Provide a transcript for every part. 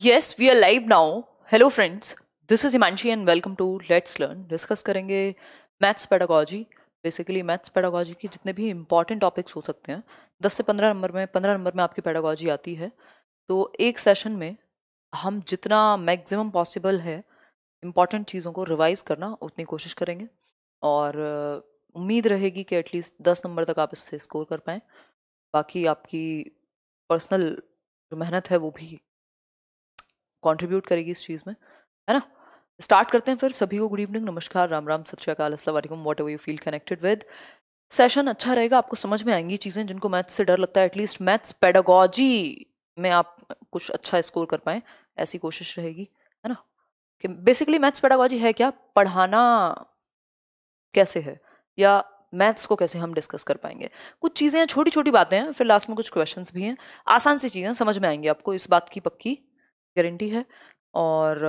Yes we are live now hello friends this is Himanshi and welcome to let's learn discuss करेंगे maths pedagogy basically maths pedagogy की जितने भी important topics हो सकते हैं, दस से पंद्रह नंबर में, पंद्रह नंबर में आपकी पेडागोजी आती है। तो एक सेशन में हम जितना मैक्सिमम पॉसिबल है इंपॉर्टेंट चीज़ों को रिवाइज करना, उतनी कोशिश करेंगे। और उम्मीद रहेगी कि एटलीस्ट दस नंबर तक आप इससे स्कोर कर पाएँ। बाकी आपकी पर्सनल जो मेहनत है वो भी कंट्रीब्यूट करेगी इस चीज़ में, है ना? स्टार्ट करते हैं फिर सभी को गुड इवनिंग नमस्कार, Ram Ram, Sat Sri Akal whatever you feel connected with session अच्छा रहेगा, आपको समझ में आएँगी चीज़ें जिनको मैथ्स से डर लगता है एटलीस्ट मैथ्स पेडागोजी में आप कुछ अच्छा स्कोर कर पाएँ, ऐसी कोशिश रहेगी, है ना? कि बेसिकली मैथ्स पेडागोजी है क्या? पढ़ाना कैसे है? या मैथ्स को कैसे हम डिस्कस कर पाएँगे? कुछ चीज़ें छोटी छोटी बातें हैं, फिर लास्ट में कुछ क्वेश्चंस भी हैं, आसान सी चीज़ें समझ में आएँगी आपको इस बात की पक्की। गारंटी है और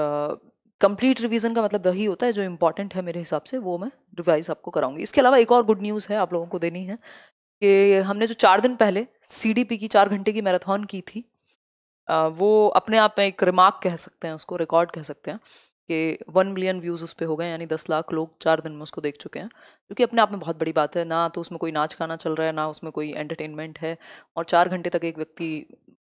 कंप्लीट रिवीजन का मतलब वही होता है जो इम्पोर्टेंट है मेरे हिसाब से, वो मैं रिवाइज आपको कराऊँगी। इसके अलावा एक और गुड न्यूज़ है आप लोगों को देनी है कि हमने जो चार दिन पहले सीडीपी की चार घंटे की मैराथन की थी वो अपने आप में एक रिमार्क कह सकते हैं, उसको रिकॉर्ड कह सकते हैं कि वन मिलियन व्यूज़ उस पर हो गए यानी दस लाख लोग चार दिन में उसको देख चुके हैं क्योंकि अपने आप में बहुत बड़ी बात है। ना तो उसमें कोई नाच गाना चल रहा है, ना उसमें कोई एंटरटेनमेंट है और चार घंटे तक एक व्यक्ति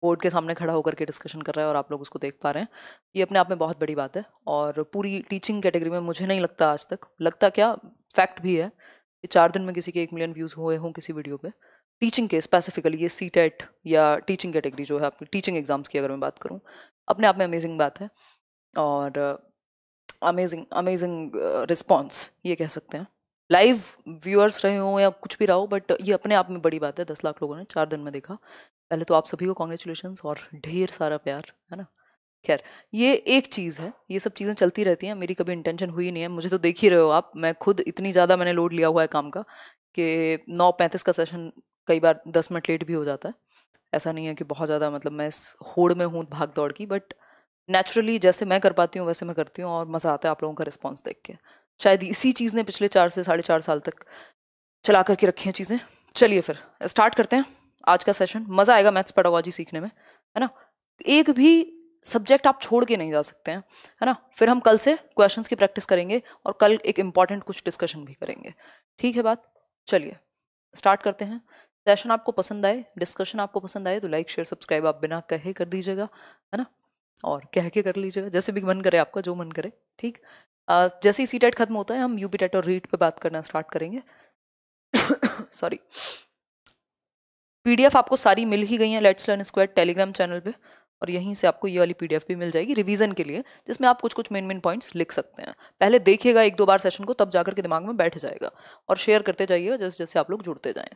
बोर्ड के सामने खड़ा होकर के डिस्कशन कर रहा है और आप लोग उसको देख पा रहे हैं। ये अपने आप में बहुत बड़ी बात है और पूरी टीचिंग कैटेगरी में मुझे नहीं लगता आज तक। लगता क्या? फैक्ट भी है कि चार दिन में किसी के एक मिलियन व्यूज़ हुए हों किसी वीडियो पे। टीचिंग के स्पेसिफिकली ये सी टेट या टीचिंग कैटेगरी जो है आपकी टीचिंग एग्ज़ाम्स की अगर मैं बात करूँ, अपने आप में अमेजिंग बात है और अमेजिंग अमेजिंग रिस्पॉन्स ये कह सकते हैं। लाइव व्यूअर्स रहे हों या कुछ भी रहा हो बट ये अपने आप में बड़ी बात है। दस लाख लोगों ने चार दिन में देखा। पहले तो आप सभी को कॉन्ग्रेचुलेशन और ढेर सारा प्यार, है ना? खैर, ये एक चीज़ है, ये सब चीज़ें चलती रहती हैं, मेरी कभी इंटेंशन हुई नहीं है, मुझे तो देख ही रहे हो आप, मैं खुद इतनी ज़्यादा मैंने लोड लिया हुआ है काम का कि नौ पैंतीस का सेशन कई बार दस मिनट लेट भी हो जाता है। ऐसा नहीं है कि बहुत ज़्यादा मतलब मैं इस होड़ में हूँ भाग दौड़ की बट नेचुरली जैसे मैं कर पाती हूँ, वैसे मैं करती हूँ और मज़ा आता है आप लोगों का रिस्पॉन्स देख के। शायद इसी चीज़ ने पिछले चार से साढ़े चार साल तक चला करके रखी हैं चीज़ें। चलिए फिर स्टार्ट करते हैं। आज का सेशन मज़ा आएगा मैथ्स पेडोलॉजी सीखने में, है ना? एक भी सब्जेक्ट आप छोड़ के नहीं जा सकते हैं, है ना? फिर हम कल से क्वेश्चंस की प्रैक्टिस करेंगे और कल एक इंपॉर्टेंट कुछ डिस्कशन भी करेंगे। ठीक है बात? चलिए स्टार्ट करते हैं। सेशन आपको पसंद आए डिस्कशन आपको पसंद आए तो लाइक शेयर सब्सक्राइब आप बिना कहे कर दीजिएगा, है ना? और कह के कर लीजिएगा, जैसे भी मन करे आपका, जो मन करे, ठीक? जैसे ही सी टेट खत्म होता है, हम यूपी टेट और रीट पे बात करना स्टार्ट करेंगे। सॉरी पीडीएफ आपको सारी मिल ही गई है let's learn square Telegram channel पे, और यहीं से आपको ये वाली पीडीएफ भी मिल जाएगी रिवीजन के लिए, जिसमें आप कुछ कुछ मेन मेन पॉइंट्स लिख सकते हैं। पहले देखिएगा एक दो बार सेशन को, तब जाकर के दिमाग में बैठ जाएगा, और शेयर करते जाइएगा जैसे जैसे आप लोग जुड़ते जाएँ।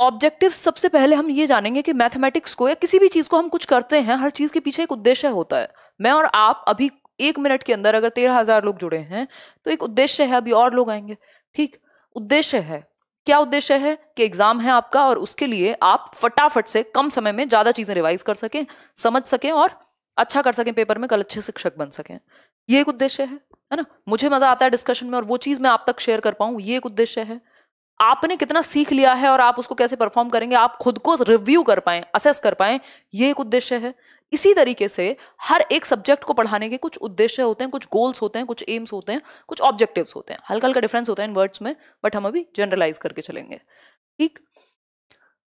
ऑब्जेक्टिव सबसे पहले हम ये जानेंगे कि मैथमेटिक्स को या किसी भी चीज़ को हम कुछ करते हैं, हर चीज़ के पीछे एक उद्देश्य होता है। मैं और आप अभी एक मिनट के अंदर अगर तेरह हज़ार लोग जुड़े हैं तो एक उद्देश्य है, अभी और लोग आएँगे। ठीक, उद्देश्य है क्या उद्देश्य है कि एग्ज़ाम है आपका और उसके लिए आप फटाफट से कम समय में ज़्यादा चीज़ें रिवाइज कर सकें, समझ सकें और अच्छा कर सकें पेपर में, कल अच्छे शिक्षक बन सकें। ये एक उद्देश्य है है ना? मुझे मज़ा आता है डिस्कशन में और वो चीज़ मैं आप तक शेयर कर पाऊँ, ये एक उद्देश्य है। आपने कितना सीख लिया है और आप उसको कैसे परफॉर्म करेंगे, आप खुद को रिव्यू कर पाए असेस कर पाए, ये एक उद्देश्य है। इसी तरीके से हर एक सब्जेक्ट को पढ़ाने के कुछ उद्देश्य होते हैं, कुछ गोल्स होते हैं, कुछ एम्स होते हैं, कुछ ऑब्जेक्टिव्स होते हैं। हल्का हल्का डिफरेंस होता है इन वर्ड्स में बट हम अभी जनरलाइज करके चलेंगे। ठीक?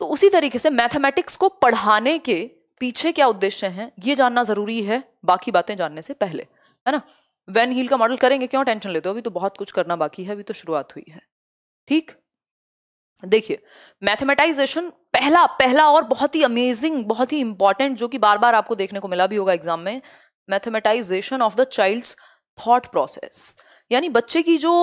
तो उसी तरीके से मैथमेटिक्स को पढ़ाने के पीछे क्या उद्देश्य हैं, ये जानना ज़रूरी है बाकी बातें जानने से पहले, है ना? वैन हील का मॉडल करेंगे, क्यों टेंशन लेते हो? अभी तो बहुत कुछ करना बाकी है, अभी तो शुरुआत हुई है। ठीक? देखिए मैथमेटाइजेशन पहला पहला और बहुत ही अमेजिंग बहुत ही इंपॉर्टेंट जो कि बार बार आपको देखने को मिला भी होगा एग्ज़ाम में mathematisation of the child's thought process यानी बच्चे की जो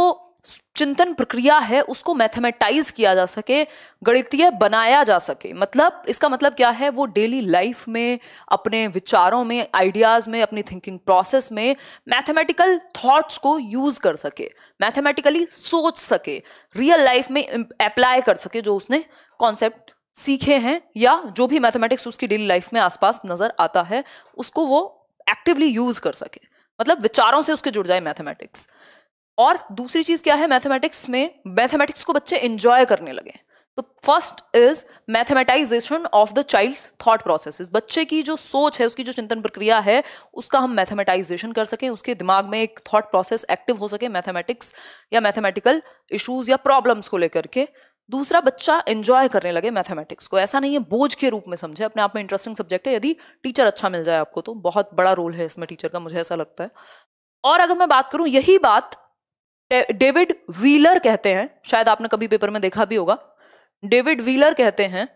चिंतन प्रक्रिया है, उसको मैथमेटाइज किया जा सके, गणितीय बनाया जा सके। मतलब इसका मतलब क्या है? वो डेली लाइफ में, अपने विचारों में आइडियाज़ में, अपनी थिंकिंग प्रोसेस में मैथमेटिकल थॉट्स को यूज़ कर सके मैथमेटिकली सोच सके रियल लाइफ में अप्लाई कर सके जो उसने कॉन्सेप्ट सीखे हैं या जो भी मैथमेटिक्स उसकी डेली लाइफ में आसपास नज़र आता है, उसको वो एक्टिवली यूज़ कर सके। मतलब विचारों से उसके जुड़ जाए मैथमेटिक्स और दूसरी चीज़ क्या है मैथमेटिक्स में? मैथमेटिक्स को बच्चे इंजॉय करने लगे तो first is mathematisation of the child's thought process बच्चे की जो सोच है, उसकी जो चिंतन प्रक्रिया है, उसका हम मैथमेटाइजेशन कर सकें, उसके दिमाग में एक थॉट प्रोसेस एक्टिव हो सके मैथमेटिक्स या मैथमेटिकल इश्यूज़ या प्रॉब्लम्स को लेकर के। दूसरा, बच्चा एंजॉय करने लगे मैथमेटिक्स को। ऐसा नहीं है बोझ के रूप में समझे, अपने आप में इंटरेस्टिंग सब्जेक्ट है। यदि टीचर अच्छा मिल जाए आपको तो बहुत बड़ा रोल है इसमें टीचर का, मुझे ऐसा लगता है। और अगर मैं बात करूँ, यही बात डेविड व्हीलर कहते हैं, शायद आपने कभी पेपर में देखा भी होगा। डेविड व्हीलर कहते हैं।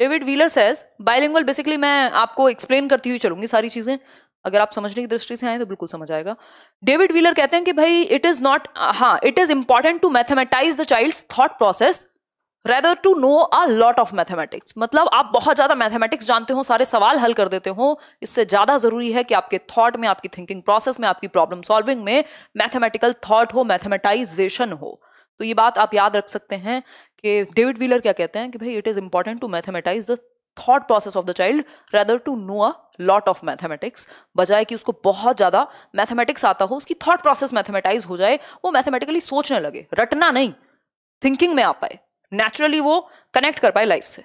David Wheeler says bilingual basically मैं आपको एक्सप्लेन करती हुई चलूँगी सारी चीज़ें। अगर आप समझने की दृष्टि से आए तो बिल्कुल समझ आएगा। डेविड व्हीलर कहते हैं कि भाई इट इज़ नॉट हाँ it is important to mathematise the child thought process rather to know a lot of mathematics मतलब आप बहुत ज़्यादा मैथमेटिक्स जानते हो, सारे सवाल हल कर देते हो। इससे ज़्यादा ज़रूरी है कि आपके थॉट में, आपकी थिंकिंग प्रोसेस में, आपकी प्रॉब्लम सॉल्विंग में मैथमेटिकल थॉट हो मैथमेटाइजेशन हो। तो ये बात आप याद रख सकते हैं कि डेविड व्हीलर क्या कहते हैं कि भाई it is important to mathematise the thought process of the child rather to know a lot of mathematics बजाय कि उसको बहुत ज़्यादा मैथमेटिक्स आता हो, उसकी थॉट प्रोसेस मैथमेटाइज हो जाए, वो मैथमेटिकली सोचने लगे, रटना नहीं थिंकिंग में आ पाए। नेचुरली वो कनेक्ट कर पाए लाइफ से।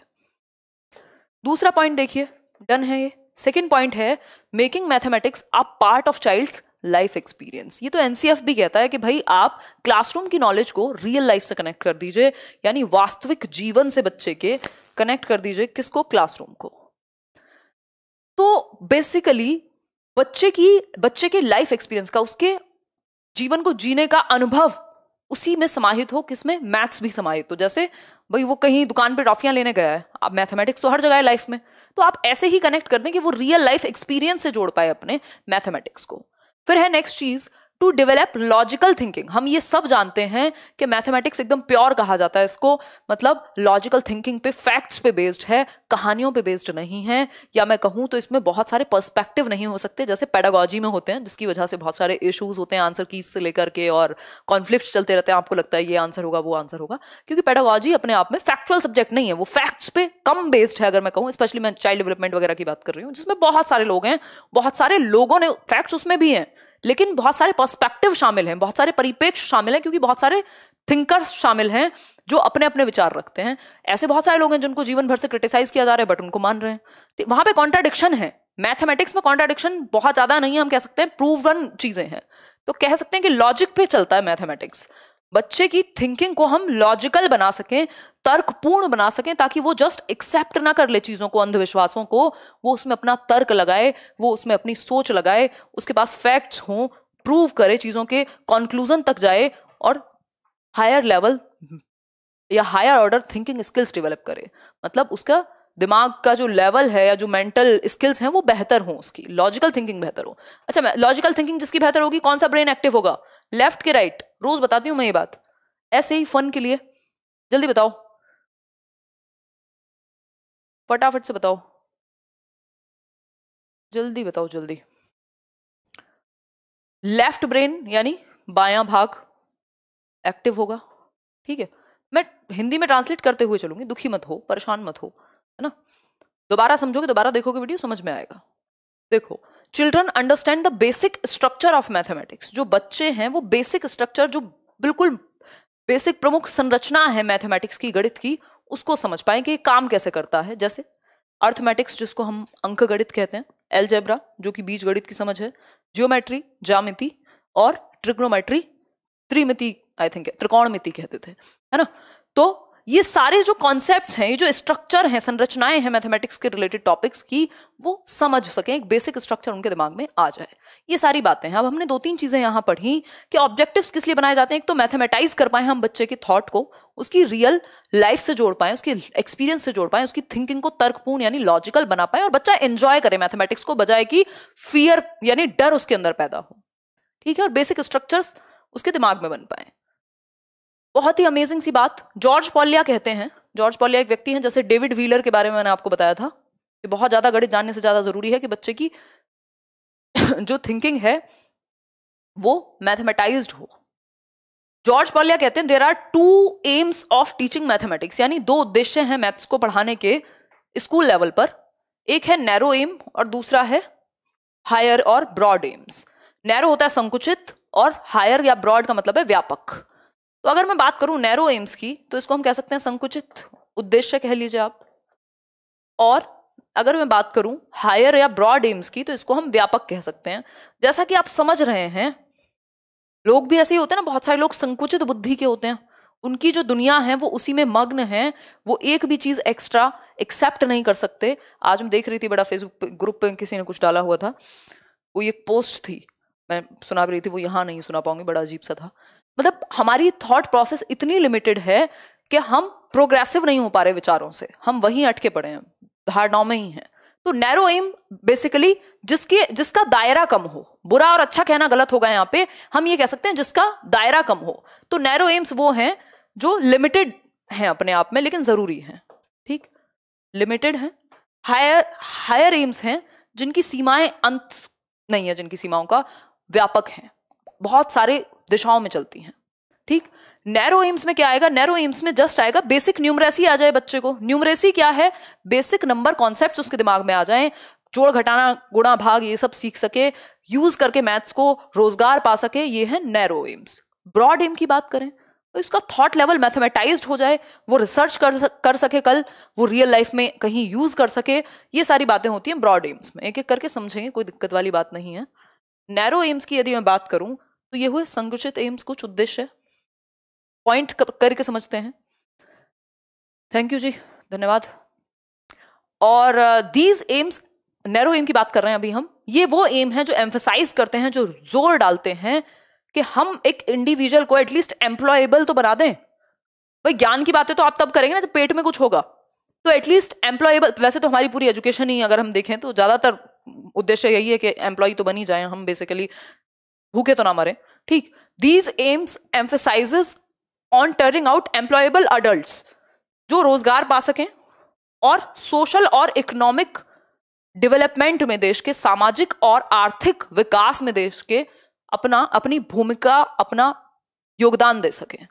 दूसरा पॉइंट देखिए डन है ये। सेकेंड पॉइंट है making mathematics a part of child's life experience ये तो एनसीएफ भी कहता है कि भाई आप क्लासरूम की नॉलेज को रियल लाइफ से कनेक्ट कर दीजिए, यानी वास्तविक जीवन से बच्चे के कनेक्ट कर दीजिए किसको? क्लासरूम को। तो बेसिकली बच्चे की, बच्चे के लाइफ एक्सपीरियंस का, उसके जीवन को जीने का अनुभव उसी में समाहित हो किसमें मैथ्स भी समाहित हो। जैसे, भाई वो कहीं दुकान पे टॉफियाँ लेने गया है, आप मैथमेटिक्स तो हर जगह है लाइफ में तो आप ऐसे ही कनेक्ट कर दें कि वो रियल लाइफ एक्सपीरियंस से जोड़ पाए अपने मैथमेटिक्स को। फिर है नेक्स्ट चीज़ टू डेवलप लॉजिकल थिंकिंग हम ये सब जानते हैं कि मैथमेटिक्स एकदम प्योर कहा जाता है इसको। मतलब लॉजिकल थिंकिंग पे फैक्ट्स पे बेस्ड है, कहानियों पे बेस्ड नहीं है। या मैं कहूँ तो इसमें बहुत सारे पर्सपेक्टिव नहीं हो सकते, जैसे पेडागोजी में होते हैं, जिसकी वजह से बहुत सारे इशूज होते हैं आंसर कीज से लेकर के और कॉन्फ्लिक्ट चलते रहते हैं। आपको लगता है ये आंसर होगा, वो आंसर होगा। क्योंकि पेडागोजी अपने आप में फैक्चुअल सब्जेक्ट नहीं है, वो फैक्ट्स पे कम बेस्ड है अगर मैं कहूँ स्पेशली मैं चाइल्ड डेवलपमेंट वगैरह की बात कर रही हूँ, जिसमें बहुत सारे लोग हैं, बहुत सारे लोगों ने फैक्ट्स उसमें भी हैं। लेकिन बहुत सारे पर्सपेक्टिव शामिल हैं, बहुत सारे परिपेक्ष शामिल हैं, क्योंकि बहुत सारे थिंकर शामिल हैं, जो अपने अपने विचार रखते हैं। ऐसे बहुत सारे लोग हैं, जिनको जीवन भर से क्रिटिसाइज किया जा रहा है बट उनको मान रहे हैं। वहाँ पे कॉन्ट्राडिक्शन है। मैथमेटिक्स में कॉन्ट्राडिक्शन बहुत ज़्यादा नहीं है हम कह सकते हैं प्रूवन चीज़ें हैं। तो कह सकते हैं कि लॉजिक पे चलता है मैथमेटिक्स बच्चे की थिंकिंग को हम लॉजिकल बना सकें, तर्कपूर्ण बना सकें, ताकि वो जस्ट एक्सेप्ट ना कर ले चीज़ों को, अंधविश्वासों को, वो उसमें अपना तर्क लगाए, वो उसमें अपनी सोच लगाए, उसके पास फैक्ट्स हों प्रूव करे चीज़ों के कंक्लूजन तक जाए और हायर लेवल या higher order thinking skills develop करे। मतलब उसका दिमाग का जो लेवल है, या जो मेंटल स्किल्स हैं, वो बेहतर हो उसकी। लॉजिकल थिंकिंग बेहतर हो। अच्छा लॉजिकल थिंकिंग जिसकी बेहतर होगी, कौन सा ब्रेन एक्टिव होगा? लेफ़्ट के राइट रोज बताती हूँ मैं ये बात। ऐसे ही फन के लिए। जल्दी बताओ। फटाफट से बताओ। जल्दी बताओ, जल्दी। लेफ़्ट ब्रेन यानी बायां भाग एक्टिव होगा। ठीक है? मैं हिंदी में ट्रांसलेट करते हुए चलूँगी। दुखी मत हो, परेशान मत हो, है ना? दोबारा समझोगे, दोबारा देखोगे वीडियो समझ में आएगा। देखो children understand the basic structure of mathematics जो बच्चे हैं, वो बेसिक स्ट्रक्चर जो बिल्कुल बेसिक प्रमुख संरचना है मैथमेटिक्स की, गणित की, उसको समझ पाए कि काम कैसे करता है। जैसे अर्थमेटिक्स जिसको हम अंक गणित कहते हैं एलजेब्रा जो कि बीज गणित की समझ है जियोमेट्री जामिति और ट्रिग्नोमेट्री त्रिमिति आई थिंक त्रिकोणमिति कहते थे, है ना? तो ये सारे जो कॉन्सेप्ट्स हैं, ये जो स्ट्रक्चर हैं, संरचनाएँ हैं मैथमेटिक्स के रिलेटेड टॉपिक्स की, वो समझ सकें, एक बेसिक स्ट्रक्चर उनके दिमाग में आ जाए। ये सारी बातें हैं। अब हमने दो तीन चीज़ें यहाँ पढ़ी कि ऑब्जेक्टिव्स किस लिए बनाए जाते हैं। एक तो मैथमेटाइज कर पाए हम बच्चे के थॉट को, उसकी रियल लाइफ से जोड़ पाए, उसकी एक्सपीरियंस से जोड़ पाए, उसकी थिंकिंग को तर्कपूर्ण यानी लॉजिकल बना पाए और बच्चा एंजॉय करे मैथमेटिक्स को बजाय कि फियर यानी डर उसके अंदर पैदा हो। ठीक है? और बेसिक स्ट्रक्चर्स उसके दिमाग में बन पाए। बहुत ही अमेजिंग सी बात जॉर्ज पॉलिया कहते हैं। जॉर्ज पॉलिया एक व्यक्ति हैं, जैसे डेविड व्हीलर के बारे में मैंने आपको बताया था कि बहुत ज़्यादा गणित जानने से ज़्यादा ज़रूरी है कि बच्चे की जो थिंकिंग है, वो मैथमेटाइज्ड हो। जॉर्ज पॉलिया कहते हैं there are two aims of teaching mathematics यानी दो उद्देश्य हैं मैथ्स को पढ़ाने के स्कूल लेवल पर। एक है नैरो एम और दूसरा है हायर और ब्रॉड एम्स नैरो होता है संकुचित और हायर या ब्रॉड का मतलब है व्यापक। तो अगर मैं बात करूँ नैरो एम्स की तो इसको हम कह सकते हैं संकुचित उद्देश्य कह लीजिए आप। और अगर मैं बात करूँ हायर या ब्रॉड एम्स की तो इसको हम व्यापक कह सकते हैं। जैसा कि आप समझ रहे हैं, लोग भी ऐसे ही होते हैं ना, बहुत सारे लोग संकुचित बुद्धि के होते हैं। उनकी जो दुनिया है, वो उसी में मग्न है, वो एक भी चीज़ एक्स्ट्रा एक्सेप्ट नहीं कर सकते। आज मैं देख रही थी बड़ा फेसबुक ग्रुप पे किसी ने कुछ डाला हुआ था। वो एक पोस्ट थी। मैं सुना भी रही थी, वो यहाँ नहीं सुना पाऊँगी, बड़ा अजीब सा था। मतलब हमारी थॉट प्रोसेस इतनी लिमिटेड है कि हम प्रोग्रेसिव नहीं हो पा रहे विचारों से। हम वहीं अटके पड़े हैं, धारणाओं में ही हैं। तो नैरो एम बेसिकली जिसके, जिसका दायरा कम हो, बुरा और अच्छा कहना गलत होगा यहाँ पे, हम ये कह सकते हैं जिसका दायरा कम हो। तो नैरो एम्स वो हैं जो लिमिटेड हैं अपने आप में, लेकिन ज़रूरी हैं, ठीक? लिमिटेड हैं। हायर हायर एम्स हैं जिनकी सीमाएँ अंत नहीं है, जिनकी सीमाओं का व्यापक है। बहुत सारे दिशाओं में चलती हैं। ठीक? नैरो एम्स में क्या आएगा? नैरो एम्स में जस्ट आएगा बेसिक न्यूमरेसी आ जाए बच्चे को। न्यूमरेसी क्या है? बेसिक नंबर कॉन्सेप्ट उसके दिमाग में आ जाए, जोड़ घटाना, गुणा, भाग ये सब सीख सके यूज़ करके मैथ्स को रोज़गार पा सके, ये है नैरो एम्स ब्रॉड एम की बात करें तो इसका थॉट लेवल मैथमेटाइज्ड हो जाए, वो रिसर्च कर कर सके कल, वो रियल लाइफ में कहीं यूज़ कर सके, ये सारी बातें होती हैं ब्रॉड एम्स में। एक एक करके समझेंगे, कोई दिक्कत वाली बात नहीं है। नैरो एम्स की यदि मैं बात करूँ तो ये हुए संकुचित एम्स कुछ उद्देश्य। पॉइंट करके समझते हैं। थैंक यू जी, धन्यवाद। और दीज एम्स नैरो एम की बात कर रहे हैं अभी हम। ये वो एम है जो एम्फोसाइज करते हैं, जो ज़ोर डालते हैं कि हम एक इंडिविजुअल को एटलीस्ट एम्प्लॉयबल तो बना दें। भाई, ज्ञान की बातें तो आप तब करेंगे ना जब पेट में कुछ होगा। तो एटलीस्ट एम्प्लॉयबल वैसे तो हमारी पूरी एजुकेशन ही अगर हम देखें तो ज़्यादातर उद्देश्य यही है कि एम्प्लॉय तो बनी जाए हम बेसिकली भूखे तो ना मरे ठीक these aims emphasises on turning out employable adult जो रोज़गार पा सकें और सोशल और इकोनॉमिक डेवलपमेंट में देश के सामाजिक और आर्थिक विकास में देश के अपना अपनी भूमिका अपना योगदान दे सकें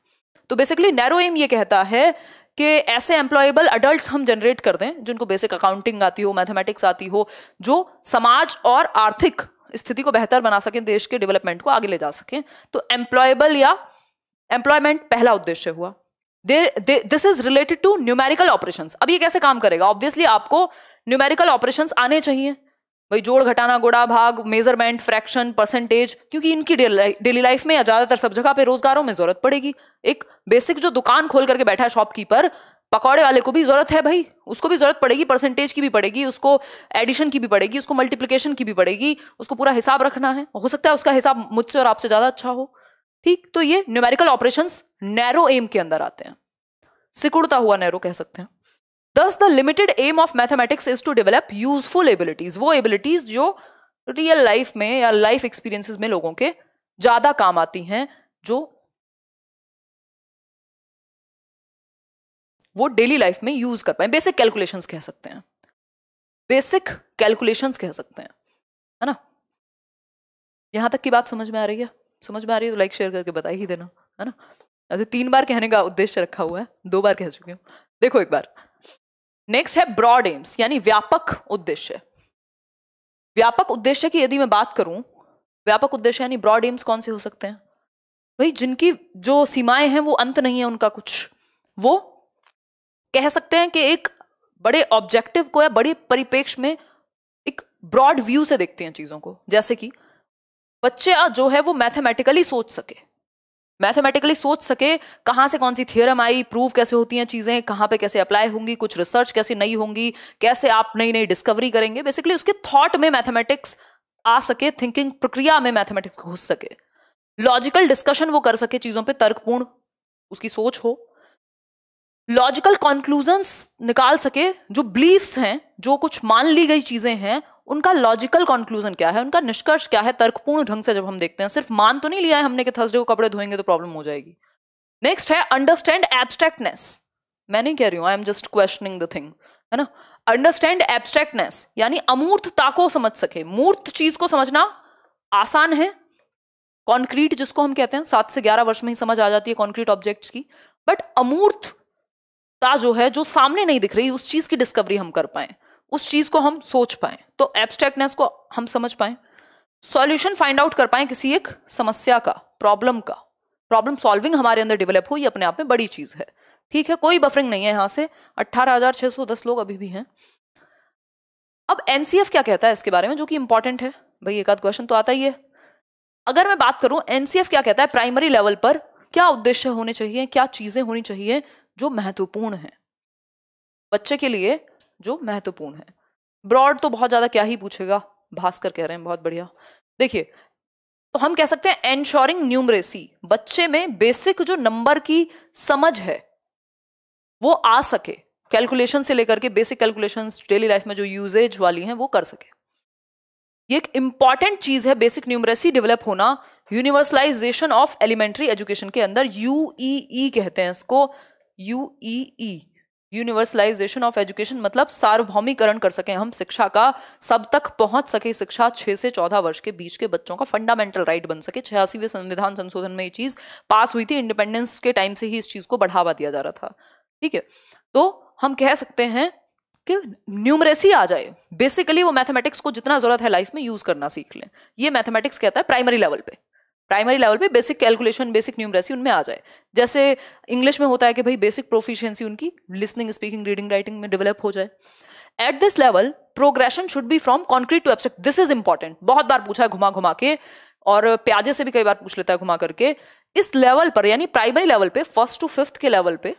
तो बेसिकली नैरो एम ये कहता है कि ऐसे एम्प्लॉयबल अडल्ट हम जनरेट कर दें जिनको बेसिक अकाउंटिंग आती हो मैथमेटिक्स आती हो जो समाज और आर्थिक स्थिति को बेहतर बना सकें, देश के डेवलपमेंट को आगे ले जा सकें। तो एम्प्लॉयबल या एम्प्लॉयमेंट पहला उद्देश्य हुआ। This is related to numerical operations अब ये कैसे काम करेगा? ऑब्वियसली आपको न्यूमेरिकल ऑपरेशंस आने चाहिए। भाई जोड़ घटाना गुड़ा भाग मेज़रमेंट फ्रैक्शन परसेंटेज क्योंकि इनकी डेली लाइफ में या ज़्यादातर सब जगह पे रोजगारों में ज़रूरत पड़ेगी। एक बेसिक जो दुकान खोल करके बैठा है शॉपकीपर पकौड़े वाले को भी ज़रूरत है भाई। उसको भी ज़रूरत पड़ेगी परसेंटेज की भी पड़ेगी, उसको एडिशन की भी पड़ेगी, उसको मल्टीप्लीकेशन की भी पड़ेगी, उसको पूरा हिसाब रखना है। हो सकता है उसका हिसाब मुझसे और आपसे ज़्यादा अच्छा हो। ठीक तो ये न्यूमेरिकल ऑपरेशन नैरो एम के अंदर आते हैं। सिकुड़ता हुआ नैरो कह सकते हैं। Thus the limited aim of mathematics is to develop useful abilities वो एबिलिटीज जो रियल लाइफ में या लाइफ एक्सपीरियंसेस में लोगों के ज़्यादा काम आती हैं, जो वो डेली लाइफ में यूज़ कर पाए। बेसिक कैलकुलेशंस कह सकते हैं। बेसिक कैलकुलेशंस कह सकते हैं। है ना? यहाँ तक की बात समझ में आ रही है? समझ में आ रही है तो लाइक शेयर करके बता ही देना। है ना? ऐसे तीन बार कहने का उद्देश्य रखा हुआ है। दो बार कह चुकी हूँ। देखो एक बार। नेक्स्ट है ब्रॉड एम्स यानी व्यापक उद्देश्य। व्यापक उद्देश्य की यदि मैं बात करूँ, व्यापक उद्देश्य यानी ब्रॉड एम्स कौन से हो सकते हैं? भाई जिनकी जो सीमाएँ हैं वो अंत नहीं है उनका कुछ। वो कह सकते हैं कि एक बड़े ऑब्जेक्टिव को या बड़े परिपेक्ष में एक ब्रॉड व्यू से देखते हैं चीज़ों को। जैसे कि बच्चे जो है वो मैथमेटिकली सोच सके। मैथमेटिकली सोच सके कहाँ से कौन सी थियरम आई प्रूव कैसे होती हैं चीज़ें, कहाँ पे कैसे अप्लाई होंगी, कुछ रिसर्च कैसे नई होंगी, कैसे आप नई नई डिस्कवरी करेंगे। बेसिकली उसके थॉट में मैथमेटिक्स आ सके थिंकिंग प्रक्रिया में मैथमेटिक्स घुस सके। लॉजिकल डिस्कशन वो कर सके चीज़ों पे तर्कपूर्ण, उसकी सोच हो। लॉजिकल कंक्लूजन्स निकाल सके, जो बिलीफ्स हैं, जो कुछ मान ली गई चीज़ें हैं, उनका लॉजिकल कंक्लूजन क्या है? उनका निष्कर्ष क्या है? तर्कपूर्ण ढंग से जब हम देखते हैं, सिर्फ़ मान तो नहीं लिया है हमने कि थर्सडे को कपड़े धोएँगे तो प्रॉब्लम हो जाएगी। नेक्स्ट है अंडरस्टैंड एब्स्ट्रैक्टनेस मैं नहीं कह रही हूँ I am just questioning the thing है ना? अंडरस्टैंड एब्स्ट्रैक्टनेस यानी अमूर्तता को समझ सके। मूर्त चीज़ को समझना आसान है। कॉन्क्रीट जिसको हम कहते हैं, सात से ग्यारह वर्ष में ही समझ आ जाती है कॉन्क्रीट ऑब्जेक्ट्स की। बट अमूर्तता जो है, जो सामने नहीं दिख रही, उस चीज़ की डिस्कवरी हम कर पाए। उस चीज़ को हम सोच पाए। तो एब्स्ट्रैक्टनेस को हम समझ पाए। सॉल्यूशन फाइंड आउट कर पाए किसी एक समस्या का प्रॉब्लम का। प्रॉब्लम सॉल्विंग हमारे अंदर डेवलप हो ये अपने आप में बड़ी चीज़ है। ठीक है, कोई बफरिंग नहीं है यहाँ से। अट्ठारह हज़ार छह सौ दस लोग अभी भी हैं। अब एनसीएफ क्या कहता है इसके बारे में, जो कि इंपॉर्टेंट है? भाई, एक आध क्वेश्चन तो आता ही है। अगर मैं बात करूँ एनसीएफ क्या कहता है? प्राइमरी लेवल पर क्या उद्देश्य होने चाहिए, क्या चीज़ें होनी चाहिए जो महत्वपूर्ण है। बच्चे के लिए जो महत्वपूर्ण है। ब्रॉड तो बहुत ज़्यादा क्या ही पूछेगा? भास्कर कह रहे हैं, बहुत बढ़िया। देखिए तो हम कह सकते हैं एंश्योरिंग न्यूमरेसी बच्चे में बेसिक जो नंबर की समझ है, वो आ सके। कैलकुलेशन से लेकर के बेसिक कैलकुलेशन डेली लाइफ में जो यूजेज वाली हैं, वो कर सके। ये एक इंपॉर्टेंट चीज़ है बेसिक न्यूमरेसी डेवलप होना। यूनिवर्सलाइजेशन ऑफ़ एलिमेंट्री एजुकेशन के अंदर यूईई e e कहते हैं इसको। यूईई यूनिवर्सलाइजेशन ऑफ़ एजुकेशन मतलब सार्वभौमिकरण कर सके हम, शिक्षा का सब तक पहुँच सके शिक्षा छह से चौदह वर्ष के बीच के बच्चों का फंडामेंटल राइट बन सके। छियासीवें संविधान संशोधन में ये चीज़ पास हुई थी इंडिपेंडेंस के टाइम से ही इस चीज़ को बढ़ावा दिया जा रहा था। ठीक है? तो हम कह सकते हैं कि न्यूमरेसी आ जाए। बेसिकली वो मैथमेटिक्स को जितना ज़रूरत है लाइफ में यूज़ करना सीख लें। ये मैथमेटिक्स कहता है प्राइमरी लेवल पे। प्राइमरी लेवल पे बेसिक कैलकुलेशन बेसिक न्यूमरेसी उनमें आ जाए। जैसे इंग्लिश में होता है कि भाई बेसिक प्रोफिशियंसी उनकी लिसनिंग स्पीकिंग रीडिंग राइटिंग में डेवलप हो जाए। At this level progression should be from concrete to abstract this is important बहुत बार पूछा है घुमा घुमा के, और प्याजे से भी कई बार पूछ लेता है घुमा करके। इस लेवल पर, यानी प्राइमरी लेवल पे फ़र्स्ट टू फिफ्थ के लेवल पे,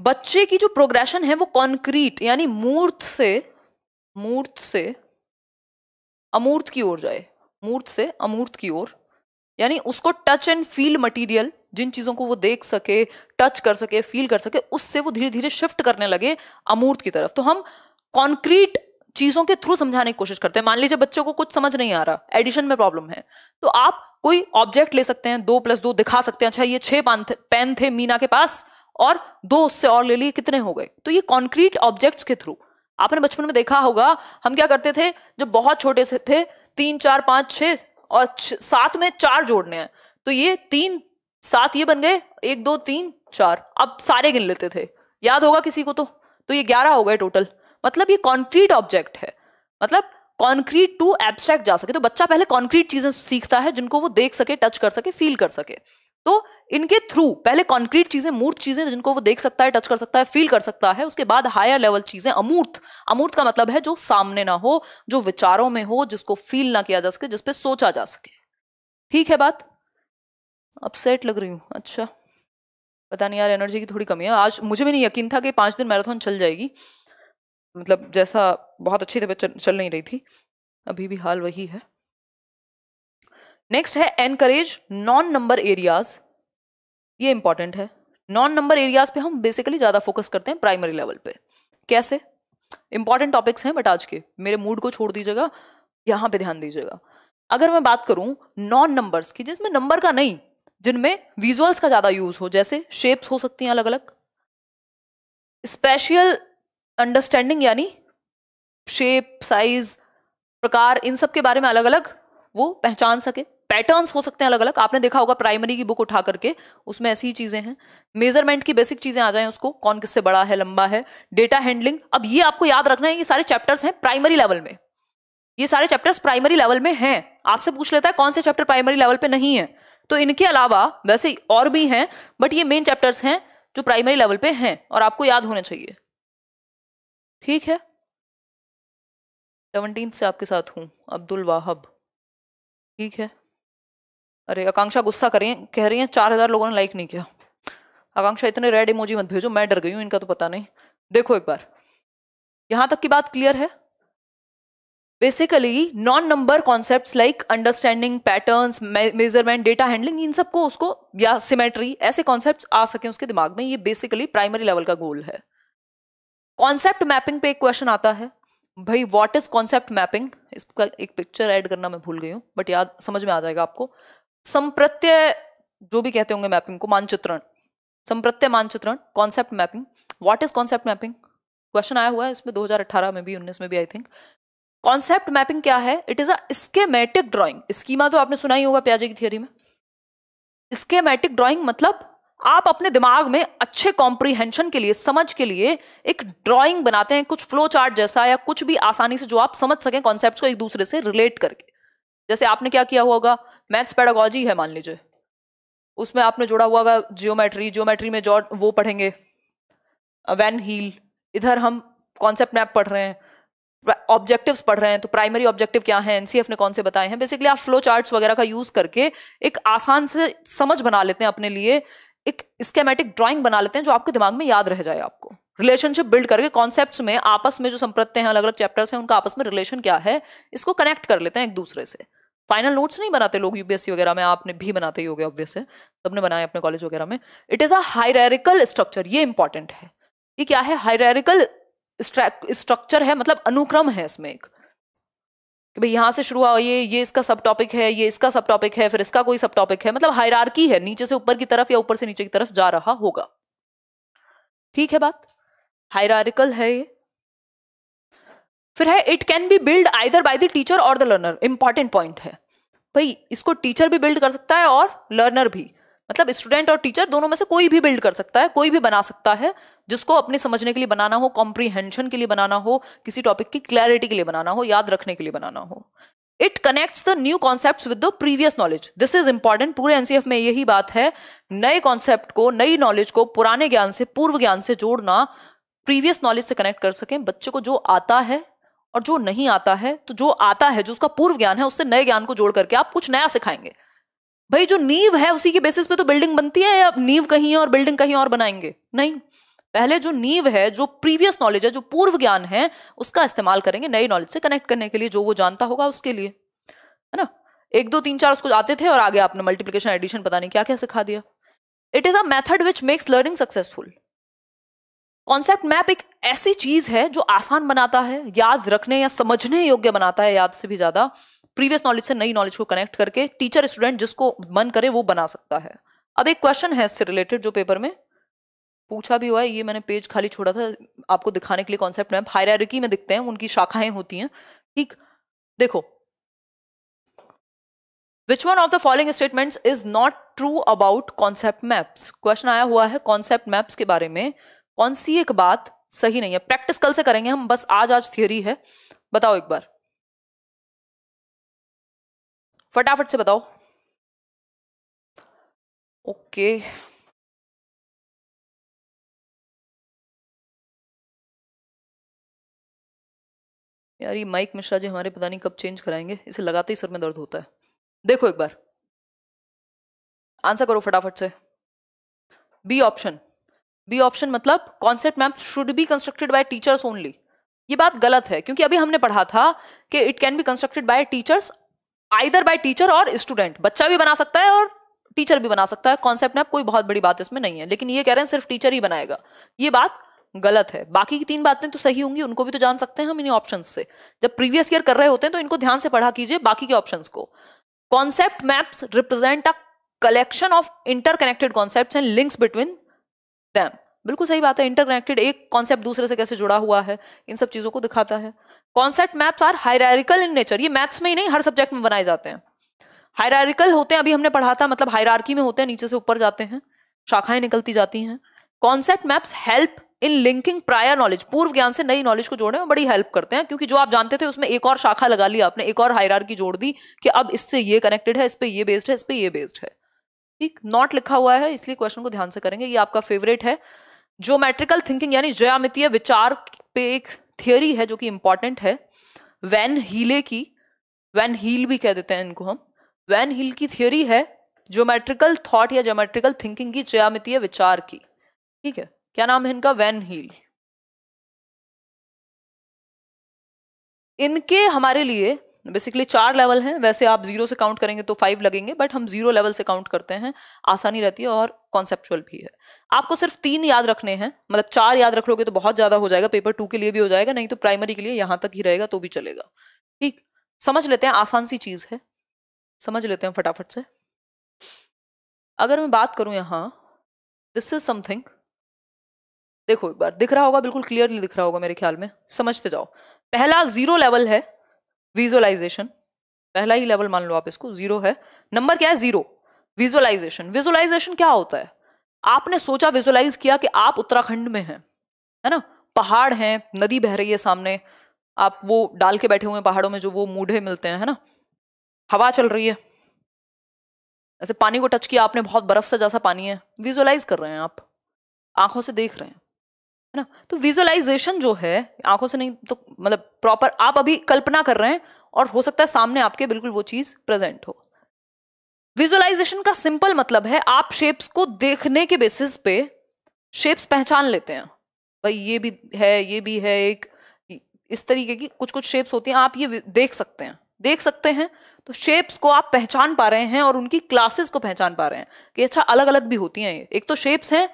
बच्चे की जो प्रोग्रेशन है वो कॉन्क्रीट यानी मूर्त से मूर्त से अमूर्त की ओर जाए, मूर्त से अमूर्त की ओर। यानी उसको टच एंड फील मटेरियल जिन चीज़ों को वो देख सके टच कर सके फील कर सके, उससे वो धीरे धीरे शिफ्ट करने लगे अमूर्त की तरफ़। तो हम कॉन्क्रीट चीज़ों के थ्रू समझाने की कोशिश करते हैं। मान लीजिए बच्चों को कुछ समझ नहीं आ रहा एडिशन में प्रॉब्लम है। तो आप कोई ऑब्जेक्ट ले सकते हैं, दो प्लस दो दिखा सकते हैं अच्छा ये छह पेन थे मीना के पास, और दो उससे और ले लिए, कितने हो गए? तो ये कॉन्क्रीट ऑब्जेक्ट्स के थ्रू आपने बचपन में देखा होगा, हम क्या करते थे? जब बहुत छोटे से थे, तीन, चार, पाँच, छह और साथ में चार जोड़ने हैं। तो ये तीन, सात ये बन गए, एक, दो, तीन, चार। अब सारे गिन लेते थे। याद होगा किसी को तो? तो ये ग्यारह हो गए टोटल मतलब ये कॉन्क्रीट ऑब्जेक्ट है। मतलब कॉन्क्रीट टू एब्स्ट्रैक्ट जा सके। तो बच्चा पहले कॉन्क्रीट चीज़ें सीखता है, जिनको वो देख सके टच कर सके फील कर सके। तो इनके थ्रू पहले कॉन्क्रीट चीज़ें मूर्त चीज़ें जिनको वो देख सकता है टच कर सकता है फील कर सकता है उसके बाद हायर लेवल चीज़ें अमूर्त। अमूर्त का मतलब है जो सामने ना हो जो विचारों में हो जिसको फील ना किया जा सके जिसपे सोचा जा सके। ठीक है बात? अपसेट लग रही हूँ। अच्छा। पता नहीं यार एनर्जी की थोड़ी कमी है। आज मुझे भी नहीं यकीन था कि पाँच दिन मैराथन चल जाएगी। मतलब जैसा बहुत अच्छी चल, चल नहीं रही थी। अभी भी हाल वही है। नेक्स्ट है एनकरेज नॉन नंबर एरियाज़ ये इंपॉर्टेंट है. नॉन नंबर एरियाज़ पे हम बेसिकली ज़्यादा फोकस करते हैं प्राइमरी लेवल पे. कैसे? इंपॉर्टेंट टॉपिक्स हैं बट आज के. मेरे मूड को छोड़ दीजिएगा, यहाँ पे ध्यान दीजिएगा. अगर मैं बात करूँ नॉन नंबर्स की, जिसमें नंबर का नहीं, जिनमें विजुअल्स का ज़्यादा यूज़ हो, जैसे शेप्स हो सकती हैं अलग अलग स्पेशल अंडरस्टैंडिंग यानी शेप साइज़ प्रकार, इन सब के बारे में अलग अलग वो पहचान सके. पैटर्न्स हो सकते हैं अलग अलग आपने देखा होगा प्राइमरी की बुक उठा करके, उसमें ऐसी ही चीज़ें हैं। मेज़रमेंट की बेसिक चीज़ें आ जाए उसको, कौन किससे बड़ा है, लंबा है डेटा हैंडलिंग अब ये आपको याद रखना है, ये सारे चैप्टर्स हैं प्राइमरी लेवल में। ये सारे चैप्टर्स प्राइमरी लेवल में हैं। आपसे पूछ लेता है, कौन से चैप्टर प्राइमरी लेवल पे नहीं है? तो इनके अलावा, वैसे और भी हैं बट ये मेन चैप्टर्स हैं जो प्राइमरी लेवल पे हैं, और आपको याद होने चाहिए। ठीक है? सेवनटीन से आपके साथ हूँ, अब्दुल वाहब। ठीक है? अरे, आकांक्षा गुस्सा करें कह रही हैं, चार हज़ार लोगों ने लाइक नहीं किया। आकांक्षा, इतने रेड इमोजी मत भेजो, मैं डर गई हूँ, इनका तो पता नहीं। देखो एक बार। यहाँ तक की बात क्लियर है? Basically non number concept like understanding patterns measurement data handling इन सबको उसको, या सिमेट्री ऐसे कॉन्सेप्ट आ सके उसके दिमाग में, ये बेसिकली प्राइमरी लेवल का गोल है। कॉन्सेप्ट मैपिंग पे एक क्वेश्चन आता है। भाई व्हाट इज़ कॉन्सेप्ट मैपिंग इसका एक पिक्चर ऐड करना मैं भूल गई हूँ बट याद, समझ में आ जाएगा आपको। संप्रत्यय जो भी कहते होंगे मैपिंग को, मानचित्रण। संप्रत्यय मानचित्रण concept mapping what is concept mapping question आया हुआ है, इसमें 2018 में भी 19 में भी आई थिंक कॉन्सेप्ट मैपिंग क्या है? It is a schematic drawing schema तो आपने सुना ही होगा प्याजे की थियोरी में। स्केमेटिक ड्राइंग मतलब आप अपने दिमाग में अच्छे कॉम्प्रीहेंशन के लिए, समझ के लिए एक ड्राइंग बनाते हैं, कुछ फ्लो चार्ट जैसा या कुछ भी आसानी से जो आप समझ सकें कॉन्सेप्ट को एक दूसरे से रिलेट करके। जैसे आपने क्या किया होगा? मैथ्स पेडागोजी है, मान लीजिए। उसमें आपने जोड़ा हुआ जियोमेट्री जियोमेट्री में जो वो पढ़ेंगे। वैन हील इधर हम कॉन्सेप्ट मैप पढ़ रहे हैं। ऑब्जेक्टिव्स पढ़ रहे हैं। तो प्राइमरी ऑब्जेक्टिव क्या है? एनसीएफ ने कौन से बताए हैं? बेसिकली आप फ्लो चार्ट्स वगैरह का यूज़ करके एक आसान से समझ बना लेते हैं अपने लिए। एक स्केमेटिक ड्राइंग बना लेते हैं जो आपके दिमाग में याद रह जाए आपको। रिलेशनशिप बिल्ड करके कॉन्सेप्ट में आपस में जो संप्रत्य हैं अलग अलग चैप्टर्स हैं, उनका आपस में रिलेशन क्या है, इसको कनेक्ट कर लेते हैं एक दूसरे से। फाइनल नोट्स नहीं बनाते लोग यूपीएससी वगैरह में, आपने भी बनाते ही हो गए ऑब्वियस है सबने बनाए अपने कॉलेज वगैरह में। It is a hierarchical structure ये इंपॉर्टेंट है। ये क्या है? हायरिकल स्ट्रक्चर है मतलब अनुक्रम है इसमें एक। कि भाई यहाँ से शुरू हुआ, ये ये इसका सब टॉपिक है, ये इसका सब टॉपिक है, फिर इसका कोई सब टॉपिक है। मतलब हायरार्की है, नीचे से ऊपर की तरफ़ या ऊपर से नीचे की तरफ़ जा रहा होगा। ठीक है बात? हायरारिकल है ये। फिर है it can be build either by the teacher और द लर्नर इंपॉर्टेंट पॉइंट है। भाई, इसको टीचर भी बिल्ड कर सकता है और लर्नर भी। मतलब स्टूडेंट और टीचर दोनों में से कोई भी बिल्ड कर सकता है, कोई भी बना सकता है, जिसको अपने समझने के लिए बनाना हो कॉम्प्रीहेंशन के लिए बनाना हो, किसी टॉपिक की क्लैरिटी के लिए बनाना हो, याद रखने के लिए बनाना हो। It connects the new concept with the previous knowledge this is important पूरे एनसीएफ में यही बात है। नए कॉन्सेप्ट को, नई नॉलेज को, पुराने ज्ञान से, पूर्व ज्ञान से जोड़ना प्रीवियस नॉलेज से कनेक्ट कर सकें। बच्चे को जो आता है और जो नहीं आता है तो जो आता है, जो उसका पूर्व ज्ञान है, उससे नए ज्ञान को जोड़ करके आप कुछ नया सिखाएँगे। भाई, जो नींव है, उसी के बेसिस पे तो बिल्डिंग बनती है या नींव कहीं और बिल्डिंग कहीं और बनाएँगे? नहीं। पहले जो नींव है, जो प्रीवियस नॉलेज है, जो पूर्व ज्ञान है, उसका इस्तेमाल करेंगे नई नॉलेज से कनेक्ट करने के लिए, जो वो जानता होगा उसके लिए। है ना? एक, दो, तीन, चार उसको आते थे और आगे आपने मल्टीप्लीकेशन एडिशन पता नहीं क्या क्या सिखा दिया। It is a method which makes learning successful concept map एक ऐसी चीज़ है जो आसान बनाता है, याद रखने या समझने योग्य बनाता है याद से भी ज़्यादा। प्रीवियस नॉलेज से नई नॉलेज को कनेक्ट करके टीचर स्टूडेंट जिसको मन करे वो बना सकता है। अब एक क्वेश्चन है इससे रिलेटेड जो पेपर में। पूछा भी हुआ है, ये मैंने पेज खाली छोड़ा था, आपको दिखाने के लिए कॉन्सेप्ट मैप हायरार्की में दिखते हैं, उनकी शाखाएँ होती हैं। ठीक, देखो। Which one of the following statements is not true about concept maps question आया हुआ है कॉन्सेप्ट मैप्स के बारे में। कौन सी एक बात सही नहीं है? प्रैक्टिस कल से करेंगे हम, बस आज आज थियोरी है। बताओ एक बार। फटाफट से बताओ। ओके। यार, ये माइक मिश्रा जी हमारे पता नहीं कब चेंज कराएँगे। इसे लगाते ही सर में दर्द होता है। देखो एक बार। आंसर करो फटाफट से। बी ऑप्शन बी ऑप्शन मतलब concept map should be constructed by teachers only ये बात गलत है, क्योंकि अभी हमने पढ़ा था कि it can be constructed by teachers either by teacher और स्टूडेंट बच्चा भी बना सकता है और टीचर भी बना सकता है। कॉन्सेप्ट मैप कोई बहुत बड़ी बात इसमें नहीं है, लेकिन ये कह रहे हैं सिर्फ़ टीचर ही बनाएगा। ये बात गलत है। बाकी की तीन बातें तो सही होंगी, उनको भी तो जान सकते हैं हम इन ऑप्शन से। जब प्रीवियस ईयर कर रहे होते हैं तो इनको ध्यान से पढ़ा कीजिए बाकी के ऑप्शन को। Concept maps represent a collection of interconnected concept and links between them बिल्कुल सही बात है इंटरकनेक्टेड एक कॉन्सेप्ट दूसरे से कैसे जुड़ा हुआ है, इन सब चीज़ों को दिखाता है। Concept maps are hierarchical in nature ये मैथ्स में ही नहीं, हर सब्जेक्ट में बनाए जाते हैं। हायरारिकल होते हैं, अभी हमने पढ़ा था मतलब हायरार्की में होते हैं, नीचे से ऊपर जाते हैं, शाखाएँ निकलती जाती हैं। Concept maps help in linking prior knowledge पूर्व ज्ञान से नई नॉलेज को जोड़ने में बड़ी हेल्प करते हैं, क्योंकि जो आप जानते थे, उसमें एक और शाखा लगा लिया आपने, एक और हाइरारकी जोड़ दी कि अब इससे ये कनेक्टेड है, इस पर ये बेस्ड है, इस पर ये बेस्ड है। ठीक? नॉट लिखा हुआ है, इसलिए क्वेश्चन को ध्यान से करेंगे। ये आपका फेवरेट है। ज्योमेट्रिकल थिंकिंग यानी ज्यामितीय विचार पे एक थियोरी है जो कि इंपॉर्टेंट है। वैन हीले की वैन हील भी कह देते हैं इनको हम। वैन हील की थियोरी है ज्योमेट्रिकल थॉट या ज्योमेट्रिकल थिंकिंग की, ज्यामितीय विचार की। ठीक है? क्या नाम है इनका? वैन हील इनके हमारे लिए बेसिकली चार लेवल हैं। वैसे आप ज़ीरो से काउंट करेंगे तो फाइव लगेंगे बट हम ज़ीरो लेवल से काउंट करते हैं। आसानी रहती है और कॉन्सेप्चुअल भी है। आपको सिर्फ़ तीन याद रखने हैं। मतलब चार याद रख लोगे तो बहुत ज़्यादा हो जाएगा। पेपर टू के लिए भी हो जाएगा, नहीं तो प्राइमरी के लिए यहाँ तक ही रहेगा तो भी चलेगा। ठीक? समझ लेते हैं, आसान सी चीज़ है। समझ लेते हैं फटाफट से। अगर मैं बात करूँ यहाँ दिस इज़ समथिंग देखो एक बार, दिख रहा होगा, बिल्कुल क्लियरली दिख रहा होगा मेरे ख्याल में। समझते जाओ। पहला ज़ीरो लेवल है। विजुअलाइजेशन पहला ही लेवल मान लो आप इसको ज़ीरो है। नंबर क्या है? ज़ीरो विजुअलाइजेशन विजुअलाइजेशन क्या होता है? आपने सोचा विजुअलाइज किया कि आप उत्तराखंड में हैं, है ना? पहाड़ हैं, नदी बह रही है सामने। आप वो डाल के बैठे हुए हैं पहाड़ों में जो वो मूढ़े मिलते हैं, है ना? हवा चल रही है। ऐसे पानी को टच किया, आपने बहुत बर्फ़ से जैसा पानी है। विजुअलाइज कर रहे हैं आप। आँखों से देख रहे हैं। है ना? तो विजुअलाइजेशन जो है, आँखों से नहीं तो मतलब प्रॉपर आप अभी कल्पना कर रहे हैं और हो सकता है सामने आपके बिल्कुल वो चीज़ प्रेजेंट हो। विजुअलाइजेशन का सिंपल मतलब है आप शेप्स को देखने के बेसिस पे शेप्स पहचान लेते हैं। भाई ये भी है, ये भी है, एक इस तरीके की कुछ कुछ शेप्स होती हैं, आप ये देख सकते हैं। देख सकते हैं तो शेप्स को आप पहचान पा रहे हैं और उनकी क्लासेस को पहचान पा रहे हैं कि अच्छा अलग अलग भी होती हैं ये। एक तो शेप्स हैं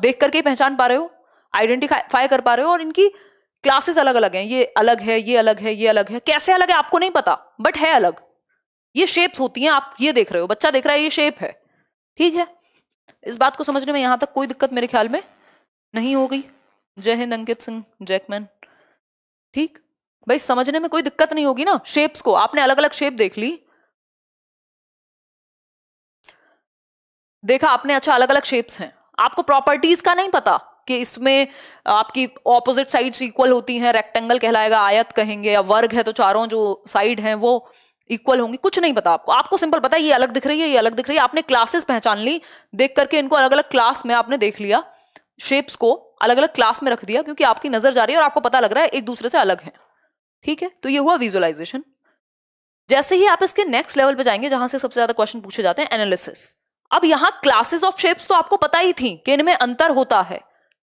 देख करके पहचान पा रहे हो आइडेंटिफाई कर पा रहे हो और इनकी क्लासेस अलग अलग हैं। ये अलग है, ये अलग है, ये अलग है। कैसे अलग है आपको नहीं पता बट है अलग। ये शेप्स होती हैं, आप ये देख रहे हो। बच्चा देख रहा है, ये शेप है। ठीक है? इस बात को समझने में यहाँ तक कोई दिक्कत मेरे ख्याल में नहीं हो गई। जय हिंद, अंकित सिंह, जैकमैन। ठीक? भाई, समझने में कोई दिक्कत नहीं होगी ना शेप्स को। आपने अलग अलग शेप देख ली। देखा, आपने अच्छा अलग अलग शेप्स हैं। आपको प्रॉपर्टीज़ का नहीं पता। कि इसमें आपकी ऑपोजिट साइड्स इक्वल होती हैं रेक्टेंगल कहलाएगा, आयत कहेंगे या वर्ग है तो चारों जो साइड हैं वो इक्वल होंगी। कुछ नहीं पता आपको। आपको सिंपल पता है, ये अलग दिख रही है, ये अलग दिख रही है। आपने क्लासेस पहचान ली, देख करके इनको अलग अलग क्लास में आपने देख लिया शेप्स को अलग अलग क्लास में रख दिया, क्योंकि आपकी नज़र जा रही है और आपको पता लग रहा है एक दूसरे से अलग है। ठीक है? तो ये हुआ विजुअलाइजेशन जैसे ही आप इसके नेक्स्ट लेवल पे जाएँगे, जहाँ से सबसे ज़्यादा क्वेश्चन पूछे जाते हैं एनालिसिस अब यहाँ क्लासेस ऑफ़ शेप्स तो आपको पता ही थी कि इनमें अंतर होता है।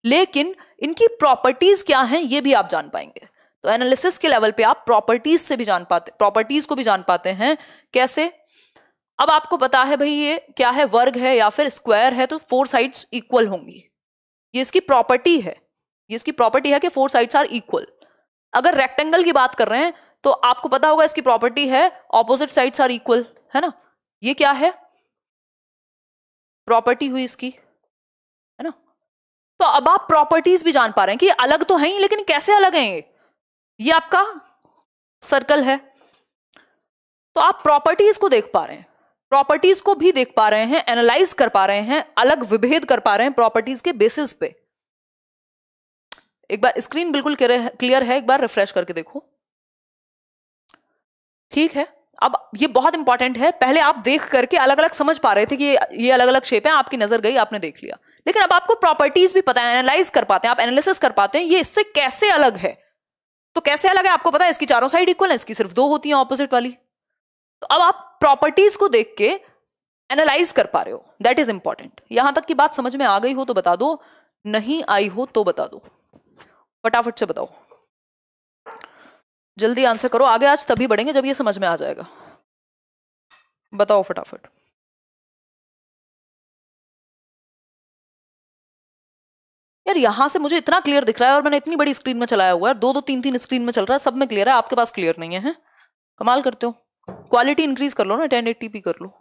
लेकिन इनकी प्रॉपर्टीज़ क्या हैं, ये भी आप जान पाएँगे। तो एनालिसिस के लेवल पे आप प्रॉपर्टीज़ से भी जान पाते प्रॉपर्टीज़ को भी जान पाते हैं। कैसे? अब आपको पता है भाई ये क्या है, वर्ग है या फिर स्क्वायर है तो फोर साइड्स इक्वल होंगी। ये इसकी प्रॉपर्टी है। ये इसकी प्रॉपर्टी है कि फोर साइड्स आर इक्वल अगर रेक्टेंगल की बात कर रहे हैं तो आपको पता होगा इसकी प्रॉपर्टी है ऑपोजिट साइड्स आर इक्वल है ना? ये क्या है? प्रॉपर्टी हुई इसकी। तो अब आप प्रॉपर्टीज़ भी जान पा रहे हैं कि अलग तो है ही, लेकिन कैसे अलग हैं ये? ये आपका सर्कल है। तो आप प्रॉपर्टीज़ को देख पा रहे हैं। प्रॉपर्टीज़ को भी देख पा रहे हैं एनालाइज कर पा रहे हैं, अलग विभेद कर पा रहे हैं प्रॉपर्टीज़ के बेसिस पे। एक बार स्क्रीन बिल्कुल क्लियर है एक बार रिफ्रेश करके देखो। ठीक है? अब ये बहुत इंपॉर्टेंट है। पहले आप देख करके अलग अलग समझ पा रहे थे कि ये अलग अलग शेप है, आपकी नज़र गई, आपने देख लिया। लेकिन अब आपको प्रॉपर्टीज़ भी पता है एनालाइज कर पाते हैं, आप एनालिसिस कर पाते हैं, ये इससे कैसे अलग है? तो कैसे अलग है आपको पता है, इसकी चारों साइड इक्वल है, इसकी सिर्फ़ दो होती हैं ऑपोजिट वाली। तो अब आप प्रॉपर्टीज़ को देख के एनालाइज कर पा रहे हो दैट इज़ इंपॉर्टेंट यहाँ तक की बात समझ में आ गई हो तो बता दो, नहीं आई हो तो बता दो। फटाफट से बताओ। जल्दी आंसर करो, आगे आज तभी बढ़ेंगे जब ये समझ में आ जाएगा। बताओ फटाफट। यार, यहाँ से मुझे इतना क्लियर दिख रहा है और मैंने इतनी बड़ी स्क्रीन में चलाया हुआ है। दो दो, तीन तीन स्क्रीन में चल रहा है, सब में क्लियर है, आपके पास क्लियर नहीं है? कमाल करते हो। क्वालिटी इंक्रीज कर लो ना टेन एट्टी कर लो।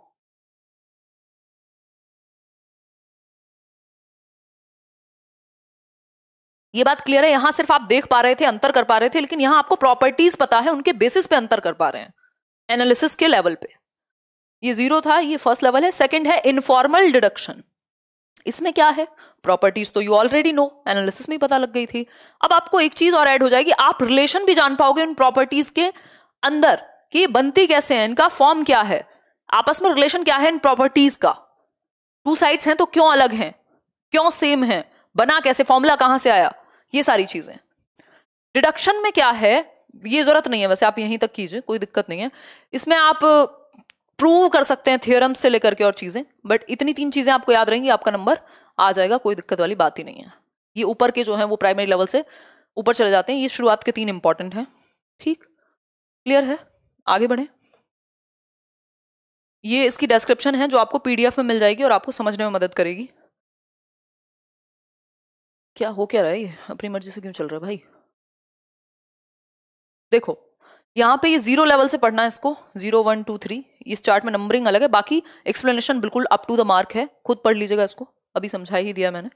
ये बात क्लियर है, यहाँ सिर्फ़ आप देख पा रहे थे, अंतर कर पा रहे थे, लेकिन यहाँ आपको प्रॉपर्टीज़ पता है, उनके बेसिस पे अंतर कर पा रहे हैं एनालिसिस के लेवल पे। ये ज़ीरो था, ये फ़र्स्ट लेवल है सेकंड है इनफॉर्मल डिडक्शन इसमें क्या है? प्रॉपर्टीज़ तो यू ऑलरेडी नो एनालिसिस में पता लग गई थी। अब आपको एक चीज़ और ऐड हो जाएगी। आप रिलेशन भी जान पाओगे इन प्रॉपर्टीज़ के अंदर कि ये बनती कैसे है, इनका फॉर्म क्या है। आपस में रिलेशन क्या है इन प्रॉपर्टीज़ का? टू साइड्स हैं तो क्यों अलग हैं? क्यों सेम है? बना कैसे? फॉर्मूला कहाँ से आया? ये सारी चीज़ें। डिडक्शन में क्या है? ये ज़रूरत नहीं है। वैसे आप यहीं तक कीजिए, कोई दिक्कत नहीं है। इसमें आप प्रूव कर सकते हैं थियरम्स से लेकर के और चीज़ें बट इतनी तीन चीज़ें आपको याद रहेंगी। आपका नंबर आ जाएगा, कोई दिक्कत वाली बात ही नहीं है। ये ऊपर के जो है, वो प्राइमरी लेवल से ऊपर चले जाते हैं। ये शुरुआत के तीन इंपॉर्टेंट हैं। ठीक? क्लियर है? आगे बढ़े। ये इसकी डिस्क्रिप्शन है, जो आपको पीडीएफ में मिल जाएगी और आपको समझने में मदद करेगी। क्या हो क्या रहा है ये? अपनी मर्ज़ी से क्यों चल रहा है भाई? देखो, यहाँ पे ये ज़ीरो लेवल से पढ़ना है इसको। ज़ीरो वन टू थ्री इस चार्ट में नंबरिंग अलग है। बाकी एक्सप्लेनेशन बिल्कुल अप टू द मार्क है। खुद पढ़ लीजिएगा इसको। अभी समझा ही दिया मैंने।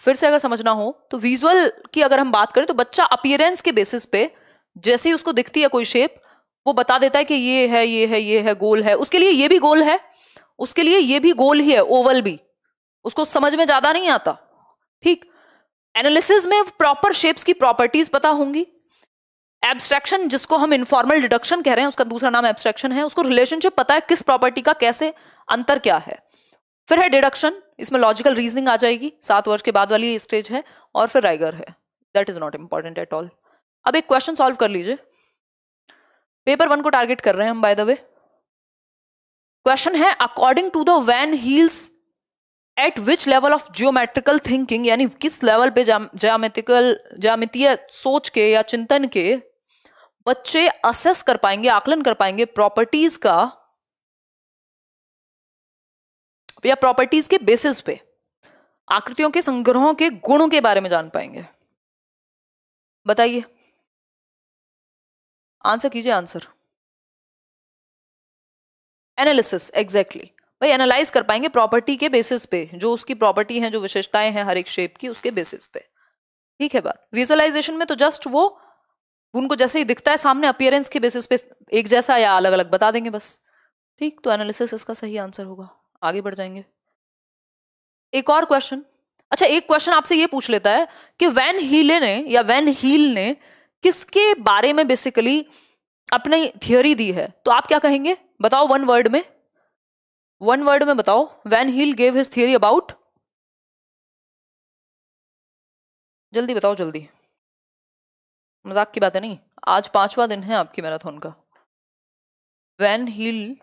फिर से अगर समझना हो तो विजुअल की अगर हम बात करें तो बच्चा अपियरेंस के बेसिस पे जैसे ही उसको दिखती है कोई शेप वो बता देता है कि ये है ये है ये है, गोल है। उसके लिए ये भी गोल है, उसके लिए ये भी गोल ही है ओवल भी। उसको समझ में ज़्यादा नहीं आता, ठीक? एनालिसिस में प्रॉपर शेप्स की प्रॉपर्टीज़ पता होंगी। एब्स्ट्रैक्शन जिसको हम इनफॉर्मल डिडक्शन कह रहे हैं, उसका दूसरा नाम एब्स्ट्रैक्शन है, उसको रिलेशनशिप पता है किस प्रॉपर्टी का कैसे अंतर क्या है। फिर है डिडक्शन इसमें लॉजिकल रीजनिंग आ जाएगी, सात वर्ष के बाद वाली स्टेज है और फिर राइगर है। That is not important at all अब एक क्वेश्चन सॉल्व कर लीजिए। पेपर वन को टारगेट कर रहे हैं हम बाय द वे क्वेश्चन है according to the Van Hiele's at which level of geometrical thinking यानी किस लेवल पे ज्यामितिकल, ज्यामितीय सोच के या चिंतन के बच्चे असेस कर पाएँगे, आकलन कर पाएँगे प्रॉपर्टीज़ का या प्रॉपर्टीज़ के बेसिस पे, आकृतियों के संग्रहों के गुणों के बारे में जान पाएँगे। बताइए। आंसर कीजिए आंसर एनालिसिस एग्जैक्टली भाई एनालाइज कर पाएँगे प्रॉपर्टी के बेसिस पे, जो उसकी प्रॉपर्टी है, जो विशेषताएँ हैं हर एक शेप की, उसके बेसिस पे। ठीक है बात? विजुअलाइजेशन में तो जस्ट वो उनको जैसे ही दिखता है, सामने अपियरेंस के बेसिस पे एक जैसा या अलग अलग बता देंगे बस। ठीक तो एनालिसिस इसका सही आंसर होगा। आगे बढ़ जाएँगे। एक और क्वेश्चन अच्छा एक क्वेश्चन आपसे ये पूछ लेता है कि वैन हीले ने या वैन हील ने किसके बारे में बेसिकली अपनी थियोरी दी है? तो आप क्या कहेंगे? बताओ वन वर्ड में। वन वर्ड में बताओ Van Hiele gave his theory about जल्दी बताओ, जल्दी। मज़ाक की बात है नहीं? आज पांचवा दिन है आपकी मैराथन का। वैन हील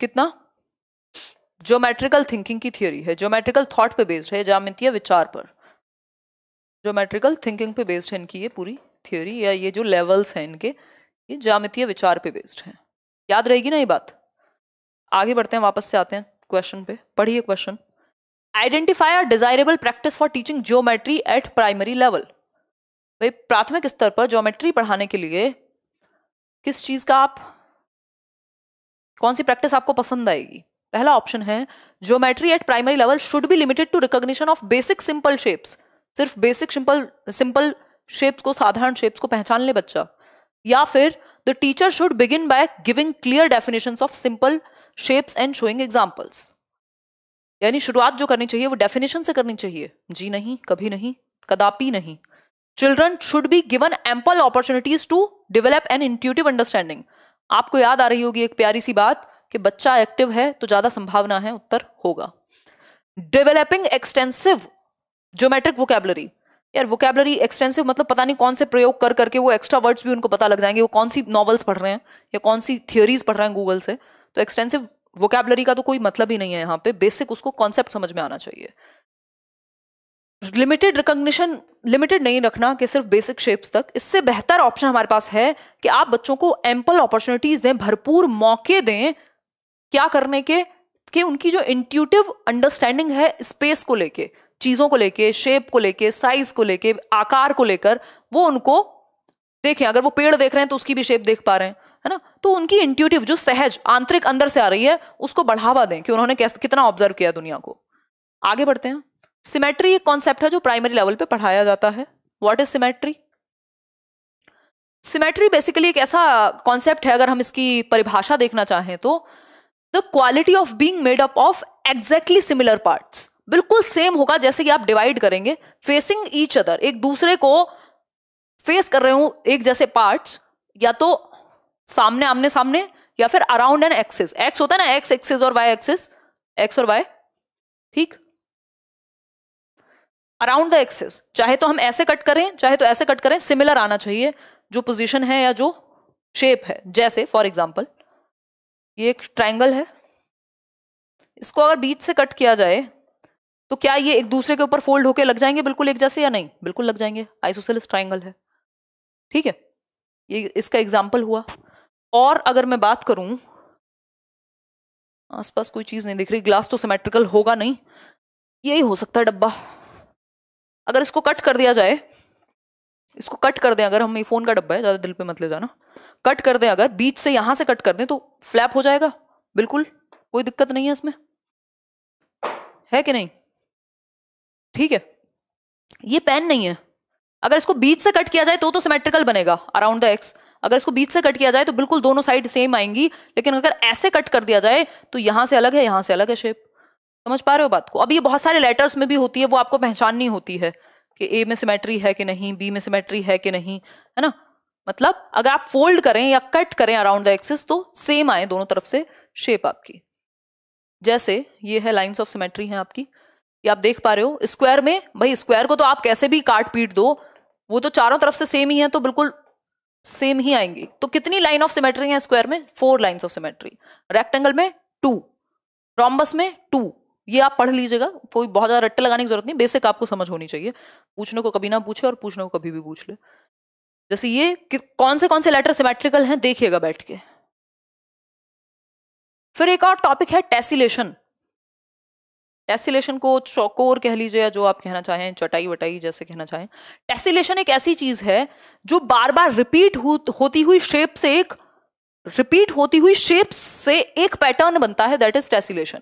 कितना? ज्योमेट्रिकल थिंकिंग की थियोरी है ज्योमेट्रिकल थॉट पे बेस्ड है जामितीय विचार पर। ज्योमेट्रिकल थिंकिंग पे बेस्ड है इनकी, ये पूरी थियोरी या ये जो लेवल्स हैं इनके, ये जामितीय विचार पे बेस्ड है। याद रहेगी ना ये बात? आगे बढ़ते हैं, वापस से आते हैं क्वेश्चन पे। पढ़िए question identify are desirable practice for teaching geometry at primary level भाई, प्राथमिक स्तर पर ज्योमेट्री पढ़ाने के लिए किस चीज़ का आप कौन सी प्रैक्टिस आपको पसंद आएगी? पहला ऑप्शन है geometry at primary level should be limited to recognition of basic simple shapes सिर्फ़ बेसिक सिंपल सिंपल शेप्स को, साधारण शेप्स को पहचान ले बच्चा। या फिर the teacher should begin by giving clear definition of simple shapes and showing examples यानी शुरुआत जो करनी चाहिए, वो डेफिनेशन से करनी चाहिए। जी नहीं, कभी नहीं, कदापि नहीं। Children should be given ample opportunities to develop an intuitive understanding आपको याद आ रही होगी एक प्यारी सी बात कि बच्चा एक्टिव है तो ज़्यादा संभावना है उत्तर होगा। डेवलपिंग एक्सटेंसिव ज्योमेट्रिक वोकेबलरी यार वोकेबलरी एक्सटेंसिव मतलब पता नहीं कौन से प्रयोग कर करके वो एक्स्ट्रा वर्ड्स भी उनको पता लग जाएँगे। वो कौन सी नॉवल्स पढ़ रहे हैं या कौन सी थियोरीज पढ़ रहे हैं गूगल से। तो एक्सटेंसिव वोकेबलरी का तो कोई मतलब ही नहीं है यहाँ पे। बेसिक उसको कॉन्सेप्ट समझ में आना चाहिए। लिमिटेड रिकॉग्निशन लिमिटेड नहीं रखना कि सिर्फ़ बेसिक शेप्स तक, इससे बेहतर ऑप्शन हमारे पास है कि आप बच्चों को एम्पल अपॉर्चुनिटीज़ दें, भरपूर मौके दें, क्या करने के? कि उनकी जो इंट्यूटिव अंडरस्टैंडिंग है स्पेस को लेके, चीज़ों को लेके शेप को लेके साइज़ को लेके, आकार को लेकर, वो उनको देखें। अगर वो पेड़ देख रहे हैं तो उसकी भी शेप देख पा रहे हैं, है ना? तो उनकी इंट्यूटिव जो सहज, आंतरिक अंदर से आ रही है, उसको बढ़ावा दें कि उन्होंने कैसे, कितना ऑब्ज़र्व किया दुनिया को। आगे बढ़ते हैं। सिमेट्री एक कॉन्सेप्ट है जो प्राइमरी लेवल पे पढ़ाया जाता है। What is symmetry symmetry basically एक ऐसा कॉन्सेप्ट है, अगर हम इसकी परिभाषा देखना चाहें तो। The quality of being made up of exactly similar parts बिल्कुल सेम होगा, जैसे कि आप डिवाइड करेंगे। फेसिंग ईच अदर एक दूसरे को फेस कर रहे हो, एक जैसे पार्ट्स या तो सामने, आमने सामने, या फिर अराउंड एन एक्सिस एक्स होता है ना एक्स एक्सिस और वाई एक्सिस एक्स और वाई ठीक? अराउंड द एक्सिस चाहे तो हम ऐसे कट करें, चाहे तो ऐसे कट करें सिमिलर आना चाहिए, जो पोजीशन है या जो शेप है। जैसे फॉर एग्ज़ाम्पल ये एक ट्राइंगल है। इसको अगर बीच से कट किया जाए तो क्या ये एक दूसरे के ऊपर फोल्ड होके लग जाएँगे बिल्कुल एक जैसे या नहीं? बिल्कुल लग जाएँगे। आइसोसेलिस ट्राइंगल है। ठीक है? ये इसका एग्ज़ाम्पल हुआ। और अगर मैं बात करूँ, आसपास कोई चीज़ नहीं दिख रही ग्लास तो सिमेट्रिकल होगा नहीं। यही हो सकता है डब्बा। अगर इसको कट कर दिया जाए, इसको कट कर दें, अगर हम फ़ोन का डब्बा है, ज़्यादा दिल पे मत ले जाना। कट कर दें, अगर बीच से यहाँ से कट कर दें तो फ्लैप हो जाएगा। बिल्कुल, कोई दिक्कत नहीं है इसमें। है कि नहीं? ठीक है। ये पेन नहीं है। अगर इसको बीच से कट किया जाए तो तो सिमेट्रिकल बनेगा अराउंड द एक्स अगर इसको बीच से कट किया जाए तो बिल्कुल दोनों साइड सेम आएँगी, लेकिन अगर ऐसे कट कर दिया जाए तो यहाँ से अलग है, यहाँ से अलग है शेप समझ पा रहे हो बात को? अब ये बहुत सारे लेटर्स में भी होती है, वो आपको पहचाननी होती है कि ए में सिमेट्री है कि नहीं बी में सिमेट्री है कि नहीं, है ना? मतलब अगर आप फोल्ड करें या कट करें अराउंड द एक्सिस तो सेम आए दोनों तरफ़ से शेप आपकी। जैसे ये है लाइंस ऑफ़ सिमेट्री है आपकी। ये आप देख पा रहे हो स्क्वायर में, भाई स्क्वायर को तो आप कैसे भी काट पीट दो, वो तो चारों तरफ़ से सेम ही है तो बिल्कुल सेम ही आएँगी। तो कितनी लाइन ऑफ़ सिमेट्री है स्क्वायर में? Four lines of symmetry rectangle में टू रॉम्बस में टू ये आप पढ़ लीजिएगा, कोई बहुत ज़्यादा रट्टे लगाने की ज़रूरत नहीं, बेसिक आपको समझ होनी चाहिए। पूछने को कभी ना पूछे और पूछने को कभी भी पूछ ले। जैसे ये कौन से कौन से लेटर सिमेट्रिकल हैं, देखिएगा बैठ के। फिर एक और टॉपिक है टेसिलेशन टेसिलेशन को चौकोर कह लीजिए या जो आप कहना चाहें चटाई वटाई जैसे कहना चाहें। टेसिलेशन एक ऐसी चीज़ है जो बार बार रिपीट होती हुई शेप से एक रिपीट होती हुई शेप से एक पैटर्न बनता है दैट इज़ टेसिलेशन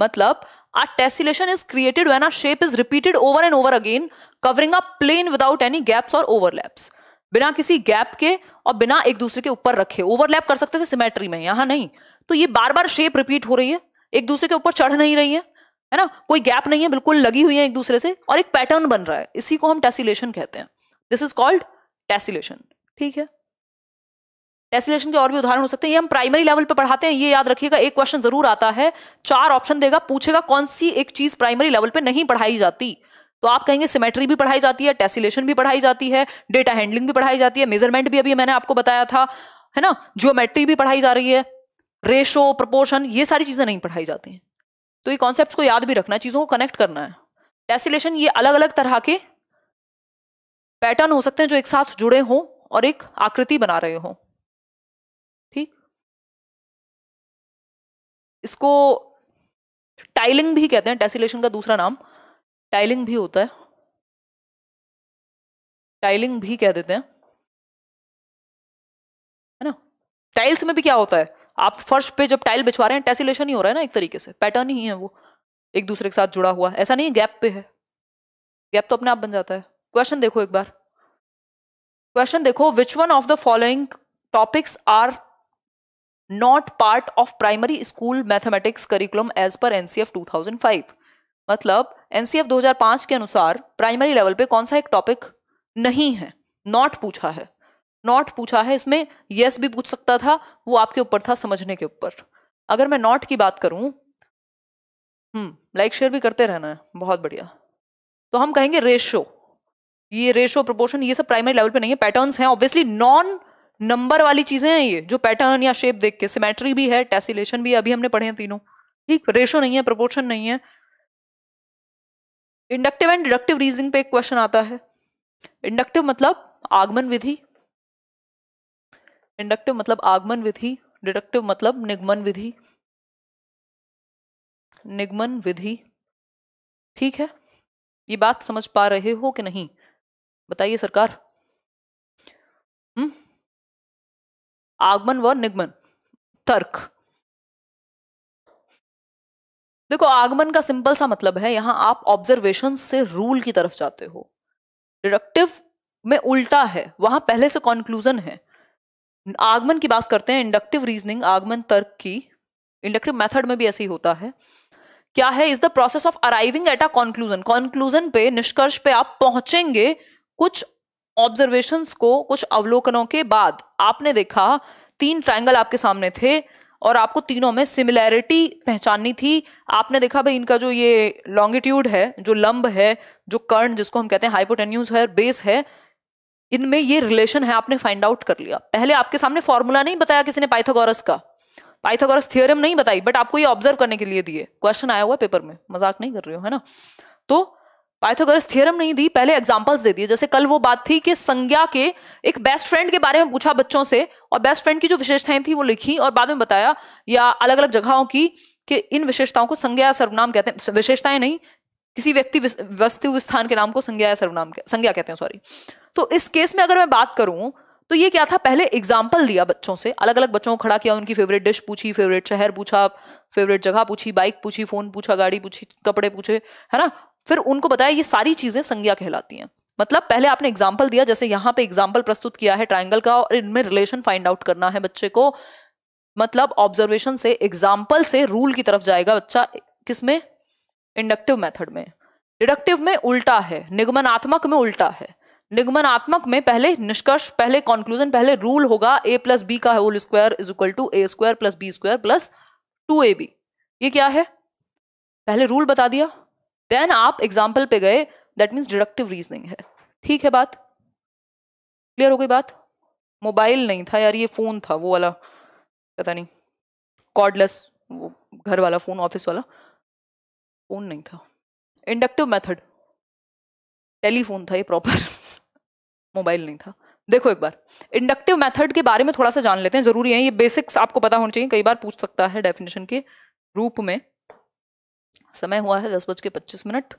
मतलब a tessellation is created when a shape is repeated over and over again covering a plane without any gaps और ओवरलैप्स बिना किसी गैप के और बिना एक दूसरे के ऊपर रखे ओवरलैप कर सकते थे सिमेट्री में, यहाँ नहीं। तो ये बार बार शेप रिपीट हो रही है, एक दूसरे के ऊपर चढ़ नहीं रही है है ना? कोई गैप नहीं है, बिल्कुल लगी हुई है एक दूसरे से और एक पैटर्न बन रहा है। इसी को हम टेसिलेशन कहते हैं। दिस इज़ कॉल्ड टेसिलेशन ठीक है? टेसिलेशन के और भी उदाहरण हो सकते हैं। ये हम प्राइमरी लेवल पर पढ़ाते हैं। ये याद रखिएगा, एक क्वेश्चन ज़रूर आता है। चार ऑप्शन देगा, पूछेगा कौन सी एक चीज़ प्राइमरी लेवल पर नहीं पढ़ाई जाती। तो आप कहेंगे सिमेट्री भी पढ़ाई जाती है टेसिलेशन भी पढ़ाई जाती है डेटा हैंडलिंग भी पढ़ाई जाती है मेज़रमेंट भी अभी मैंने आपको बताया था, है ना? जियोमेट्री भी पढ़ाई जा रही है। रेशो प्रपोर्शन ये सारी चीज़ें नहीं पढ़ाई जाती हैं। तो ये कॉन्सेप्ट को याद भी रखना है, चीज़ों को कनेक्ट करना है। टेसिलेशन ये अलग अलग तरह के पैटर्न हो सकते हैं जो एक साथ जुड़े हों और एक आकृति बना रहे हो। इसको टाइलिंग भी कहते हैं टेसिलेशन का दूसरा नाम। टाइलिंग भी होता है। टाइलिंग भी कह देते हैं। है ना? टाइल्स में भी क्या होता है? आप फर्श पे जब टाइल बिछवा रहे हैं टेसिलेशन ही हो रहा है ना एक तरीके से। पैटर्न ही है वो। एक दूसरे के साथ जुड़ा हुआ। ऐसा नहीं है, गैप पे है। गैप तो अपने आप बन जाता है। क्वेश्चन देखो एक बार। क्वेश्चन देखो which one of the following topics are not part of primary school mathematics curriculum as per NCF 2005 मतलब एनसीएफ 2005 के अनुसार प्राइमरी लेवल पे कौन सा एक टॉपिक नहीं है? नॉट पूछा है। नॉट पूछा है, इसमें यस yes भी पूछ सकता था, वो आपके ऊपर था समझने के ऊपर। अगर मैं नॉट की बात करूँ हम्म लाइक शेयर भी करते रहना है, बहुत बढ़िया। तो हम कहेंगे रेशो ये रेशो प्रोपोर्शन ये सब प्राइमरी लेवल पे नहीं है पैटर्न्स हैं ऑब्वियसली नॉन नंबर वाली चीज़ें हैं ये, जो पैटर्न या शेप देख के सिमेट्री भी है टेसिलेशन भी अभी हमने पढ़े हैं तीनों। ठीक? रेशो नहीं है प्रोपोर्शन नहीं है। इंडक्टिव एंड डिडक्टिव रीजनिंग पे एक क्वेश्चन आता है। इंडक्टिव मतलब आगमन विधि। इंडक्टिव मतलब आगमन विधि डिडक्टिव मतलब निगमन विधि। निगमन विधि। ठीक है? ये बात समझ पा रहे हो कि नहीं? बताइए सरकार। हम्म? आगमन व निगमन, तर्क। देखो, आगमन का सिंपल सा मतलब है, यहाँ आप ऑब्जर्वेशन से रूल की तरफ़ जाते हो। डिडक्टिव में उल्टा है, वहाँ पहले से कॉन्क्लूजन है। आगमन की बात करते हैं इंडक्टिव रीजनिंग आगमन, तर्क की। इंडक्टिव मेथड में भी ऐसे ही होता है। क्या है is the process of arriving at a conclusion conclusion पे, निष्कर्ष पे आप पहुँचेंगे, कुछ ऑब्जर्वेशन को कुछ अवलोकनों के बाद आपने देखा, तीन ट्रायंगल आपके सामने थे और आपको तीनों में सिमिलैरिटी पहचाननी थी। आपने देखा भाई इनका जो ये लॉन्गिट्यूड है, जो लंब है, जो कर्ण जिसको हम कहते हैं हाइपोटेन्यूज है बेस है, इनमें ये रिलेशन है, आपने फाइंड आउट कर लिया। पहले आपके सामने फॉर्मूला नहीं बताया किसी ने पाइथागोरस का। पाइथागोरस थियोरम नहीं बताई बट आपको ये ऑब्ज़र्व करने के लिए दिए। क्वेश्चन आया हुआ पेपर में। मज़ाक नहीं कर रही हो, है ना? तो पाइथागोरस थियोरम नहीं दी, पहले एग्जांपल्स दे दिए। जैसे कल वो बात थी कि संज्ञा के एक बेस्ट फ्रेंड के बारे में पूछा बच्चों से, और बेस्ट फ्रेंड की जो विशेषताएँ थी वो लिखी, और बाद में बताया, या अलग अलग जगहों की, कि इन विशेषताओं को संज्ञा सर्वनाम कहते हैं। विशेषताएँ नहीं, किसी व्यक्ति वस्तु स्थान के नाम को संज्ञा या सर्वनाम संज्ञा कहते हैं सॉरी तो इस केस में अगर मैं बात करूँ तो ये क्या था? पहले एग्ज़ाम्पल दिया बच्चों से। अलग अलग बच्चों को खड़ा किया, उनकी फेवरेट डिश पूछी फेवरेट शहर पूछा फेवरेट जगह पूछी बाइक पूछी फ़ोन पूछा, गाड़ी पूछी, कपड़े पूछे, है ना? फिर उनको बताया, ये सारी चीज़ें संज्ञा कहलाती हैं। मतलब पहले आपने एग्ज़ाम्पल दिया, जैसे यहाँ पे एग्ज़ाम्पल प्रस्तुत किया है ट्राइंगल का और इनमें रिलेशन फाइंड आउट करना है बच्चे को। मतलब ऑब्जर्वेशन से एग्ज़ाम्पल से रूल की तरफ़ जाएगा बच्चा किसमें इंडक्टिव मेथड में। डिडक्टिव में उल्टा है, निगमनात्मक में उल्टा है। निगमनात्मक में पहले निष्कर्ष, पहले कॉन्क्लूजन पहले रूल होगा ए प्लस बी का whole square is equal to A square plus B square plus two A B ये क्या है? पहले रूल बता दिया। देन आप एग्ज़ाम्पल पे गए दैट मीन्स डिडक्टिव रीजनिंग है। ठीक है बात? क्लियर हो गई बात? मोबाइल नहीं था यार, ये फ़ोन था, वो वाला, पता नहीं कॉर्डलेस वो घर वाला फ़ोन ऑफ़िस वाला फ़ोन नहीं था। इंडक्टिव मेथड टेलीफोन था ये प्रॉपर मोबाइल नहीं था। देखो एक बार इंडक्टिव मेथड के बारे में थोड़ा सा जान लेते हैं, ज़रूरी है, ये बेसिक्स आपको पता होना चाहिए, कई बार पूछ सकता है डेफिनेशन के रूप में। समय हुआ है दस बज के पच्चीस मिनट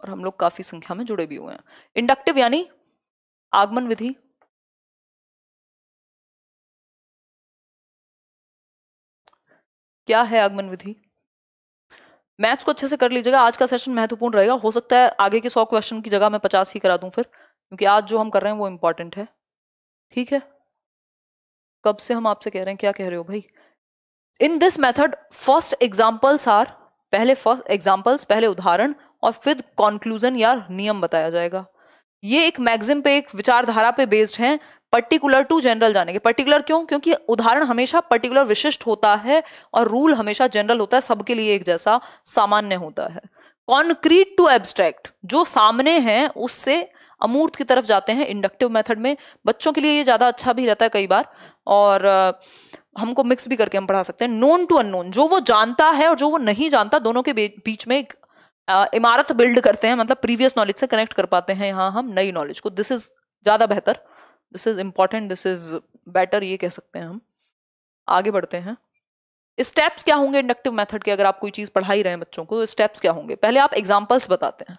और हम लोग काफ़ी संख्या में जुड़े भी हुए हैं। इंडक्टिव यानी आगमन विधि। क्या है आगमन विधि? मैथ्स को अच्छे से कर लीजिएगा। आज का सेशन महत्वपूर्ण रहेगा। हो सकता है आगे के सौ क्वेश्चन की जगह मैं पचास ही करा दूँ फिर, क्योंकि आज जो हम कर रहे हैं वो इम्पोर्टेंट है। ठीक है? कब से हम आपसे कह रहे हैं? क्या कह रहे हो भाई? In this method first examples are पहले फ़र्स्ट एग्जाम्पल्स पहले उदाहरण और फिर कॉन्क्लूजन या नियम बताया जाएगा। ये एक मैगजिम पे, एक विचारधारा पे बेस्ड है पर्टिकुलर टू जनरल जाने के। पर्टिकुलर क्यों? क्योंकि उदाहरण हमेशा पर्टिकुलर विशिष्ट होता है और रूल हमेशा जनरल होता है, सबके लिए एक जैसा सामान्य होता है। कॉन्क्रीट टू एब्स्ट्रैक्ट जो सामने है, उससे अमूर्त की तरफ़ जाते हैं इंडक्टिव मेथड में। बच्चों के लिए ये ज़्यादा अच्छा भी रहता है कई बार और हमको मिक्स भी करके हम पढ़ा सकते हैं। नोन टू अननोन जो वो जानता है और जो वो नहीं जानता, दोनों के बीच में एक इमारत बिल्ड करते हैं मतलब प्रीवियस नॉलेज से कनेक्ट कर पाते हैं यहाँ हम नई नॉलेज को। दिस इज़ ज़्यादा बेहतर। This is important this is better ये कह सकते हैं हम। आगे बढ़ते हैं। स्टेप्स क्या होंगे इंडक्टिव मेथड के? अगर आप कोई चीज़ पढ़ा ही रहे हैं बच्चों को तो स्टेप्स क्या होंगे? पहले आप एग्जाम्पल्स बताते हैं।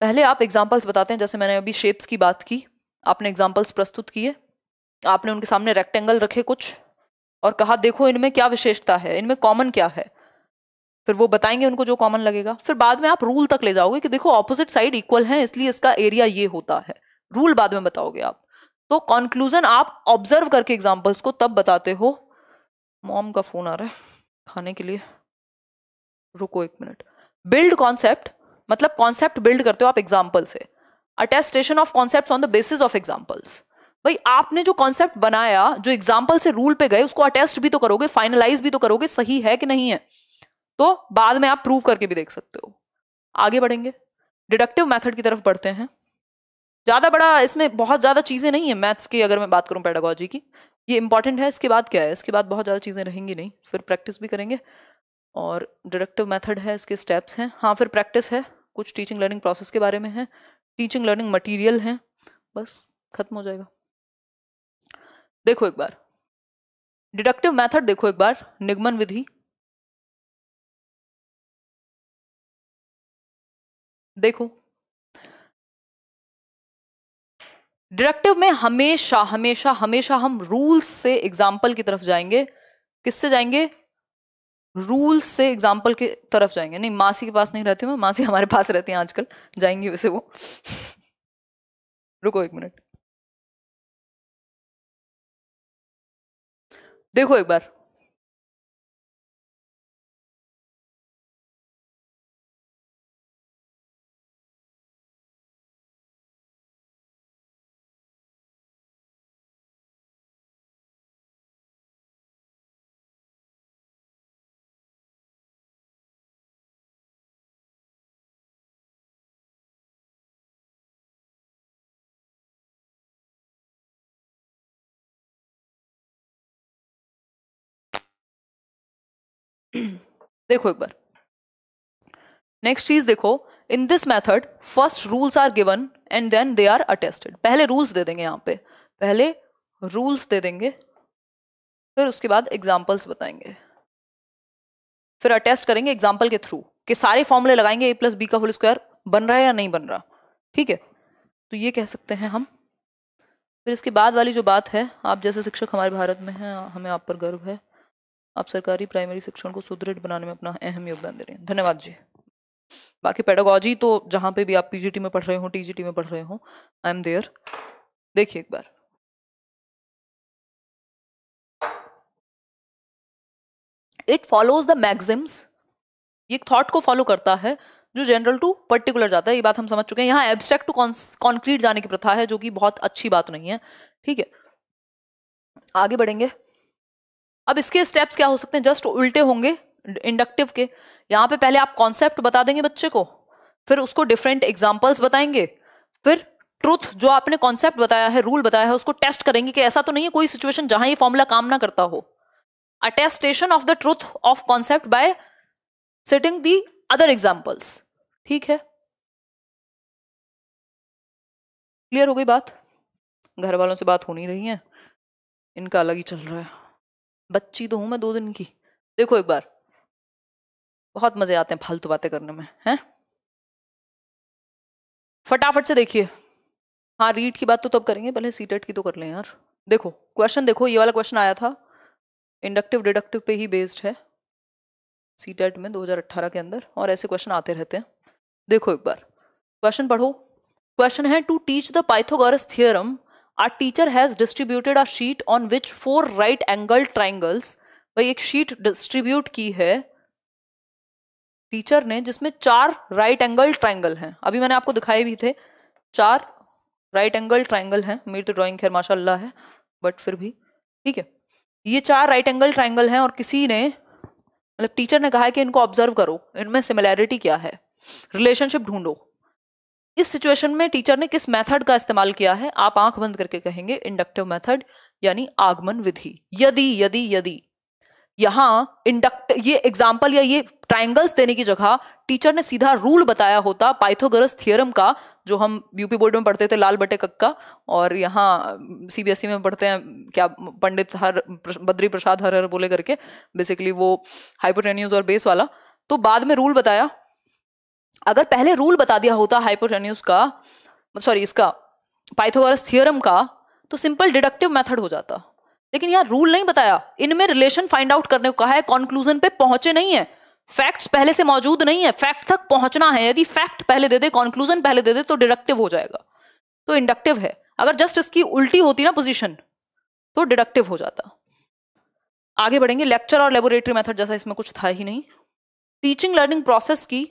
पहले आप एग्जाम्पल्स बताते हैं, जैसे मैंने अभी शेप्स की बात की, आपने एग्जाम्पल्स प्रस्तुत किए। आपने उनके सामने रेक्टेंगल रखे कुछ और कहा, देखो, इनमें क्या विशेषता है? इनमें कॉमन क्या है? फिर वो बताएँगे उनको जो कॉमन लगेगा। फिर बाद में आप रूल तक ले जाओगे कि देखो ऑपोजिट साइड इक्वल है, इसलिए इसका एरिया ये होता है। रूल बाद में बताओगे आप। तो कंक्लूजन आप ऑब्ज़र्व करके एग्जाम्पल्स को तब बताते हो। मॉम का फ़ोन आ रहा है खाने के लिए। रुको एक मिनट बिल्ड कॉन्सेप्ट मतलब कॉन्सेप्ट बिल्ड करते हो आप एग्ज़ाम्पल से। Attestation of concept on the basis of examples भाई, आपने जो कॉन्सेप्ट बनाया, जो एग्ज़ाम्पल से रूल पे गए, उसको अटेस्ट भी तो करोगे फाइनलाइज भी तो करोगे, सही है कि नहीं है? तो बाद में आप प्रूव करके भी देख सकते हो। आगे बढ़ेंगे। डिडक्टिव मेथड की तरफ़ बढ़ते हैं। ज़्यादा बड़ा इसमें बहुत ज़्यादा चीज़ें नहीं है मैथ्स की, अगर मैं बात करूँ पेडागोजी की। ये इंपॉर्टेंट है, इसके बाद क्या है? इसके बाद बहुत ज़्यादा चीज़ें रहेंगी नहीं। फिर प्रैक्टिस भी करेंगे। और डिडक्टिव मेथड है, इसके स्टेप्स हैं। हाँ फिर प्रैक्टिस है। कुछ टीचिंग लर्निंग प्रोसेस के बारे में है। टीचिंग लर्निंग मटीरियल है। बस, खत्म हो जाएगा। देखो एक बार। डिडक्टिव मेथड देखो एक बार, निगमन विधि। देखो। डिडक्टिव में हमेशा हमेशा हमेशा हम रूल्स से एग्ज़ाम्पल की तरफ़ जाएँगे। किससे जाएँगे? रूल्स से एग्ज़ाम्पल की तरफ़ जाएँगे। नहीं, मासी के पास नहीं रहती मैं, मासी हमारे पास रहती हैं आजकल। जाएँगी वैसे वो। रुको एक मिनट। देखो एक बार। देखो एक बार। नेक्स्ट चीज़ देखो in this method first rules are given and then they are attested पहले रूल्स दे देंगे यहाँ पे। पहले रूल्स दे देंगे, फिर उसके बाद एग्जाम्पल्स बताएँगे। फिर अटेस्ट करेंगे एग्ज़ाम्पल के थ्रू कि सारे फॉर्मूले लगाएँगे ए प्लस बी का होल स्क्वायर बन रहा है या नहीं बन रहा। ठीक है? तो ये कह सकते हैं हम। फिर इसके बाद वाली जो बात है, आप जैसे शिक्षक हमारे भारत में हैं, हमें आप पर गर्व है। आप सरकारी प्राइमरी शिक्षण को सुदृढ़ बनाने में अपना अहम योगदान दे रहे हैं। धन्यवाद जी। बाकी पेडागोजी तो जहाँ पे भी आप पीजीटी में पढ़ रहे हो टीजीटी में पढ़ रहे हो आई एम देयर देखिए एक बार। इट फॉलोज द मैग्जिम्स ये थॉट को फॉलो करता है, जो जनरल टू पर्टिकुलर जाता है। ये बात हम समझ चुके हैं। यहाँ एब्स्ट्रैक्ट टू कॉन्क्रीट जाने की प्रथा है, जो कि बहुत अच्छी बात नहीं है। ठीक है। आगे बढ़ेंगे। अब इसके स्टेप्स क्या हो सकते हैं? जस्ट उल्टे होंगे इंडक्टिव के। यहाँ पे पहले आप कॉन्सेप्ट बता देंगे बच्चे को, फिर उसको डिफरेंट एग्जाम्पल्स बताएँगे, फिर ट्रुथ जो आपने कॉन्सेप्ट बताया है रूल बताया है, उसको टेस्ट करेंगे कि ऐसा तो नहीं है कोई सिचुएशन जहाँ ये फॉर्मूला काम ना करता हो। Attestation of the truth of concept by setting the other examples ठीक है? क्लियर हो गई बात? घर वालों से बात हो नहीं रही है। इनका अलग ही चल रहा है। बच्ची तो हूँ मैं दो दिन की। देखो एक बार। बहुत मज़े आते हैं फालतू बातें करने में, हैं? फटाफट से देखिए। हाँ रीड की बात तो तब करेंगे, पहले सीटेट की तो कर लें यार। देखो क्वेश्चन देखो, ये वाला क्वेश्चन आया था। इंडक्टिव डिडक्टिव पे ही बेस्ड है। सीटेट में 2018 के अंदर, और ऐसे क्वेश्चन आते रहते हैं। देखो एक बार। क्वेश्चन पढ़ो। क्वेश्चन है to teach the Pythagoras theorem are teacher has distributed a sheet on which four right angle triangles भाई एक शीट डिस्ट्रीब्यूट की है। टीचर ने जिसमें चार राइट एंगल ट्राइंगल हैं। अभी मैंने आपको दिखाए भी थे। चार राइट एंगल ट्राइंगल हैं। मेरी तो ड्राइंग खैर माशाल्लाह है बट फिर भी। ठीक है। ये चार राइट एंगल ट्राइंगल हैं और किसी ने मतलब टीचर ने कहा है कि इनको ऑब्ज़र्व करो। इनमें सिमिलैरिटी क्या है? रिलेशनशिप ढूंढो। इस सिचुएशन में टीचर ने किस मेथड का इस्तेमाल किया है? आप आँख बंद करके कहेंगे इंडक्टिव मेथड यानी आगमन विधि। यदि यदि यदि। यहाँ इंडक्ट ये एग्ज़ाम्पल या ये ट्राइंगल्स देने की जगह टीचर ने सीधा रूल बताया होता पाइथोगरस थियरम का, जो हम यूपी बोर्ड में पढ़ते थे, लाल बटे कक्का और यहाँ सीबीएसई में पढ़ते हैं, क्या पंडित हर, बद्री प्रसाद हर हर बोले करके बेसिकली वो हाइपोटेन्यूज और बेस वाला। तो बाद में रूल बताया अगर पहले रूल बता दिया होता हाइपोटेन्यूज का सॉरी इसका पाइथोगरस थियरम का तो सिंपल डिडक्टिव मेथड हो जाता। लेकिन यहाँ रूल नहीं बताया। इनमें रिलेशन फाइंड आउट करने को कहा है कॉन्क्लूजन पे पहुँचे नहीं है। फैक्ट्स पहले से मौजूद नहीं है। फैक्ट तक पहुँचना है। यदि फैक्ट पहले दे दे कॉन्क्लूजन पहले दे दे तो डिडक्टिव हो जाएगा। तो इंडक्टिव है। अगर जस्ट इसकी उल्टी होती ना पोजीशन तो डिडक्टिव हो जाता। आगे बढ़ेंगे। लेक्चर और लेबोरेटरी मेथड जैसा इसमें कुछ था ही नहीं। टीचिंग लर्निंग प्रोसेस की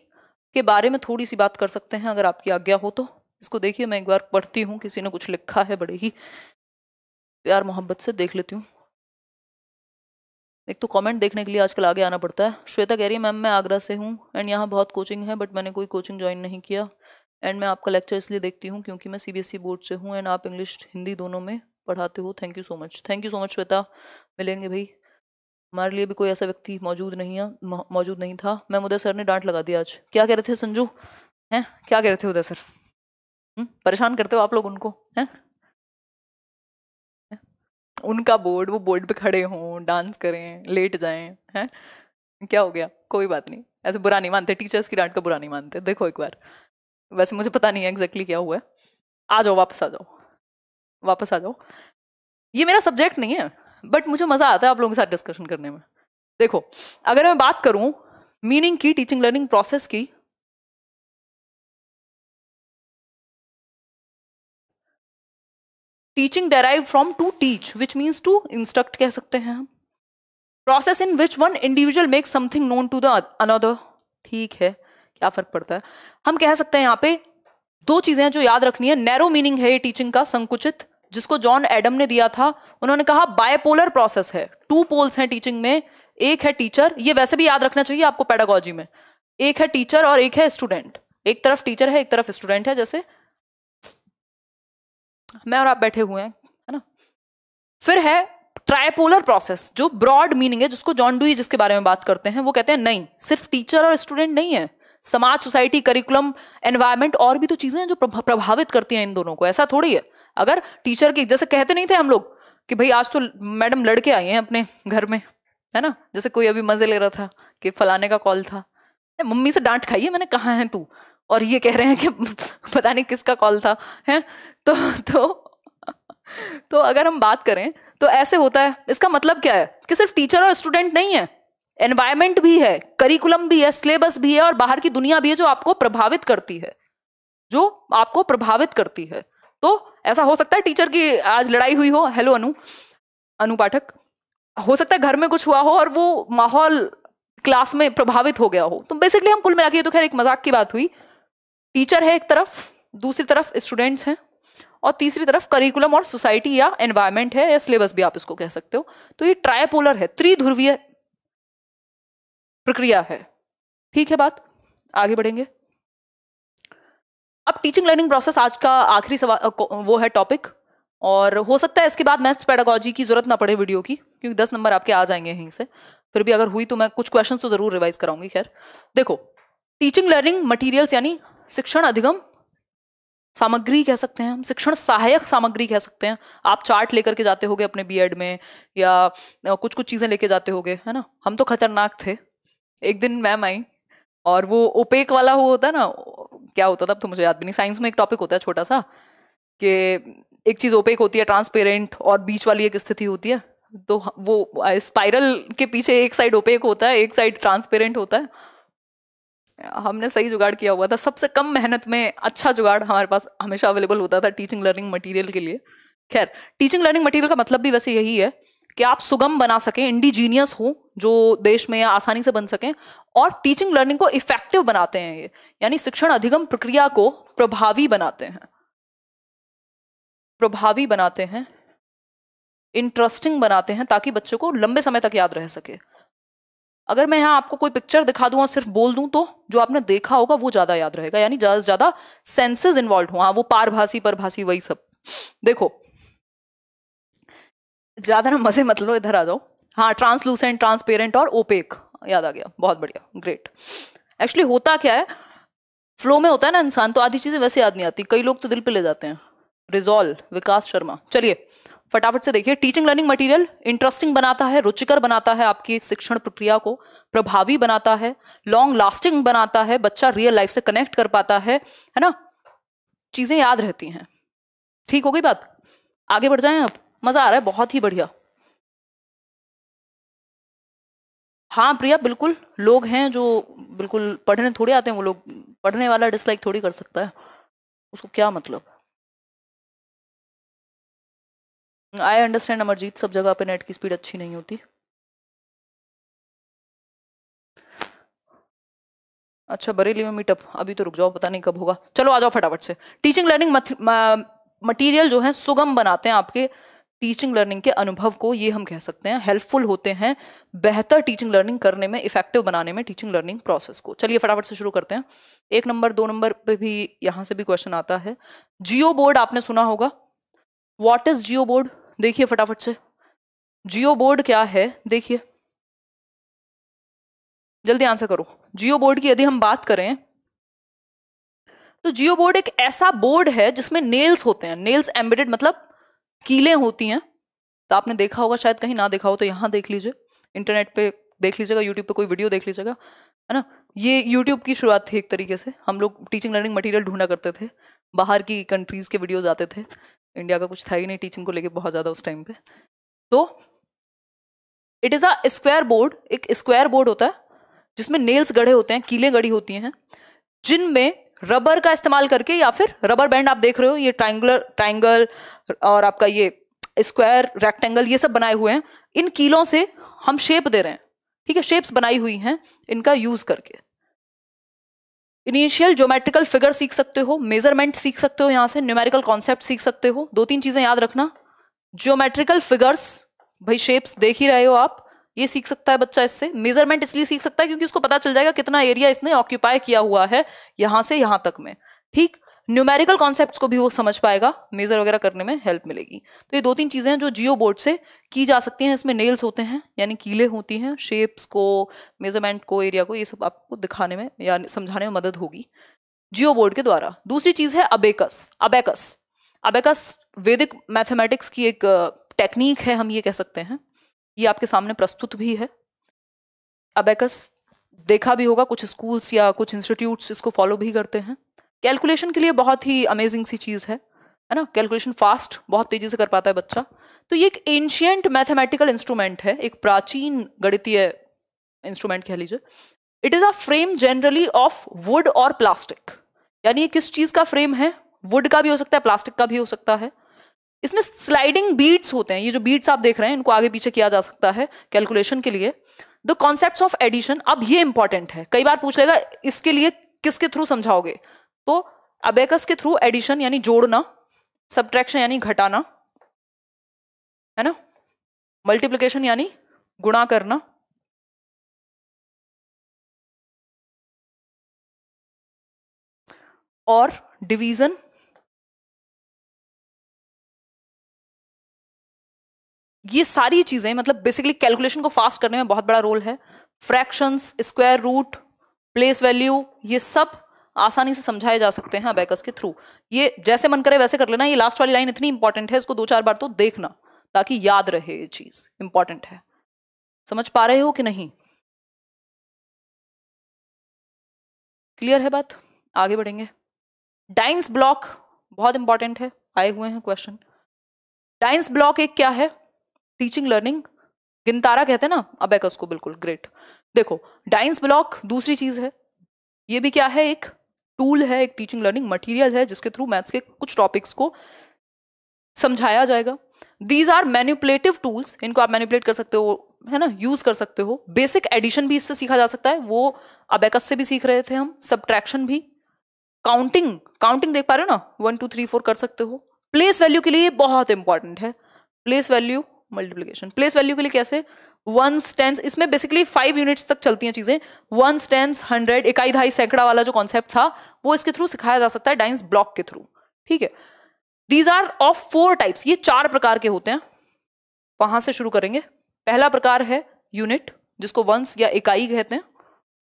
के बारे में थोड़ी सी बात कर सकते हैं, अगर आपकी आज्ञा हो तो। इसको देखिए, मैं एक बार पढ़ती हूँ, किसी ने कुछ लिखा है बड़े ही प्यार मोहब्बत से, देख लेती हूँ। एक तो कमेंट देखने के लिए आजकल आगे आना पड़ता है। श्वेता कह रही है, मैम, मैं आगरा से हूँ एंड यहाँ बहुत कोचिंग है बट मैंने कोई कोचिंग ज्वाइन नहीं किया एंड मैं आपका लेक्चर इसलिए देखती हूँ क्योंकि मैं सीबीएसई बोर्ड से हूँ एंड आप इंग्लिश हिंदी दोनों में पढ़ाते हो। Thank you so much thank you so much Shweta. मिलेंगे भाई। हमारे लिए भी कोई ऐसा व्यक्ति मौजूद नहीं है मौजूद नहीं था। मैम उदय सर ने डांट लगा दिया आज। क्या कह रहे थे संजू? हैं? क्या कह रहे थे उदय सर? हम्म, परेशान करते हो आप लोग उनको? हैं? उनका बोर्ड वो बोर्ड पे खड़े हों डांस करें लेट जाएँ हैं? क्या हो गया? कोई बात नहीं। ऐसे बुरा नहीं मानते टीचर्स की डांट का बुरा नहीं मानते। देखो एक बार। वैसे मुझे पता नहीं है एग्जैक्टली क्या हुआ है। आ जाओ वापस आ जाओ। वापस आ जाओ। ये मेरा सब्जेक्ट नहीं है। बट मुझे मज़ा आता है आप लोगों के साथ डिस्कशन करने में। देखो, अगर मैं बात करूँ मीनिंग की टीचिंग लर्निंग प्रोसेस की teaching derive from to teach which means to instruct कह सकते हैं हम। Process in which one individual make something known to the another ठीक है, क्या फ़र्क पड़ता है? हम कह सकते हैं यहाँ पे दो चीज़ें जो याद रखनी है। नैरो मीनिंग है टीचिंग का, संकुचित। जिसको जॉन एडम ने दिया था, उन्होंने कहा, बायपोलर प्रोसेस है। टू पोल्स हैं टीचिंग में, एक है टीचर, ये वैसे भी याद रखना चाहिए आपको पेडागोजी में। एक है टीचर और एक है स्टूडेंट। एक तरफ़ टीचर है, एक तरफ़ स्टूडेंट है, जैसे मैं और आप बैठे हुए हैं, है ना? फिर है ट्राइपोलर प्रोसेस, जो ब्रॉड मीनिंग है, जिसको जॉन डुई जिसके बारे में बात करते हैं, वो कहते हैं, नहीं, सिर्फ़ टीचर और स्टूडेंट नहीं है। समाज, सोसाइटी, करिकुलम एनवायरमेंट और भी तो चीज़ें हैं जो प्रभावित करती हैं इन दोनों को। ऐसा थोड़ी है। अगर टीचर की, जैसे कहते नहीं थे हम लोग कि भाई आज तो मैडम लड़के आए हैं अपने घर में, है ना? जैसे कोई अभी मज़े ले रहा था कि फलाने का कॉल था। मम्मी से डांट खाई है? मैंने कहा है तू? और ये कह रहे हैं कि पता नहीं किसका कॉल था, है? तो तो तो अगर हम बात करें तो ऐसे होता है। इसका मतलब क्या है? कि सिर्फ़ टीचर और स्टूडेंट नहीं है। एनवायरमेंट भी है, करिकुलम भी है, सिलेबस भी है और बाहर की दुनिया भी है जो आपको प्रभावित करती है। जो आपको प्रभावित करती है। तो ऐसा हो सकता है टीचर की आज लड़ाई हुई हो। हेलो अनु। अनु पाठक। हो सकता है घर में कुछ हुआ हो और वो माहौल क्लास में प्रभावित हो गया हो। तो बेसिकली हम कुल मिला तो खैर एक मज़ाक की बात हुई। टीचर है एक तरफ़, दूसरी तरफ़ स्टूडेंट्स हैं और तीसरी तरफ़ करिकुलम और सोसाइटी या एनवायरमेंट है या सिलेबस भी आप इसको कह सकते हो। तो ये ट्राइपोलर है, त्रिध्रुवीय प्रक्रिया है। ठीक है बात? आगे बढ़ेंगे। अब टीचिंग लर्निंग प्रोसेस आज का आखिरी सवाल वो है टॉपिक और हो सकता है इसके बाद मैथ्स पेडागोजी की ज़रूरत ना पड़े वीडियो की, क्योंकि दस नंबर आपके आ जाएँगे यहीं से। फिर भी अगर हुई तो मैं कुछ क्वेश्चन तो ज़रूर रिवाइज कराऊँगी, खैर। देखो टीचिंग लर्निंग मटीरियल्स यानी शिक्षण अधिगम, सामग्री कह सकते हैं हम, शिक्षण सहायक सामग्री कह सकते हैं। आप चार्ट लेकर के जाते होगे अपने बीएड में या कुछ कुछ चीज़ें लेके जाते होगे, है ना? हम तो खतरनाक थे। एक दिन मैम आई और वो ओपेक वाला वो होता है ना क्या होता था, अब तो मुझे याद भी नहीं। साइंस में एक टॉपिक होता है छोटा सा कि एक चीज़ ओपेक होती है ट्रांसपेरेंट और बीच वाली एक स्थिति होती है। तो वो स्पाइरल के पीछे एक साइड ओपेक होता है, एक साइड ट्रांसपेरेंट होता है। हमने सही जुगाड़ किया हुआ था। सबसे कम मेहनत में अच्छा जुगाड़ हमारे पास हमेशा अवेलेबल होता था टीचिंग लर्निंग मटेरियल के लिए। खैर टीचिंग लर्निंग मटेरियल का मतलब भी वैसे यही है कि आप सुगम बना सकें इंडिजीनियस हो, जो देश में आसानी से बन सकें, और टीचिंग लर्निंग को इफ़ेक्टिव बनाते हैं ये। यानी शिक्षण अधिगम प्रक्रिया को प्रभावी बनाते हैं। प्रभावी बनाते हैं इंटरेस्टिंग बनाते हैं, ताकि बच्चों को लंबे समय तक याद रह सके। अगर मैं यहाँ आपको कोई पिक्चर दिखा दूँ और सिर्फ़ बोल दूँ तो जो आपने देखा होगा, वो ज़्यादा याद रहेगा। यानी ज़्यादा से ज़्यादा सेंसेस इन्वॉल्व हुआ वो पारभासी परभासी वही सब। देखो ज़्यादा ना मज़े मत लो, इधर आ जाओ। हाँ ट्रांसलूसेंट ट्रांसपेरेंट और ओपेक याद आ गया। बहुत बढ़िया। ग्रेट एक्चुअली होता क्या है? फ्लो में होता है ना इंसान तो आधी चीज़ें वैसे याद नहीं आती। कई लोग तो दिल पे ले जाते हैं। रिजॉल्व विकास शर्मा। चलिए, फटाफट से देखिए। टीचिंग लर्निंग मटेरियल इंटरेस्टिंग बनाता है, रुचिकर बनाता है आपकी शिक्षण प्रक्रिया को, प्रभावी बनाता है लॉन्ग लास्टिंग बनाता है, बच्चा रियल लाइफ से कनेक्ट कर पाता है है ना? चीज़ें याद रहती हैं। ठीक हो गई बात? आगे बढ़ जाएँ अब मज़ा आ रहा है, बहुत ही बढ़िया। हाँ प्रिया, बिल्कुल, लोग हैं जो बिल्कुल पढ़ने थोड़े आते हैं, वो लोग पढ़ने वाला डिसलाइक थोड़ी कर सकता है। उसको क्या मतलब? आई अंडरस्टैंड अमरजीत, सब जगह पे नेट की स्पीड अच्छी नहीं होती। अच्छा बरेली में मीटअप अभी तो रुक जाओ, पता नहीं कब होगा। चलो आ जाओ फटाफट से। टीचिंग लर्निंग मटेरियल जो है, सुगम बनाते हैं आपके। टीचिंग लर्निंग के अनुभव को ये हम कह सकते हैं हेल्पफुल होते हैं, बेहतर टीचिंग लर्निंग करने में इफ़ेक्टिव बनाने में टीचिंग लर्निंग प्रोसेस को। चलिए फटाफट से शुरू करते हैं। एक नंबर, दो नंबर पे भी यहाँ से भी क्वेश्चन आता है। जियो बोर्ड आपने सुना होगा? वॉट इज़ जियो बोर्ड देखिए फटाफट से। जियो बोर्ड क्या है? देखिए। जल्दी आंसर करो। जियो बोर्ड की यदि हम बात करें तो जियो बोर्ड एक ऐसा बोर्ड है जिसमें नेल्स होते हैं। नेल्स एम्बेडेड मतलब कीलें होती हैं तो आपने देखा होगा, शायद कहीं ना देखा हो तो यहाँ देख लीजिए। इंटरनेट पे देख लीजिएगा यूट्यूब पे कोई वीडियो देख लीजिएगा, है ना? ये यूट्यूब की शुरुआत थी एक तरीके से। हम लोग टीचिंग लर्निंग मटेरियल ढूंढा करते थे, बाहर की कंट्रीज़ के वीडियोज़ आते थे। इंडिया का कुछ था ही नहीं टीचिंग को लेके बहुत ज़्यादा उस टाइम पे। तो it is a square board एक स्क्वायर बोर्ड होता है, जिसमें नेल्स गढ़े होते हैं, कीलें गढ़ी होती हैं, जिनमें रबर का इस्तेमाल करके या फिर रबर बैंड आप देख रहे हो, ये ट्राइंगुलर ट्राइंगल और आपका ये स्क्वायर रेक्टेंगल ये सब बनाए हुए हैं। इन कीलों से हम शेप दे रहे हैं, ठीक है? शेप्स बनाई हुई हैं इनका यूज़ करके। इनिशियल ज्योमेट्रिकल फिगर सीख सकते हो मेज़रमेंट सीख सकते हो यहाँ से न्यूमेरिकल कॉन्सेप्ट सीख सकते हो। दो तीन चीज़ें याद रखना। ज्योमेट्रिकल फिगर्स भाई शेप्स देख ही रहे हो आप। ये सीख सकता है बच्चा इससे। मेज़रमेंट इसलिए सीख सकता है क्योंकि उसको पता चल जाएगा कितना एरिया इसने ऑक्यूपाई किया हुआ है यहाँ से यहाँ तक में। ठीक? न्यूमेरिकल कॉन्सेप्ट्स को भी वो समझ पाएगा। मेजर वगैरह करने में हेल्प मिलेगी। तो ये दो तीन चीज़ें हैं जो जियो बोर्ड से की जा सकती हैं। इसमें नेल्स होते हैं, यानी कीले होती हैं शेप्स को मेज़रमेंट को एरिया को, ये सब आपको दिखाने में या समझाने में मदद होगी। जियो बोर्ड के द्वारा। दूसरी चीज़ है abacus abacus abacus Vedic mathematics की एक टेक्निक है, हम ये कह सकते हैं। ये आपके सामने प्रस्तुत भी है। अबेकस देखा भी होगा, कुछ स्कूल्स या कुछ इंस्टीट्यूट्स इसको फॉलो भी करते हैं। कैलकुलेशन के लिए बहुत ही अमेजिंग सी चीज़ है है ना? कैलकुलेशन फास्ट, बहुत तेज़ी से कर पाता है बच्चा। तो ये एक एंशियंट मैथमेटिकल इंस्ट्रूमेंट है, एक प्राचीन गणितीय इंस्ट्रूमेंट कह लीजिए। It is a frame generally of wood और प्लास्टिक। यानी ये किस चीज़ का फ्रेम है? वुड का भी हो सकता है, प्लास्टिक का भी हो सकता है। इसमें स्लाइडिंग बीट्स होते हैं। ये जो बीट्स आप देख रहे हैं, इनको आगे पीछे किया जा सकता है कैलकुलेशन के लिए। द कॉन्सेप्ट ऑफ़ एडिशन अब ये इंपॉर्टेंट है। कई बार पूछ लेगा, इसके लिए किसके थ्रू समझाओगे? तो अबेकस के थ्रू एडिशन यानी जोड़ना सब्ट्रैक्शन यानी घटाना, है ना? मल्टीप्लीकेशन यानी गुणा करना। और डिवीज़न ये सारी चीज़ें मतलब बेसिकली कैलकुलेशन को फास्ट करने में बहुत बड़ा रोल है। Fractions square root place value ये सब आसानी से समझाए जा सकते हैं अबैकस के थ्रू ये जैसे मन करे वैसे कर लेना, ये लास्ट वाली लाइन इतनी इंपॉर्टेंट है, इसको दो चार बार तो देखना, ताकि याद रहे ये चीज़ इंपॉर्टेंट है। समझ पा रहे हो कि नहीं? क्लियर है बात? आगे बढ़ेंगे। डाइंस ब्लॉक बहुत इंपॉर्टेंट है, आए हुए हैं क्वेश्चन डाइंस ब्लॉक एक क्या है? टीचिंग लर्निंग गिनतारा कहते हैं ना अबेकस को बिल्कुल ग्रेट देखो डाइंस ब्लॉक दूसरी चीज़ है। ये भी क्या है? एक टूल है, एक टीचिंग लर्निंग मटेरियल है, जिसके थ्रू मैथ्स के कुछ टॉपिक्स को समझाया जाएगा। दीज आर मैन्युपुलेटिव टूल्स इनको आप मैन्युपुलेट कर सकते हो, है ना? यूज़ कर सकते हो। बेसिक एडिशन भी इससे सीखा जा सकता है। वो अबेकस से भी सीख रहे थे हम। सब्ट्रैक्शन भी। काउंटिंग काउंटिंग देख पा रहे हो ना? वन टू थ्री फोर कर सकते हो। प्लेस वैल्यू के लिए बहुत इंपॉर्टेंट है। Place value multiplication place value के लिए कैसे? वन स्टेंस इसमें बेसिकली फाइव यूनिट्स तक चलती हैं चीज़ें. वन स्टेंस हंड्रेड इकाई ढाई सैकड़ा वाला जो कॉन्सेप्ट था, वो इसके थ्रू सिखाया जा सकता है डाइंस ब्लॉक के थ्रू ठीक है? These are of four types ये चार प्रकार के होते हैं. वहाँ से शुरू करेंगे. पहला प्रकार है यूनिट जिसको वंस या इकाई कहते हैं.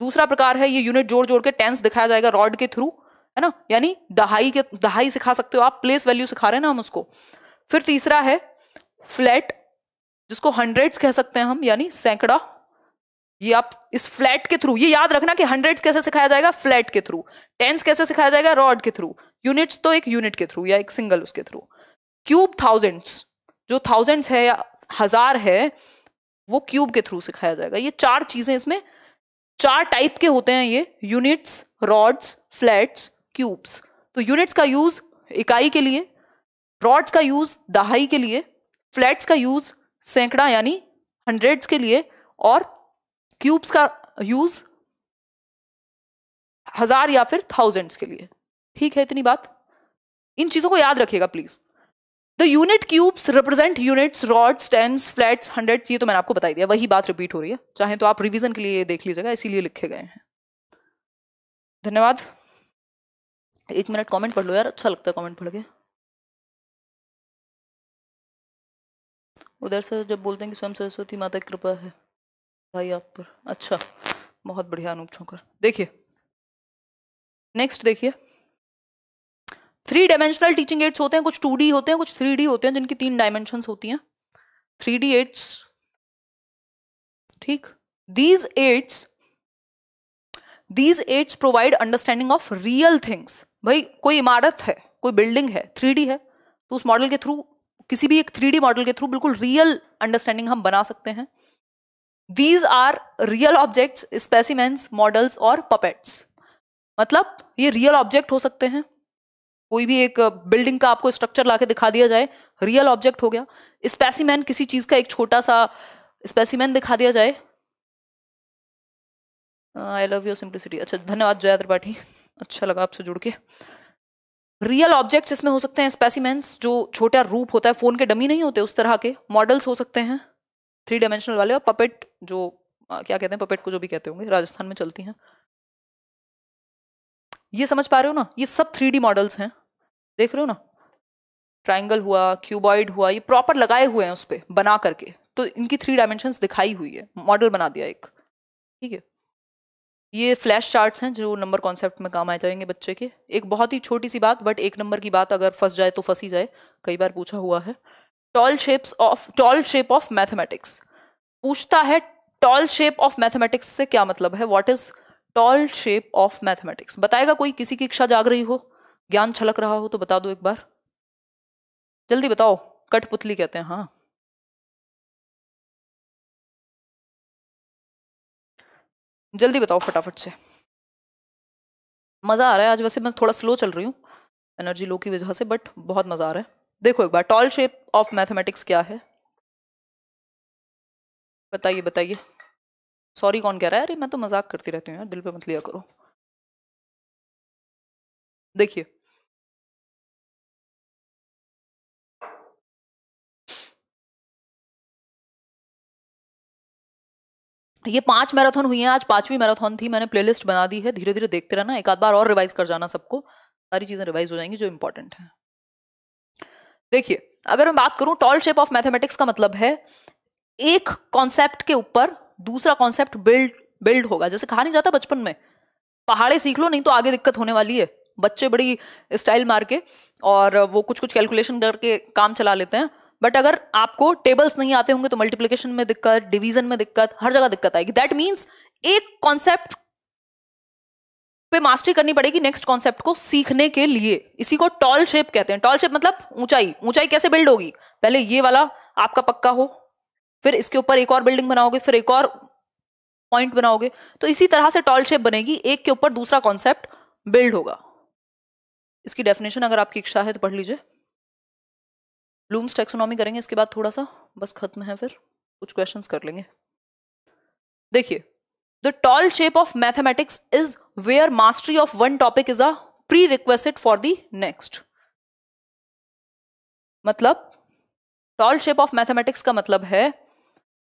दूसरा प्रकार है ये यूनिट जोड़ जोड़ के टेंस दिखाया जाएगा रॉड के थ्रू है ना? यानी दहाई के, दहाई सिखा सकते हो आप प्लेस वैल्यू सिखा रहे हैं ना हम उसको. फिर तीसरा है फ्लैट जिसको हंड्रेड्स कह सकते हैं हम, यानी सैकड़ा। ये आप इस फ्लैट के थ्रू ये याद रखना कि हंड्रेड्स कैसे सिखाया जाएगा? फ्लैट के थ्रू टेंस कैसे सिखाया जाएगा? रॉड के थ्रू यूनिट्स तो एक यूनिट के थ्रू या एक सिंगल उसके थ्रू क्यूब थाउजेंड्स जो थाउजेंड्स है या हज़ार है, वो क्यूब के थ्रू सिखाया जाएगा। ये चार चीज़ें इसमें, चार टाइप के होते हैं ये। यूनिट्स रॉड्स फ्लैट्स क्यूब्स तो यूनिट्स का यूज़ इकाई के लिए रॉड्स का यूज़ दहाई के लिए फ्लैट्स का यूज़ सैकड़ा, यानी हंड्रेड्स के लिए, और क्यूब्स का यूज़ हज़ार या फिर थाउजेंड्स के लिए। ठीक है इतनी बात? इन चीज़ों को याद रखिएगा please the unit cubes represent units rods tens flats hundred ये तो मैंने आपको बता दिया, वही बात रिपीट हो रही है। चाहे तो आप रिवीजन के लिए देख लीजिएगा, इसीलिए लिखे गए हैं। धन्यवाद। एक मिनट कमेंट पढ़ लो यार अच्छा लगता है कमेंट पढ़ के। उधर से जब बोलते हैं कि स्वयं सरस्वती माता की कृपा है, भाई आप पर। अच्छा बहुत बढ़िया अनूप छोकर। देखिए। नेक्स्ट देखिए। थ्री डायमेंशनल टीचिंग एड्स होते हैं, कुछ टू डी होते हैं, कुछ थ्री डी होते हैं, जिनकी तीन डायमेंशन होती हैं। थ्री डी एड्स ठीक। These aids these aids provide understanding of real things भाई, कोई इमारत है, कोई बिल्डिंग है थ्री है तो उस मॉडल के थ्रू किसी भी एक थ्री मॉडल के थ्रू बिल्कुल रियल अंडरस्टैंडिंग हम बना सकते हैं। These are real objects specimens models और पपेट्स मतलब ये रियल ऑब्जेक्ट हो सकते हैं। कोई भी एक बिल्डिंग का आपको स्ट्रक्चर लाके दिखा दिया जाए रियल ऑब्जेक्ट हो गया। स्पेसिमैन किसी चीज़ का एक छोटा सा स्पेसिमैन दिखा दिया जाए। आई लव योर सिंप्लिसिटी अच्छा धन्यवाद जया त्रिपाठी। अच्छा लगा आपसे जुड़ के। रियल ऑब्जेक्ट्स इसमें हो सकते हैं स्पेसिमेंस जो छोटा रूप होता है फ़ोन के डमी नहीं होते उस तरह के मॉडल्स हो सकते हैं थ्री डायमेंशनल वाले और पपेट जो आ, क्या कहते हैं पपेट को जो भी कहते होंगे राजस्थान में चलती हैं। ये समझ पा रहे हो ना? ये सब थ्री मॉडल्स हैं। देख रहे हो ना? ट्राइंगल हुआ क्यूबॉइड हुआ ये प्रॉपर लगाए हुए हैं उस पर बना करके। तो इनकी थ्री डायमेंशन दिखाई हुई है मॉडल बना दिया एक। ठीक है? ये फ्लैश चार्ट्स हैं जो नंबर कॉन्सेप्ट में काम आ जाएँगे बच्चे के। एक बहुत ही छोटी सी बात बट एक नंबर की बात अगर फंस जाए तो फंसी जाए। कई बार पूछा हुआ है। Tall shapes of tall shape of mathematics पूछता है टॉल शेप ऑफ़ मैथमेटिक्स से क्या मतलब है? What is tall shape of mathematics बताएगा कोई? किसी की इच्छा जाग रही हो? ज्ञान छलक रहा हो तो बता दो एक बार। जल्दी बताओ। कठपुतली कहते हैं हाँ। जल्दी बताओ फटाफट से। मज़ा आ रहा है आज, वैसे मैं थोड़ा स्लो चल रही हूँ एनर्जी लो की वजह से बट बहुत मज़ा आ रहा है। देखो एक बार टॉल शेप ऑफ़ मैथमेटिक्स क्या है? बताइए बताइए। सॉरी कौन कह रहा है? अरे, मैं तो मज़ाक करती रहती हूँ यार, दिल पे मत लिया करो। देखिए ये पाँच मैराथन हुई है, आज पांचवी मैराथन थी, मैंने प्लेलिस्ट बना दी है धीरे धीरे देखते रहना, एक आध बार और रिवाइज कर जाना सबको, सारी चीज़ें रिवाइज हो जाएँगी जो इंपॉर्टेंट है। देखिए, अगर मैं बात करूँ टॉल शेप ऑफ़ मैथमेटिक्स का मतलब है, एक कॉन्सेप्ट के ऊपर दूसरा कॉन्सेप्ट बिल्ड बिल्ड होगा। जैसे कहा नहीं जाता बचपन में, पहाड़े सीख लो, नहीं तो आगे दिक्कत होने वाली है। बच्चे बड़ी स्टाइल मार के और वो कुछ कुछ कैलकुलेशन करके काम चला लेते हैं। बट अगर आपको टेबल्स नहीं आते होंगे तो मल्टीप्लीकेशन में दिक्कत डिवीज़न में दिक्कत, हर जगह दिक्कत आएगी। दैट मीन्स एक कॉन्सेप्ट पे मास्टरी करनी पड़ेगी नेक्स्ट कॉन्सेप्ट को सीखने के लिए। इसी को टॉल शेप कहते हैं। टॉल शेप मतलब ऊंचाई। ऊंचाई कैसे बिल्ड होगी? पहले ये वाला आपका पक्का हो, फिर इसके ऊपर एक और बिल्डिंग बनाओगे, फिर एक और पॉइंट बनाओगे। तो इसी तरह से टॉल शेप बनेगी। एक के ऊपर दूसरा कॉन्सेप्ट बिल्ड होगा। इसकी डेफिनेशन अगर आपकी इच्छा है तो पढ़ लीजिए। ब्लूम्स टेक्सोनॉमी करेंगे, इसके बाद थोड़ा सा बस खत्म है फिर, कुछ क्वेश्चंस कर लेंगे। देखिए the tall shape of mathematics is where mastery of one topic is a prerequisite for the next मतलब टॉल शेप ऑफ़ मैथमेटिक्स का मतलब है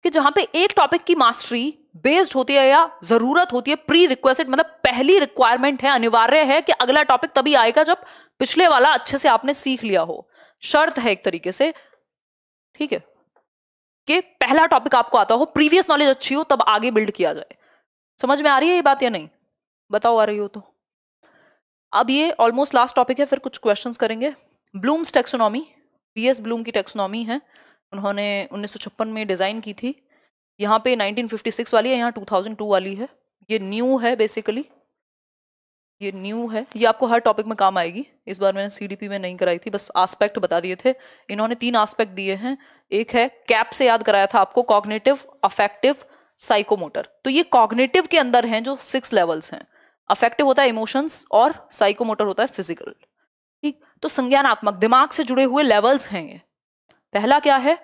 कि जहाँ पे एक टॉपिक की मास्टरी बेस्ड होती है या ज़रूरत होती है प्री रिक्वेस्ट मतलब पहली रिक्वायरमेंट है, अनिवार्य है कि अगला टॉपिक तभी आएगा जब पिछले वाला अच्छे से आपने सीख लिया हो। शर्त है एक तरीके से, ठीक है, कि पहला टॉपिक आपको आता हो प्रीवियस नॉलेज अच्छी हो, तब आगे बिल्ड किया जाए। समझ में आ रही है ये बात या नहीं? बताओ आ रही हो तो। अब ये ऑलमोस्ट लास्ट टॉपिक है, फिर कुछ क्वेश्चंस करेंगे। Bloom's taxonomy B S Bloom की टेक्सोनॉमी है। उन्होंने उन्नीस सौ छप्पन में डिज़ाइन की थी। यहाँ पे 1956 वाली है, यहाँ 2002 वाली है। ये न्यू है बेसिकली ये न्यू है। ये आपको हर टॉपिक में काम आएगी। इस बार मैंने सी में नहीं कराई थी, बस आस्पेक्ट बता दिए थे। इन्होंने तीन आस्पेक्ट दिए हैं। एक है कैप से याद कराया था आपको कॉग्नेटिव अफेक्टिव साइकोमोटर तो ये कॉग्नेटिव के अंदर हैं जो सिक्स लेवल्स हैं। अफेक्टिव होता है इमोशंस और साइकोमोटर होता है फ़िज़िकल ठीक? तो संज्ञानात्मक, दिमाग से जुड़े हुए लेवल्स हैं ये। पहला क्या है?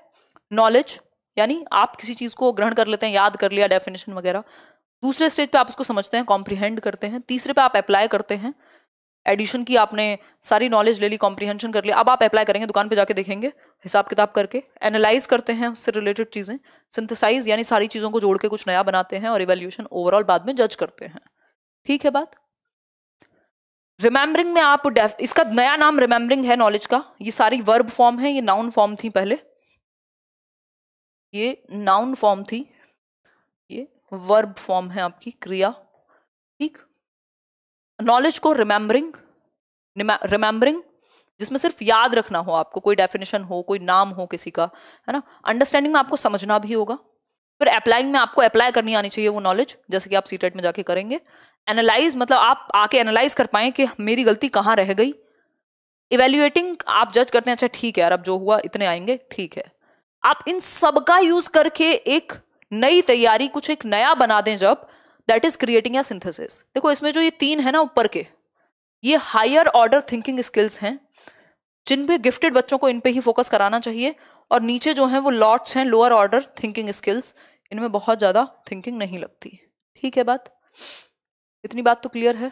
नॉलेज यानी आप किसी चीज़ को ग्रहण कर लेते हैं, याद कर लिया डेफिनेशन वगैरह। दूसरे स्टेज पे आप उसको समझते हैं कॉम्प्रीहेंड करते हैं, तीसरे पे आप अप्लाई करते हैं। एडिशन की आपने सारी नॉलेज ले ली कॉम्प्रीहेंशन कर लिया, अब आप अप्लाई करेंगे, दुकान पे जाके देखेंगे, हिसाब किताब करके एनालाइज करते हैं उससे रिलेटेड चीज़ें सिंथेसाइज यानी सारी चीज़ों को जोड़ के कुछ नया बनाते हैं और इवेल्यूशन ओवरऑल बाद में जज करते हैं। ठीक है बात? रिमेम्बरिंग में आप डेफ इसका नया नाम रिमेम्बरिंग है नॉलेज का, ये सारी वर्ब फॉर्म है, ये नाउन फॉर्म थी पहले। ये नाउन फॉर्म थी वर्ब फॉर्म है आपकी, क्रिया। ठीक? नॉलेज को रिमेम्बरिंग रिमेम्बरिंग जिसमें सिर्फ़ याद रखना हो आपको, कोई डेफिनेशन हो, कोई नाम हो किसी का, है ना? अंडरस्टैंडिंग में आपको समझना भी होगा। फिर अप्लाइंग में आपको अप्लाई करनी आनी चाहिए वो नॉलेज जैसे कि आप सीटेट में जाके करेंगे। एनालाइज मतलब आप आके एनालाइज कर पाए कि मेरी गलती कहाँ रह गई। इवेल्युएटिंग आप जज करते हैं अच्छा ठीक है यार, अब जो हुआ, इतने आएँगे, ठीक है। आप इन सब का यूज़ करके एक नई तैयारी, कुछ एक नया बना दें जब दैट इज़ क्रिएटिंग या सिंथेसिस देखो, इसमें जो ये तीन है ना ऊपर के, ये हायर ऑर्डर थिंकिंग स्किल्स हैं, जिन पे गिफ्टेड बच्चों को इन पे ही फोकस कराना चाहिए, और नीचे जो है वो लॉट्स हैं लोअर ऑर्डर थिंकिंग स्किल्स इनमें बहुत ज़्यादा थिंकिंग नहीं लगती। ठीक है बात? इतनी बात तो क्लियर है?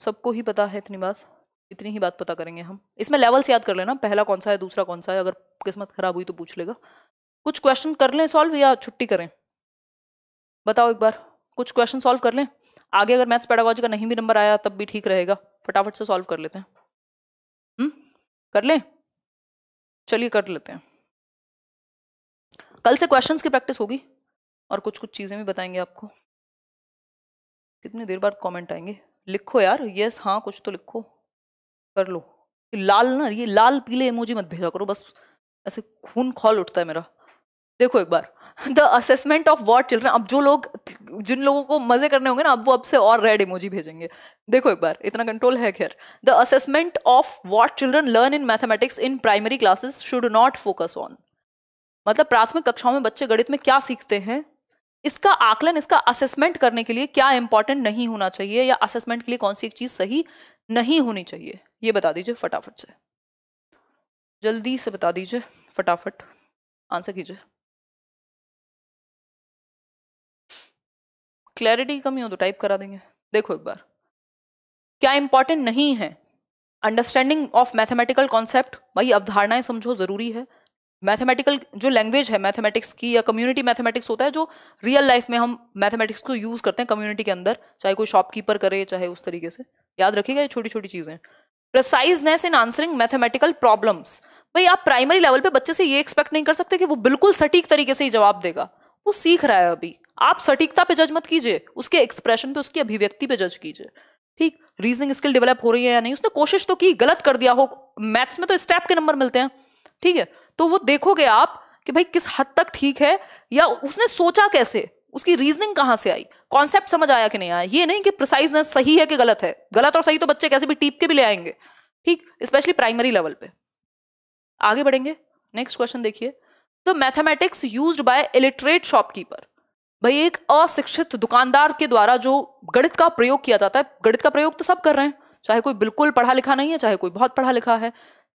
सबको ही पता है इतनी बात? इतनी ही बात पता करेंगे हम। इसमें लेवल्स याद कर लेना, पहला कौन सा है, दूसरा कौन सा है, अगर किस्मत खराब हुई तो पूछ लेगा। कुछ क्वेश्चन कर लें सॉल्व या छुट्टी करें? बताओ एक बार, कुछ क्वेश्चन सॉल्व कर लें? आगे अगर मैथ्स पैडागोजी का नहीं भी नंबर आया, तब भी ठीक रहेगा। फटाफट से सॉल्व कर लेते हैं। हम्म? कर लें? चलिए कर लेते हैं। कल से क्वेश्चंस की प्रैक्टिस होगी और कुछ कुछ चीज़ें भी बताएँगे आपको। कितनी देर बाद कमेंट आएँगे? लिखो यार यस हाँ कुछ तो लिखो। कर लो। लाल ना, ये लाल पीले इमोजी मत भेजा करो, बस ऐसे खून खोल उठता है मेरा। देखो एक बार the assessment of what children अब जो लोग, जिन लोगों को मज़े करने होंगे ना, अब वो अब से और रेड इमोजी भेजेंगे। देखो एक बार, इतना कंट्रोल है खैर। The assessment of what children learn in mathematics in primary classes should not focus on मतलब प्राथमिक कक्षाओं में बच्चे गणित में क्या सीखते हैं? इसका आकलन, इसका असेसमेंट करने के लिए क्या इंपॉर्टेंट नहीं होना चाहिए या असेसमेंट के लिए कौन सी एक चीज़ सही नहीं होनी चाहिए? ये बता दीजिए फटाफट से। जल्दी से बता दीजिए, फटाफट। आंसर कीजिए। क्लैरिटी कमी हो तो टाइप करा देंगे। देखो एक बार। क्या इंपॉर्टेंट नहीं है? अंडरस्टैंडिंग ऑफ़ मैथमेटिकल कॉन्सेप्ट भाई अवधारणाएँ समझो, ज़रूरी है। मैथमेटिकल जो लैंग्वेज है मैथमेटिक्स की या कम्युनिटी मैथमेटिक्स होता है, जो रियल लाइफ में हम मैथमेटिक्स को यूज़ करते हैं कम्युनिटी के अंदर, चाहे कोई शॉपकीपर करे, चाहे उस तरीके से। याद रखिएगा ये छोटी छोटी चीज़ें। Preciseness in answering mathematical problems भाई आप प्राइमरी लेवल पे बच्चे से ये एक्सपेक्ट नहीं कर सकते कि वो बिल्कुल सटीक तरीके से ही जवाब देगा। वो सीख रहा है अभी। आप सटीकता पे जज मत कीजिए, उसके एक्सप्रेशन पे, उसकी अभिव्यक्ति पे जज कीजिए। ठीक? रीजनिंग स्किल डेवलप हो रही है या नहीं? उसने कोशिश तो की, गलत कर दिया हो। मैथ्स में तो स्टेप के नंबर मिलते हैं। ठीक है? तो वो देखोगे आप कि भाई किस हद तक ठीक है या उसने सोचा कैसे? उसकी रीजनिंग कहाँ से आई? कॉन्सेप्ट समझ आया कि नहीं आया? ये नहीं कि प्रिसाइजनेस सही है कि गलत है। गलत और सही तो बच्चे कैसे भी टीप के भी ले आएँगे। ठीक? स्पेशली प्राइमरी लेवल पे। आगे बढ़ेंगे? नेक्स्ट क्वेश्चन देखिए। The mathematics use by illiterate shopkeeper. भाई, एक अशिक्षित दुकानदार के द्वारा जो गणित का प्रयोग किया जाता है, गणित का प्रयोग तो सब कर रहे हैं। चाहे कोई बिल्कुल पढ़ा लिखा नहीं है, चाहे कोई बहुत पढ़ा लिखा है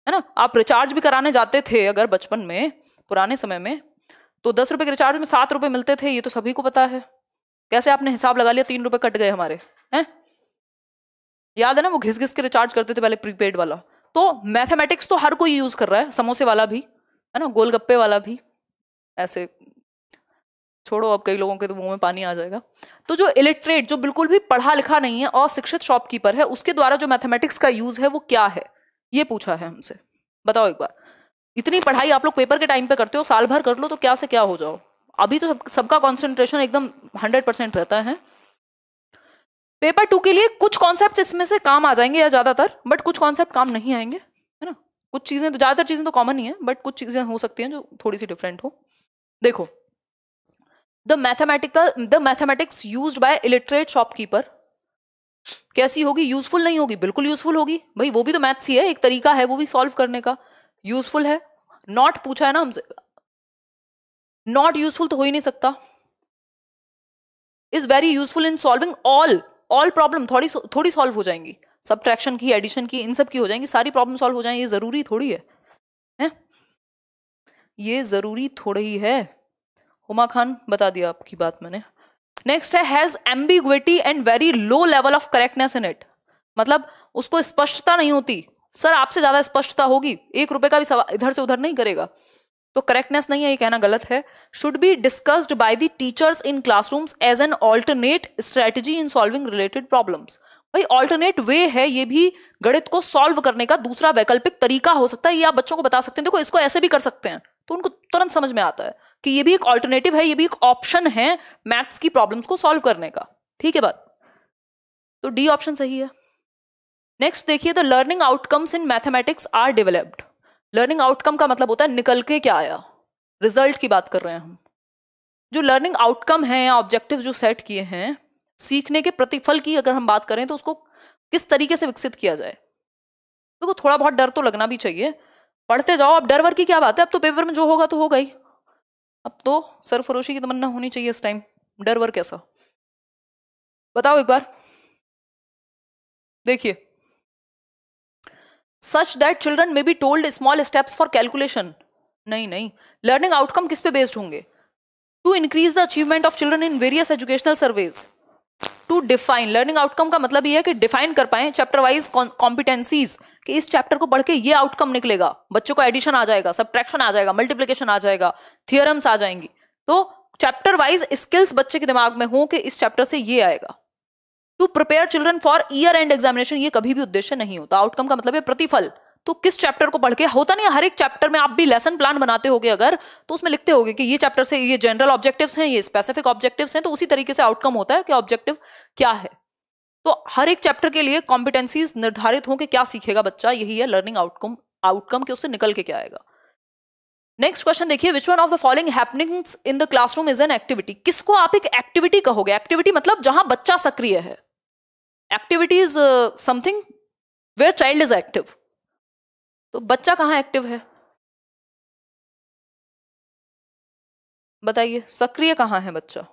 है ना? आप रिचार्ज भी कराने जाते थे अगर बचपन में, पुराने समय में तो दस रुपए के रिचार्ज में सात रुपए मिलते थे, ये तो सभी को पता है। कैसे आपने हिसाब लगा लिया, तीन रुपए कट गए हमारे, हैं? याद है ना, वो घिस घिस के रिचार्ज करते थे पहले प्रीपेड वाला। तो मैथमेटिक्स तो हर कोई यूज़ कर रहा है, समोसे वाला भी। है ना गोलगप्पे वाला भी। ऐसे छोड़ो अब कई लोगों के तो मुँह में पानी आ जाएगा। तो जो इलिटरेट जो बिल्कुल भी पढ़ा लिखा नहीं है अशिक्षित शॉपकीपर है उसके द्वारा जो मैथमेटिक्स का यूज़ है वो क्या है? ये पूछा है हमसे। बताओ एक बार। इतनी पढ़ाई आप लोग पेपर के टाइम पे करते हो साल भर कर लो तो क्या से क्या हो जाओ? अभी तो सब, सबका कॉन्सेंट्रेशन एकदम हंड्रेड परसेंट रहता है। पेपर टू के लिए कुछ कॉन्सेप्ट इसमें से काम आ जाएँगे या ज़्यादातर बट कुछ कॉन्सेप्ट काम नहीं आएँगे। कुछ चीज़ें तो ज़्यादातर चीज़ें तो कॉमन ही है बट कुछ चीज़ें हो सकती हैं जो थोड़ी सी डिफरेंट हो। देखो the mathematical the mathematics use by illiterate shopkeeper कैसी होगी? यूजफुल नहीं होगी। बिल्कुल यूजफुल होगी। भाई, वो भी तो मैथ्स ही है। एक तरीका है वो भी सॉल्व करने का। यूजफुल है। नॉट पूछा है ना हमसे। नॉट यूजफुल तो हो ही नहीं सकता। Is very useful in solving all all problem थोड़ी थोड़ी सॉल्व हो जाएँगी। सब्ट्रैक्शन की एडिशन की इन सब की हो जाएँगी सारी प्रॉब्लम सॉल्व हो जाएँगी ये ज़रूरी थोड़ी है, है? ये ज़रूरी थोड़ी है। हुमा खान बता दिया आपकी बात मैंने। नेक्स्ट है has ambiguity and very low level of correctness in it मतलब उसको स्पष्टता नहीं होती। सर आपसे ज़्यादा स्पष्टता होगी एक रुपए का भी सवाल इधर से उधर नहीं करेगा। तो करेक्टनेस नहीं है ये कहना गलत है। Should be discussed by the teachers in classrooms as an alternate strategy in solving related problems भाई ऑल्टरनेट वे है, ये भी गणित को सॉल्व करने का दूसरा वैकल्पिक तरीका हो सकता है। ये आप बच्चों को बता सकते हैं, देखो, इसको ऐसे भी कर सकते हैं तो उनको तुरंत समझ में आता है कि ये भी एक ऑल्टरनेटिव है, ये भी एक ऑप्शन है मैथ्स की प्रॉब्लम्स को सॉल्व करने का। ठीक है बात? तो डी ऑप्शन सही है। नेक्स्ट देखिए the learning outcomes in mathematics are developed learning outcome का मतलब होता है, निकल के क्या आया? रिज़ल्ट की बात कर रहे हैं हम। जो लर्निंग आउटकम है या ऑब्जेक्टिव जो सेट किए हैं सीखने के प्रतिफल की अगर हम बात करें तो उसको किस तरीके से विकसित किया जाए? देखो तो थोड़ा बहुत डर तो लगना भी चाहिए। पढ़ते जाओ, अब डर वर की क्या बात है? अब तो पेपर में जो होगा तो होगा ही। अब तो सरफरोशी की तमन्ना होनी चाहिए इस टाइम डर वर कैसा? बताओ एक बार। देखिए। Such that children may be told small steps for calculation नहीं नहीं। लर्निंग आउटकम किस पे बेस्ड होंगे? To increase the achievement of children in various educational surveys to define learning outcome का मतलब ये है कि डिफाइन कर पाए चैप्टर वाइज कॉम्पिटेंसीज कि इस चैप्टर को पढ़ के ये आउटकम निकलेगा। बच्चों को एडिशन आ जाएगा सब्ट्रैक्शन आ जाएगा मल्टीप्लीकेशन आ जाएगा थियरम्स आ जाएँगी। तो चैप्टर वाइज स्किल्स बच्चे के दिमाग में हो कि इस चैप्टर से ये आएगा। To prepare children for year end examination ये कभी भी उद्देश्य नहीं होता। आउटकम का मतलब है प्रतिफल। तो किस चैप्टर को पढ़ के होता नहीं हर एक चैप्टर में आप भी लेसन प्लान बनाते होगे अगर तो उसमें लिखते होगे कि ये चैप्टर से ये जनरल ऑब्जेक्टिव्स हैं, ये स्पेसिफिक ऑब्जेक्टिव्स हैं तो उसी तरीके से आउटकम होता है कि ऑब्जेक्टिव क्या है। तो हर एक चैप्टर के लिए कॉम्पिटेंसीज निर्धारित हो कि क्या सीखेगा बच्चा, यही है लर्निंग आउटकम आउटकम के उससे निकल के क्या आएगा। नेक्स्ट क्वेश्चन देखिए which one of the following happenings in the classroom is an activity किसको आप एक एक्टिविटी कहोगे? एक्टिविटी मतलब जहाँ बच्चा सक्रिय है। Activity is something where child is active तो बच्चा कहाँ एक्टिव है? बताइए, सक्रिय कहाँ है बच्चा?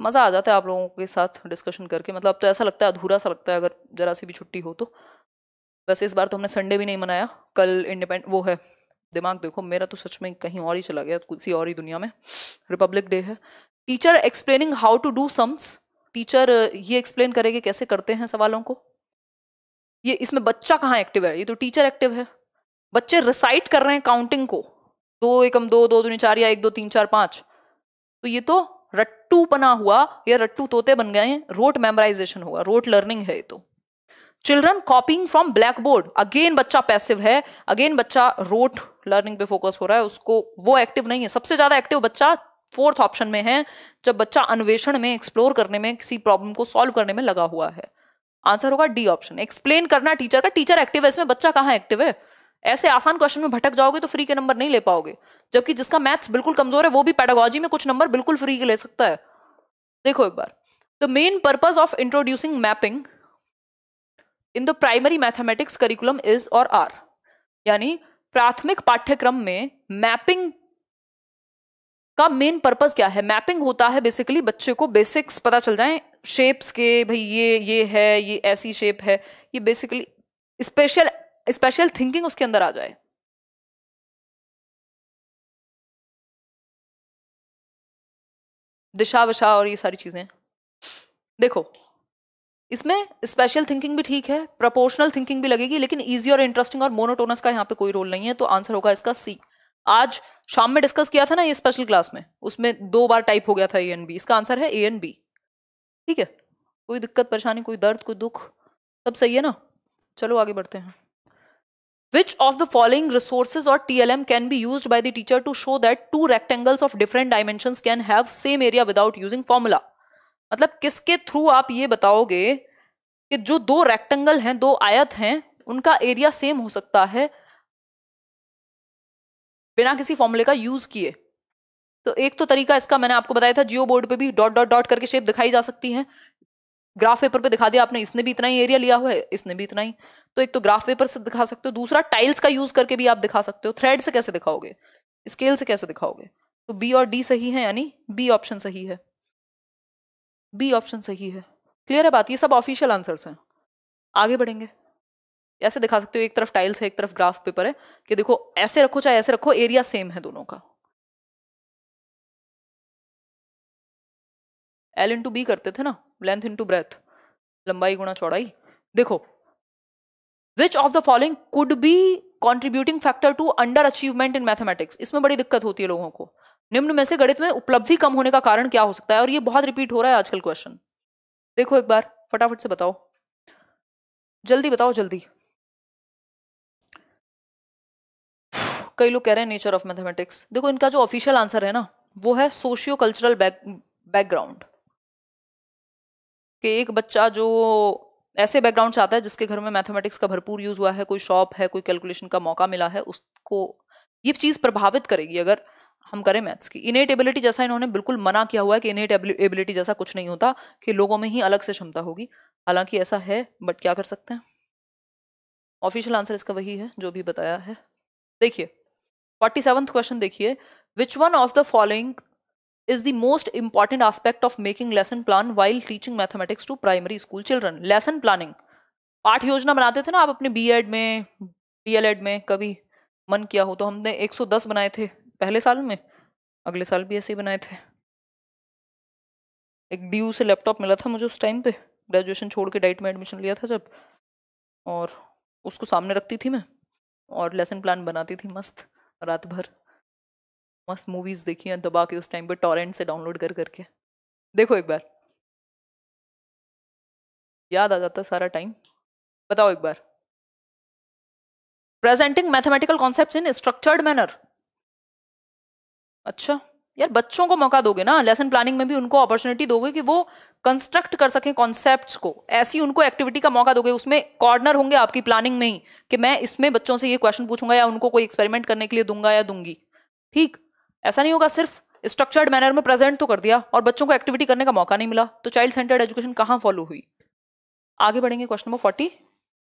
मज़ा आ जाता है आप लोगों के साथ डिस्कशन करके मतलब अब तो ऐसा लगता है, अधूरा सा लगता है अगर ज़रा सी भी छुट्टी हो तो। वैसे इस बार तो हमने संडे भी नहीं मनाया, कल इंडिपेंड वो है, दिमाग देखो, मेरा तो सच में कहीं और ही चला गया, किसी और ही दुनिया में रिपब्लिक डे है। Teacher explaining how to do sums teacher ये एक्सप्लेन करेगी कैसे करते हैं सवालों को। ये इसमें बच्चा कहाँ एक्टिव है? ये तो टीचर एक्टिव है। बच्चे रिसाइट कर रहे हैं काउंटिंग को। दो एकम दो दो दूनी चार या एक दो तीन चार पाँच। तो ये तो रट्टू बना हुआ या रट्टू तोते बन गए हैं। रोट मेमोराइजेशन होगा रोट लर्निंग है ये तो। Children copying from black board again बच्चा पैसिव है। अगेन बच्चा रोट लर्निंग पे फोकस हो रहा है। उसको वो एक्टिव नहीं है। सबसे ज़्यादा एक्टिव बच्चा फोर्थ ऑप्शन में है। जब बच्चा अन्वेषण में एक्सप्लोर करने में, किसी प्रॉब्लम को सॉल्व करने में लगा हुआ है। आंसर होगा डी ऑप्शन। एक्सप्लेन करना टीचर का, टीचर एक्टिव है इसमें, बच्चा कहाँ एक्टिव है? ऐसे आसान क्वेश्चन में भटक जाओगे तो फ्री के नंबर नहीं ले पाओगे। जबकि जिसका मैथ्स बिल्कुल कमज़ोर है, वो भी पैडागोजी में कुछ नंबर बिल्कुल फ्री के ले सकता है। देखो एक बार। The main purpose of introducing mapping in the primary mathematics curriculum is और आर यानी प्राथमिक पाठ्यक्रम में मैपिंग का मेन पर्पज क्या है? मैपिंग होता है बेसिकली बच्चे को बेसिक्स पता चल जाए शेप्स के, भाई ये ये है, ये ऐसी शेप है। ये बेसिकली स्पेशल स्पेशल थिंकिंग उसके अंदर आ जाए। दिशा, विशा और ये सारी चीज़ें। देखो, इसमें स्पेशल थिंकिंग भी ठीक है प्रपोर्शनल थिंकिंग भी लगेगी, लेकिन इजी और इंटरेस्टिंग और मोनोटोनस का यहाँ पे कोई रोल नहीं है तो आंसर होगा इसका सी आज शाम में डिस्कस किया था ना ये स्पेशल क्लास में, उसमें दो बार टाइप हो गया था ए एन बी इसका आंसर है ए एन बी ठीक है कोई दिक्कत परेशानी कोई दर्द कोई दुख सब सही है ना चलो आगे बढ़ते हैं Which of the following resources or TLM can be used by the teacher to show that two rectangles of different dimensions can have same area without using formula? मतलब किसके थ्रू आप ये बताओगे कि जो दो रेक्टेंगल हैं दो आयत हैं उनका एरिया सेम हो सकता है बिना किसी फॉर्मूले का यूज़ किए तो एक तो तरीका इसका मैंने आपको बताया था, जियो बोर्ड पे भी डॉट डॉट डॉट करके शेप दिखाई जा सकती है। ग्राफ पेपर पे दिखा दिया आपने, इसने भी इतना ही एरिया लिया हुआ है, इसने भी इतना ही। तो एक तो ग्राफ पेपर से दिखा सकते हो, दूसरा टाइल्स का यूज़ करके भी आप दिखा सकते हो। थ्रेड से कैसे दिखाओगे? स्केल से कैसे दिखाओगे? तो बी और डी सही है, यानी बी ऑप्शन सही है। बी ऑप्शन सही है। क्लियर है बात? ये सब ऑफिशियल आंसर्स हैं। आगे बढ़ेंगे। ऐसे दिखा सकते हो, एक तरफ़ टाइल्स है, एक तरफ़ ग्राफ पेपर है, कि देखो ऐसे रखो, चाहे ऐसे रखो, एरिया सेम है दोनों का। एल इंटू बी करते थे ना लेंथ इंटू ब्रेथ लंबाई गुणा चौड़ाई। देखो which of the following could be contributing factor to underachievement in mathematics इसमें बड़ी दिक्कत होती है लोगों को। निम्न में से गणित में उपलब्धि कम होने का कारण क्या हो सकता है? और ये बहुत रिपीट हो रहा है आजकल क्वेश्चन देखो एक बार, फटाफट से बताओ। जल्दी बताओ, जल्दी। कई लोग कह रहे हैं नेचर ऑफ़ मैथमेटिक्स देखो, इनका जो ऑफिशियल आंसर है ना, वो है सोशियो कल्चरल बैकग्राउंड कि एक बच्चा जो ऐसे बैकग्राउंड से आता है जिसके घर में मैथमेटिक्स का भरपूर यूज़ हुआ है, कोई शॉप है, कोई कैलकुलेशन का मौका मिला है, उसको ये चीज़ प्रभावित करेगी अगर हम करें मैथ्स की। इनेट एबिलिटी जैसा इन्होंने बिल्कुल मना किया हुआ है कि इनेट एबिलिटी जैसा कुछ नहीं होता, कि लोगों में ही अलग से क्षमता होगी। हालाँकि ऐसा है बट क्या कर सकते हैं? ऑफिशियल आंसर इसका वही है, जो भी बताया है। देखिए फोर्टी सेवंथ क्वेश्चन देखिए which one of the following is the most important aspect of making lesson plan while teaching mathematics to primary school children. Lesson planning. पाठ योजना बनाते थे ना आप अपने बी एड में डी एल एड में, कभी मन किया हो तो हमने 110 बनाए थे पहले साल में, अगले साल भी ऐसे ही बनाए थे। एक डी से लैपटॉप मिला था मुझे उस टाइम पे ग्रेजुएशन छोड़ के डाइट में एडमिशन लिया था जब, और उसको सामने रखती थी मैं, और लेसन प्लान बनाती थी मस्त, रात भर। मस्त मूवीज़ देखी हैं दबा के उस टाइम पे टॉरेंट से डाउनलोड कर करके। देखो एक बार। याद आ जाता सारा टाइम बताओ एक बार। Presenting mathematical concept in structured manner अच्छा। यार, बच्चों को मौका दोगे ना? लेसन प्लानिंग में भी उनको अपॉर्चुनिटी दोगे कि वो कंस्ट्रक्ट कर सकें कॉन्सेप्ट्स को। ऐसी उनको एक्टिविटी का मौका दोगे, उसमें कॉर्नर होंगे आपकी प्लानिंग में ही कि मैं इसमें बच्चों से ये क्वेश्चन पूछूँगा या उनको कोई एक्सपेरिमेंट करने के लिए दूँगा या दूँगी। ठीक? ऐसा नहीं होगा, सिर्फ़ स्ट्रक्चर्ड मैनर में प्रेजेंट तो कर दिया और बच्चों को एक्टिविटी करने का मौका नहीं मिला। तो चाइल्ड सेंटर्ड एजुकेशन कहाँ फॉलो हुई? आगे बढ़ेंगे क्वेश्चन नंबर फोर्टी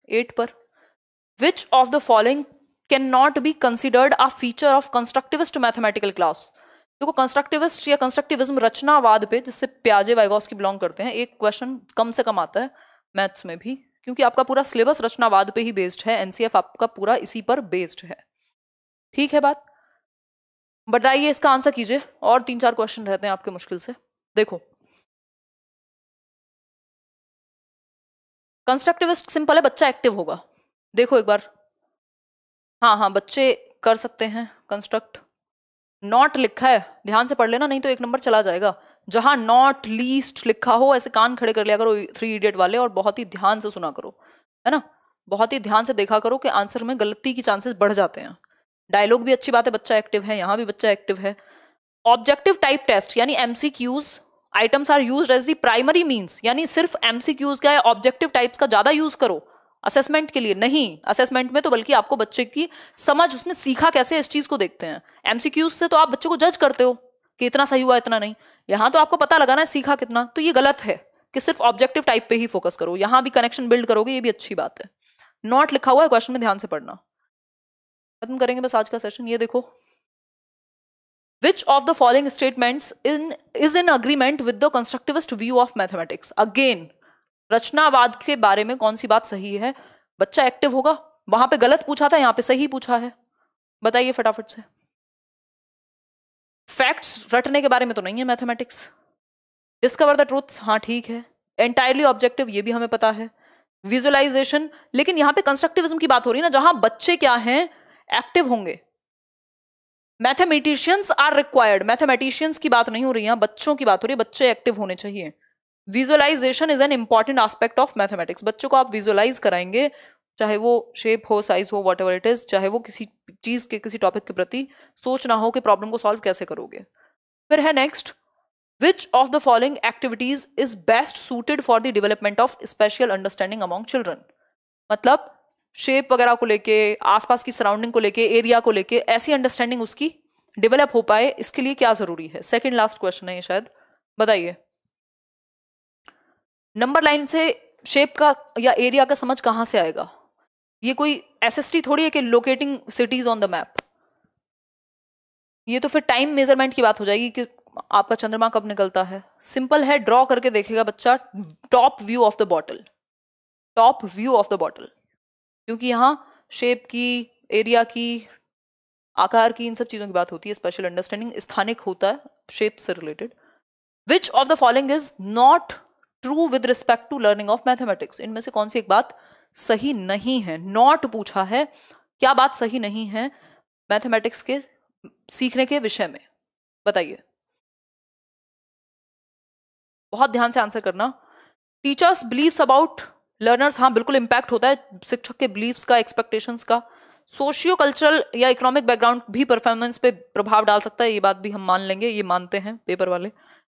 एट पर। Which of the following can not be considered a feature of constructivist mathematical class देखो कंस्ट्रक्टिविस्ट या कंस्ट्रक्टिविज्म रचनावाद पे, जिससे प्याजे वाइगॉस की बिलोंग करते हैं, एक क्वेश्चन कम से कम आता है मैथ्स में भी, क्योंकि आपका पूरा सिलेबस रचनावाद पे ही बेस्ड है एनसीएफ आपका पूरा इसी पर बेस्ड है। ठीक है बात? बताइए, इसका आंसर कीजिए। और तीन चार क्वेश्चन रहते हैं आपके मुश्किल से। देखो। कंस्ट्रक्टिविस्ट सिंपल है, बच्चा एक्टिव होगा। देखो एक बार। हाँ हाँ बच्चे कर सकते हैं। कंस्ट्रक्ट नॉट लिखा है। ध्यान से पढ़ लेना, नहीं तो एक नंबर चला जाएगा। जहाँ नॉट लीस्ट लिखा हो, ऐसे कान खड़े कर लिया करो थ्री इडियट वाले, और बहुत ही ध्यान से सुना करो। है ना? बहुत ही ध्यान से देखा करो कि आंसर में गलती की चांसेस बढ़ जाते हैं। डायलॉग भी अच्छी बात है, बच्चा एक्टिव है, यहाँ भी बच्चा एक्टिव है। ऑब्जेक्टिव टाइप टेस्ट यानी MCQs items are use as the primary means यानी सिर्फ़ एमसीक्यूज का ऑब्जेक्टिव टाइप्स का ज़्यादा यूज़ करो। असेसमेंट के लिए नहीं असेसमेंट में तो बल्कि आपको बच्चे की समझ, उसने सीखा कैसे इस चीज़ को देखते हैं। एमसीक्यूज से तो आप बच्चे को जज करते हो कि इतना सही हुआ, इतना नहीं। यहाँ तो आपको पता लगाना है सीखा कितना तो ये गलत है कि सिर्फ़ ऑब्जेक्टिव टाइप पे ही फोकस करो। यहाँ भी कनेक्शन बिल्ड करोगे, ये भी अच्छी बात है। नॉट लिखा हुआ है क्वेश्चन में ध्यान से पढ़ना। खत्म करेंगे बस आज का सेशन ये देखो। Which of the following statements in is in agreement with the constructivist view of mathematics again रचनावाद के बारे में कौन सी बात सही है? बच्चा एक्टिव होगा। वहाँ पे गलत पूछा था, यहाँ पे सही पूछा है। बताइए फटाफट से। फैक्ट्स रटने के बारे में तो नहीं है मैथमेटिक्स डिस्कवर द ट्रूथ हाँ ठीक है। एंटायरली ऑब्जेक्टिव ये भी हमें पता है। विजुअलाइजेशन लेकिन यहाँ पे कंस्ट्रक्टिविज्म की बात हो रही है ना, जहाँ बच्चे क्या हैं? एक्टिव होंगे। मैथमेटिशियंस आर रिक्वायर्ड मैथमेटिशियंस की बात नहीं हो रही है, बच्चों की बात हो रही है, बच्चे एक्टिव होने चाहिए। Visualisation is an important aspect of mathematics बच्चों को आप विजुअलाइज कराएँगे, चाहे वो शेप हो साइज़ हो वॉट एवर इट इज़ चाहे वो किसी चीज़ के, किसी टॉपिक के प्रति सोचना हो कि प्रॉब्लम को सॉल्व कैसे करोगे। फिर है next which of the following activities is best suited for the development of spatial understanding among children मतलब शेप वगैरह को लेके, आसपास की सराउंडिंग को लेके एरिया को लेके, ऐसी अंडरस्टैंडिंग उसकी डेवलप हो पाए, इसके लिए क्या ज़रूरी है? सेकेंड लास्ट क्वेश्चन है ये शायद। बताइए। नंबर लाइन से शेप का या एरिया का समझ कहाँ से आएगा? ये कोई एसएसटी थोड़ी है कि locating cities on the map ये तो फिर टाइम मेज़रमेंट की बात हो जाएगी कि आपका चंद्रमा कब निकलता है। सिंपल है ड्रॉ करके देखेगा बच्चा top view of the bottle top view of the bottle क्योंकि यहाँ शेप की एरिया की, आकार की इन सब चीज़ों की बात होती है स्पेशल अंडरस्टैंडिंग स्थानिक होता है शेप से related which of the following is not true with respect to learning of mathematics इनमें से कौन सी एक बात सही नहीं है? नॉट पूछा है, क्या बात सही नहीं है मैथमेटिक्स के, सीखने के विषय में? बताइए। बहुत ध्यान से आंसर करना। टीचर्स बिलीव्स अबाउट लर्नर्स हाँ बिल्कुल इम्पैक्ट होता है शिक्षक के बिलीव्स का एक्सपेक्टेशंस का। सोशियो कल्चरल या इकोनॉमिक बैकग्राउंड भी परफॉर्मेंस पे प्रभाव डाल सकता है, ये बात भी हम मान लेंगे, ये मानते हैं पेपर वाले।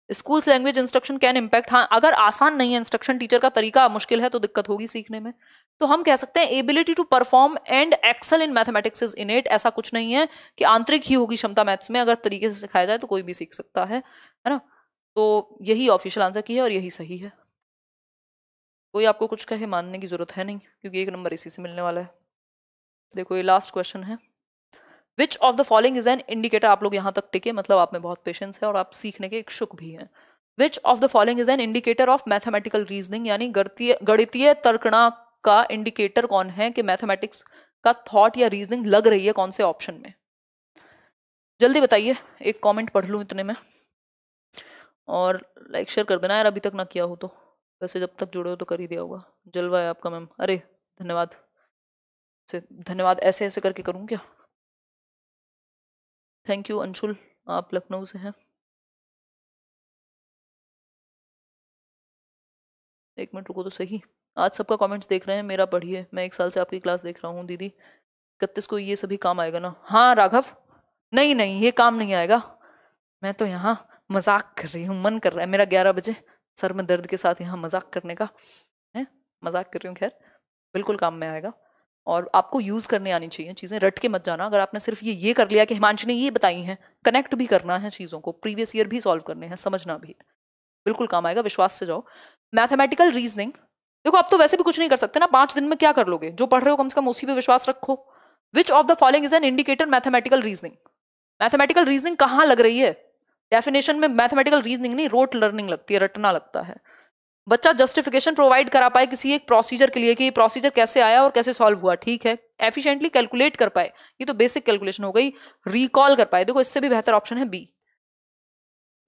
School language instruction can impact हाँ अगर आसान नहीं है इंस्ट्रक्शन टीचर का तरीका, मुश्किल है तो दिक्कत होगी सीखने में। तो हम कह सकते हैं ability to perform and excel in mathematics is innate ऐसा कुछ नहीं है कि आंतरिक ही होगी क्षमता मैथ्स में, अगर तरीके से सिखाया जाए तो कोई भी सीख सकता है है ना? तो यही ऑफिशियल आंसर की है और यही सही है। कोई आपको कुछ कहे मानने की ज़रूरत है नहीं, क्योंकि एक नंबर इसी से मिलने वाला है। देखो, ये लास्ट क्वेश्चन है। Which of the following is an indicator आप लोग यहाँ तक टिके मतलब आप में बहुत पेशेंस है और आप सीखने के इच्छुक भी हैं। Which of the following is an indicator of mathematical reasoning यानी गणितीय तर्कणा का इंडिकेटर कौन है कि मैथमेटिक्स का थॉट या रीजनिंग लग रही है कौन से ऑप्शन में? जल्दी बताइए, एक कमेंट पढ़ लूँ इतने में। और लाइक शेयर कर देना यार, अभी तक ना किया हो तो। वैसे जब तक जुड़े हो तो कर ही दिया होगा। जलवा है आपका मैम। अरे, धन्यवाद। धन्यवाद ऐसे ऐसे करके करूँ क्या? Thank you Anshul. आप लखनऊ से हैं। एक मिनट, रुको तो सही। आज सबका कमेंट्स देख रहे हैं, मेरा पढ़िए। मैं एक साल से आपकी क्लास देख रहा हूँ, दीदी। इकतीस को ये सभी काम आएगा ना? हाँ राघव। नहीं नहीं, ये काम नहीं आएगा। मैं तो यहाँ मज़ाक कर रही हूँ, मन कर रहा है। मेरा ग्यारह बजे। सर में दर्द के साथ यहाँ मज़ाक करने का, है? मज़ाक कर रही हूँ, खैर। बिल्कुल काम में आएगा। और आपको यूज़ करने आनी चाहिए चीज़ें, रट के मत जाना। अगर आपने सिर्फ़ ये ये कर लिया कि हिमांशु ने ये बताई हैं, कनेक्ट भी करना है चीज़ों को, प्रीवियस ईयर भी सॉल्व करने हैं, समझना भी बिल्कुल काम आएगा, विश्वास से जाओ। मैथमेटिकल रीजनिंग, देखो आप तो वैसे भी कुछ नहीं कर सकते ना, पाँच दिन में क्या कर लोगे? जो पढ़ रहे हो कम से कम उसी पर विश्वास रखो। Which of the following is an indicator mathematical reasoning. Mathematical reasoning कहाँ लग रही है? डेफिनेशन में मैथमेटिकल रीजनिंग नहीं रोट लर्निंग लगती है, रटना लगता है। बच्चा जस्टिफिकेशन प्रोवाइड करा पाए किसी एक प्रोसीजर के लिए कि ये प्रोसीजर कैसे आया और कैसे सॉल्व हुआ, ठीक है? एफिशिएंटली कैलकुलेट कर पाए। ये तो बेसिक कैलकुलेशन हो गई। रिकॉल कर पाए। देखो, इससे भी बेहतर ऑप्शन है बी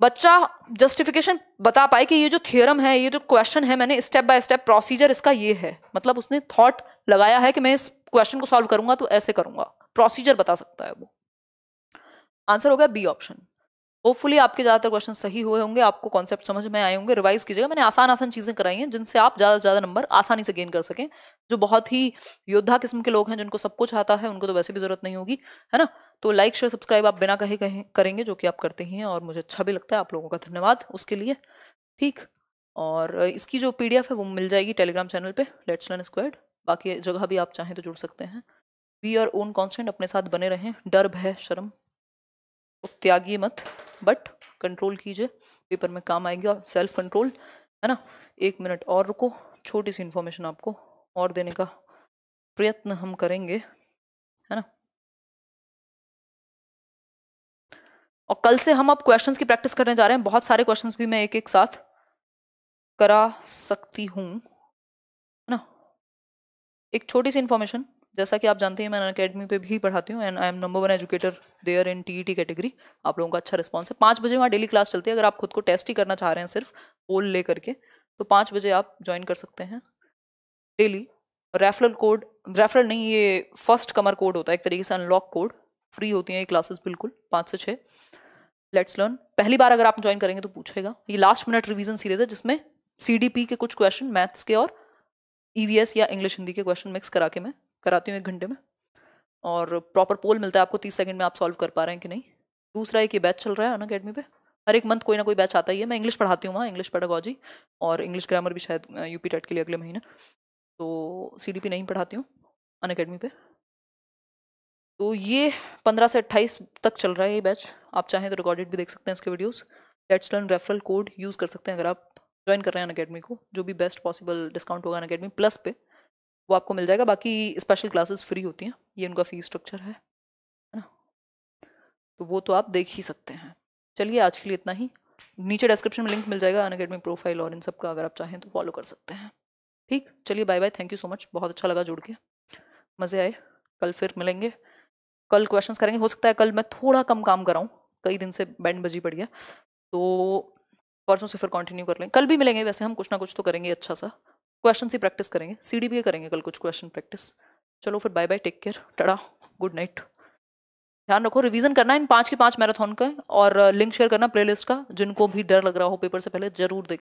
बच्चा जस्टिफिकेशन बता पाए कि ये जो थियरम है, ये जो क्वेश्चन है, मैंने स्टेप बाय स्टेप प्रोसीजर इसका ये है। मतलब उसने थॉट लगाया है कि मैं इस क्वेश्चन को सॉल्व करूँगा तो ऐसे करूँगा। प्रोसीजर बता सकता है वो। आंसर हो गया बी ऑप्शन होपफुली आपके ज़्यादातर क्वेश्चन सही हुए होंगे, आपको कॉन्सेप्ट समझ में आए होंगे। रिवाइज कीजिएगा। मैंने आसान आसान चीज़ें कराई हैं, जिनसे आप ज़्यादा से ज़्यादा नंबर आसानी से गेन कर सकें, जो बहुत ही योद्धा किस्म के लोग हैं, जिनको सब कुछ आता है, उनको तो वैसे भी ज़रूरत नहीं होगी, है ना? तो लाइक शेयर सब्सक्राइब आप बिना कहे कहें, करेंगे, जो कि आप करते ही हैं, और मुझे अच्छा भी लगता है। आप लोगों का धन्यवाद उसके लिए। ठीक? और इसकी जो पीडीएफ है, वो मिल जाएगी टेलीग्राम चैनल पर लेट्स लर्न स्क्वाड बाकी जगह भी आप चाहें तो जुड़ सकते हैं। वी आर ओन कॉन्स्टेंट अपने साथ बने रहें। डर, भय, शर्म। त्यागी मत बट कंट्रोल कीजिए। पेपर में काम आएगा सेल्फ कंट्रोल है ना? एक मिनट और रुको, छोटी सी इन्फॉर्मेशन आपको और देने का प्रयत्न हम करेंगे, है ना? और कल से हम अब क्वेश्चंस की प्रैक्टिस करने जा रहे हैं। बहुत सारे क्वेश्चंस भी मैं एक एक साथ करा सकती हूँ, है ना? एक छोटी सी इन्फॉर्मेशन जैसा कि आप जानते हैं, मैं अन अकेडमी पे भी पढ़ाती हूँ and I am number one educator there in T T category आप लोगों का अच्छा रिस्पॉन्स है। पाँच बजे वहाँ डेली क्लास चलती है, अगर आप खुद को टेस्ट ही करना चाह रहे हैं सिर्फ़ पोल ले करके तो पाँच बजे आप ज्वाइन कर सकते हैं डेली रेफरल कोड रेफरल नहीं, ये फ़र्स्ट कमर कोड होता है, एक तरीके से अनलॉक कोड फ्री होती हैं ये क्लासेस बिल्कुल, पाँच से छः लेट्स लर्न पहली बार अगर आप ज्वाइन करेंगे तो पूछेगा। ये लास्ट मिनट रिवीजन सीरीज़ है, जिसमें सीडीपी के कुछ क्वेश्चन मैथ्स के और ई e या इंग्लिश हिंदी के क्वेश्चन मिक्स करा के मैं कराती हूँ एक घंटे में। और प्रॉपर पोल मिलता है आपको तीस सेकंड में आप सॉल्व कर पा रहे हैं कि नहीं। दूसरा एक ये बैच चल रहा है ना अकेडमी पे। हर एक मंथ कोई ना कोई बैच आता ही है। मैं इंग्लिश पढ़ाती हूँ वहाँ इंग्लिश पेडागोजी और इंग्लिश ग्रामर भी शायद यूपी टेट के लिए अगले महीने। तो सीडीपी नहीं पढ़ाती हूँ अन अकेडमी पे। तो ये पंद्रह से अट्ठाईस तक चल रहा है ये बैच आप चाहें तो रिकॉर्डेड भी देख सकते हैं इसके videos let's learn referral code use कर सकते हैं अगर आप ज्वाइन कर रहे हैं अन अकेडमी को, जो भी बेस्ट पॉसिबल डिस्काउंट होगा अन अकेडमी प्लस पे। वो आपको मिल जाएगा। बाकी स्पेशल क्लासेस फ्री होती हैं। ये उनका फ़ीस स्ट्रक्चर है। ना? तो वो तो आप देख ही सकते हैं। चलिए, आज के लिए इतना ही। नीचे डिस्क्रिप्शन में लिंक मिल जाएगा अन अकेडमी प्रोफ़ाइल और इन सब का अगर आप चाहें तो फॉलो कर सकते हैं। ठीक? चलिए bye bye thank you so much बहुत अच्छा लगा जुड़ के। मज़े आए। कल फिर मिलेंगे। कल क्वेश्चंस करेंगे। हो सकता है कल मैं थोड़ा कम काम कराऊँ। कई दिन से बैंड बजी पड़ी है। तो परसों से फिर कंटिन्यू कर लें। कल भी मिलेंगे वैसे हम। कुछ ना कुछ तो करेंगे अच्छा सा। क्वेश्चन ही प्रैक्टिस करेंगे। सी डी करेंगे कल कुछ क्वेश्चन प्रैक्टिस चलो फिर बाय बाय टेक केयर टड़ा गुड नाइट ध्यान रखो रिवीजन करना इन पाँच के पाँच मैराथन का और लिंक शेयर करना प्लेलिस्ट का, जिनको भी डर लग रहा हो पेपर से पहले, ज़रूर देख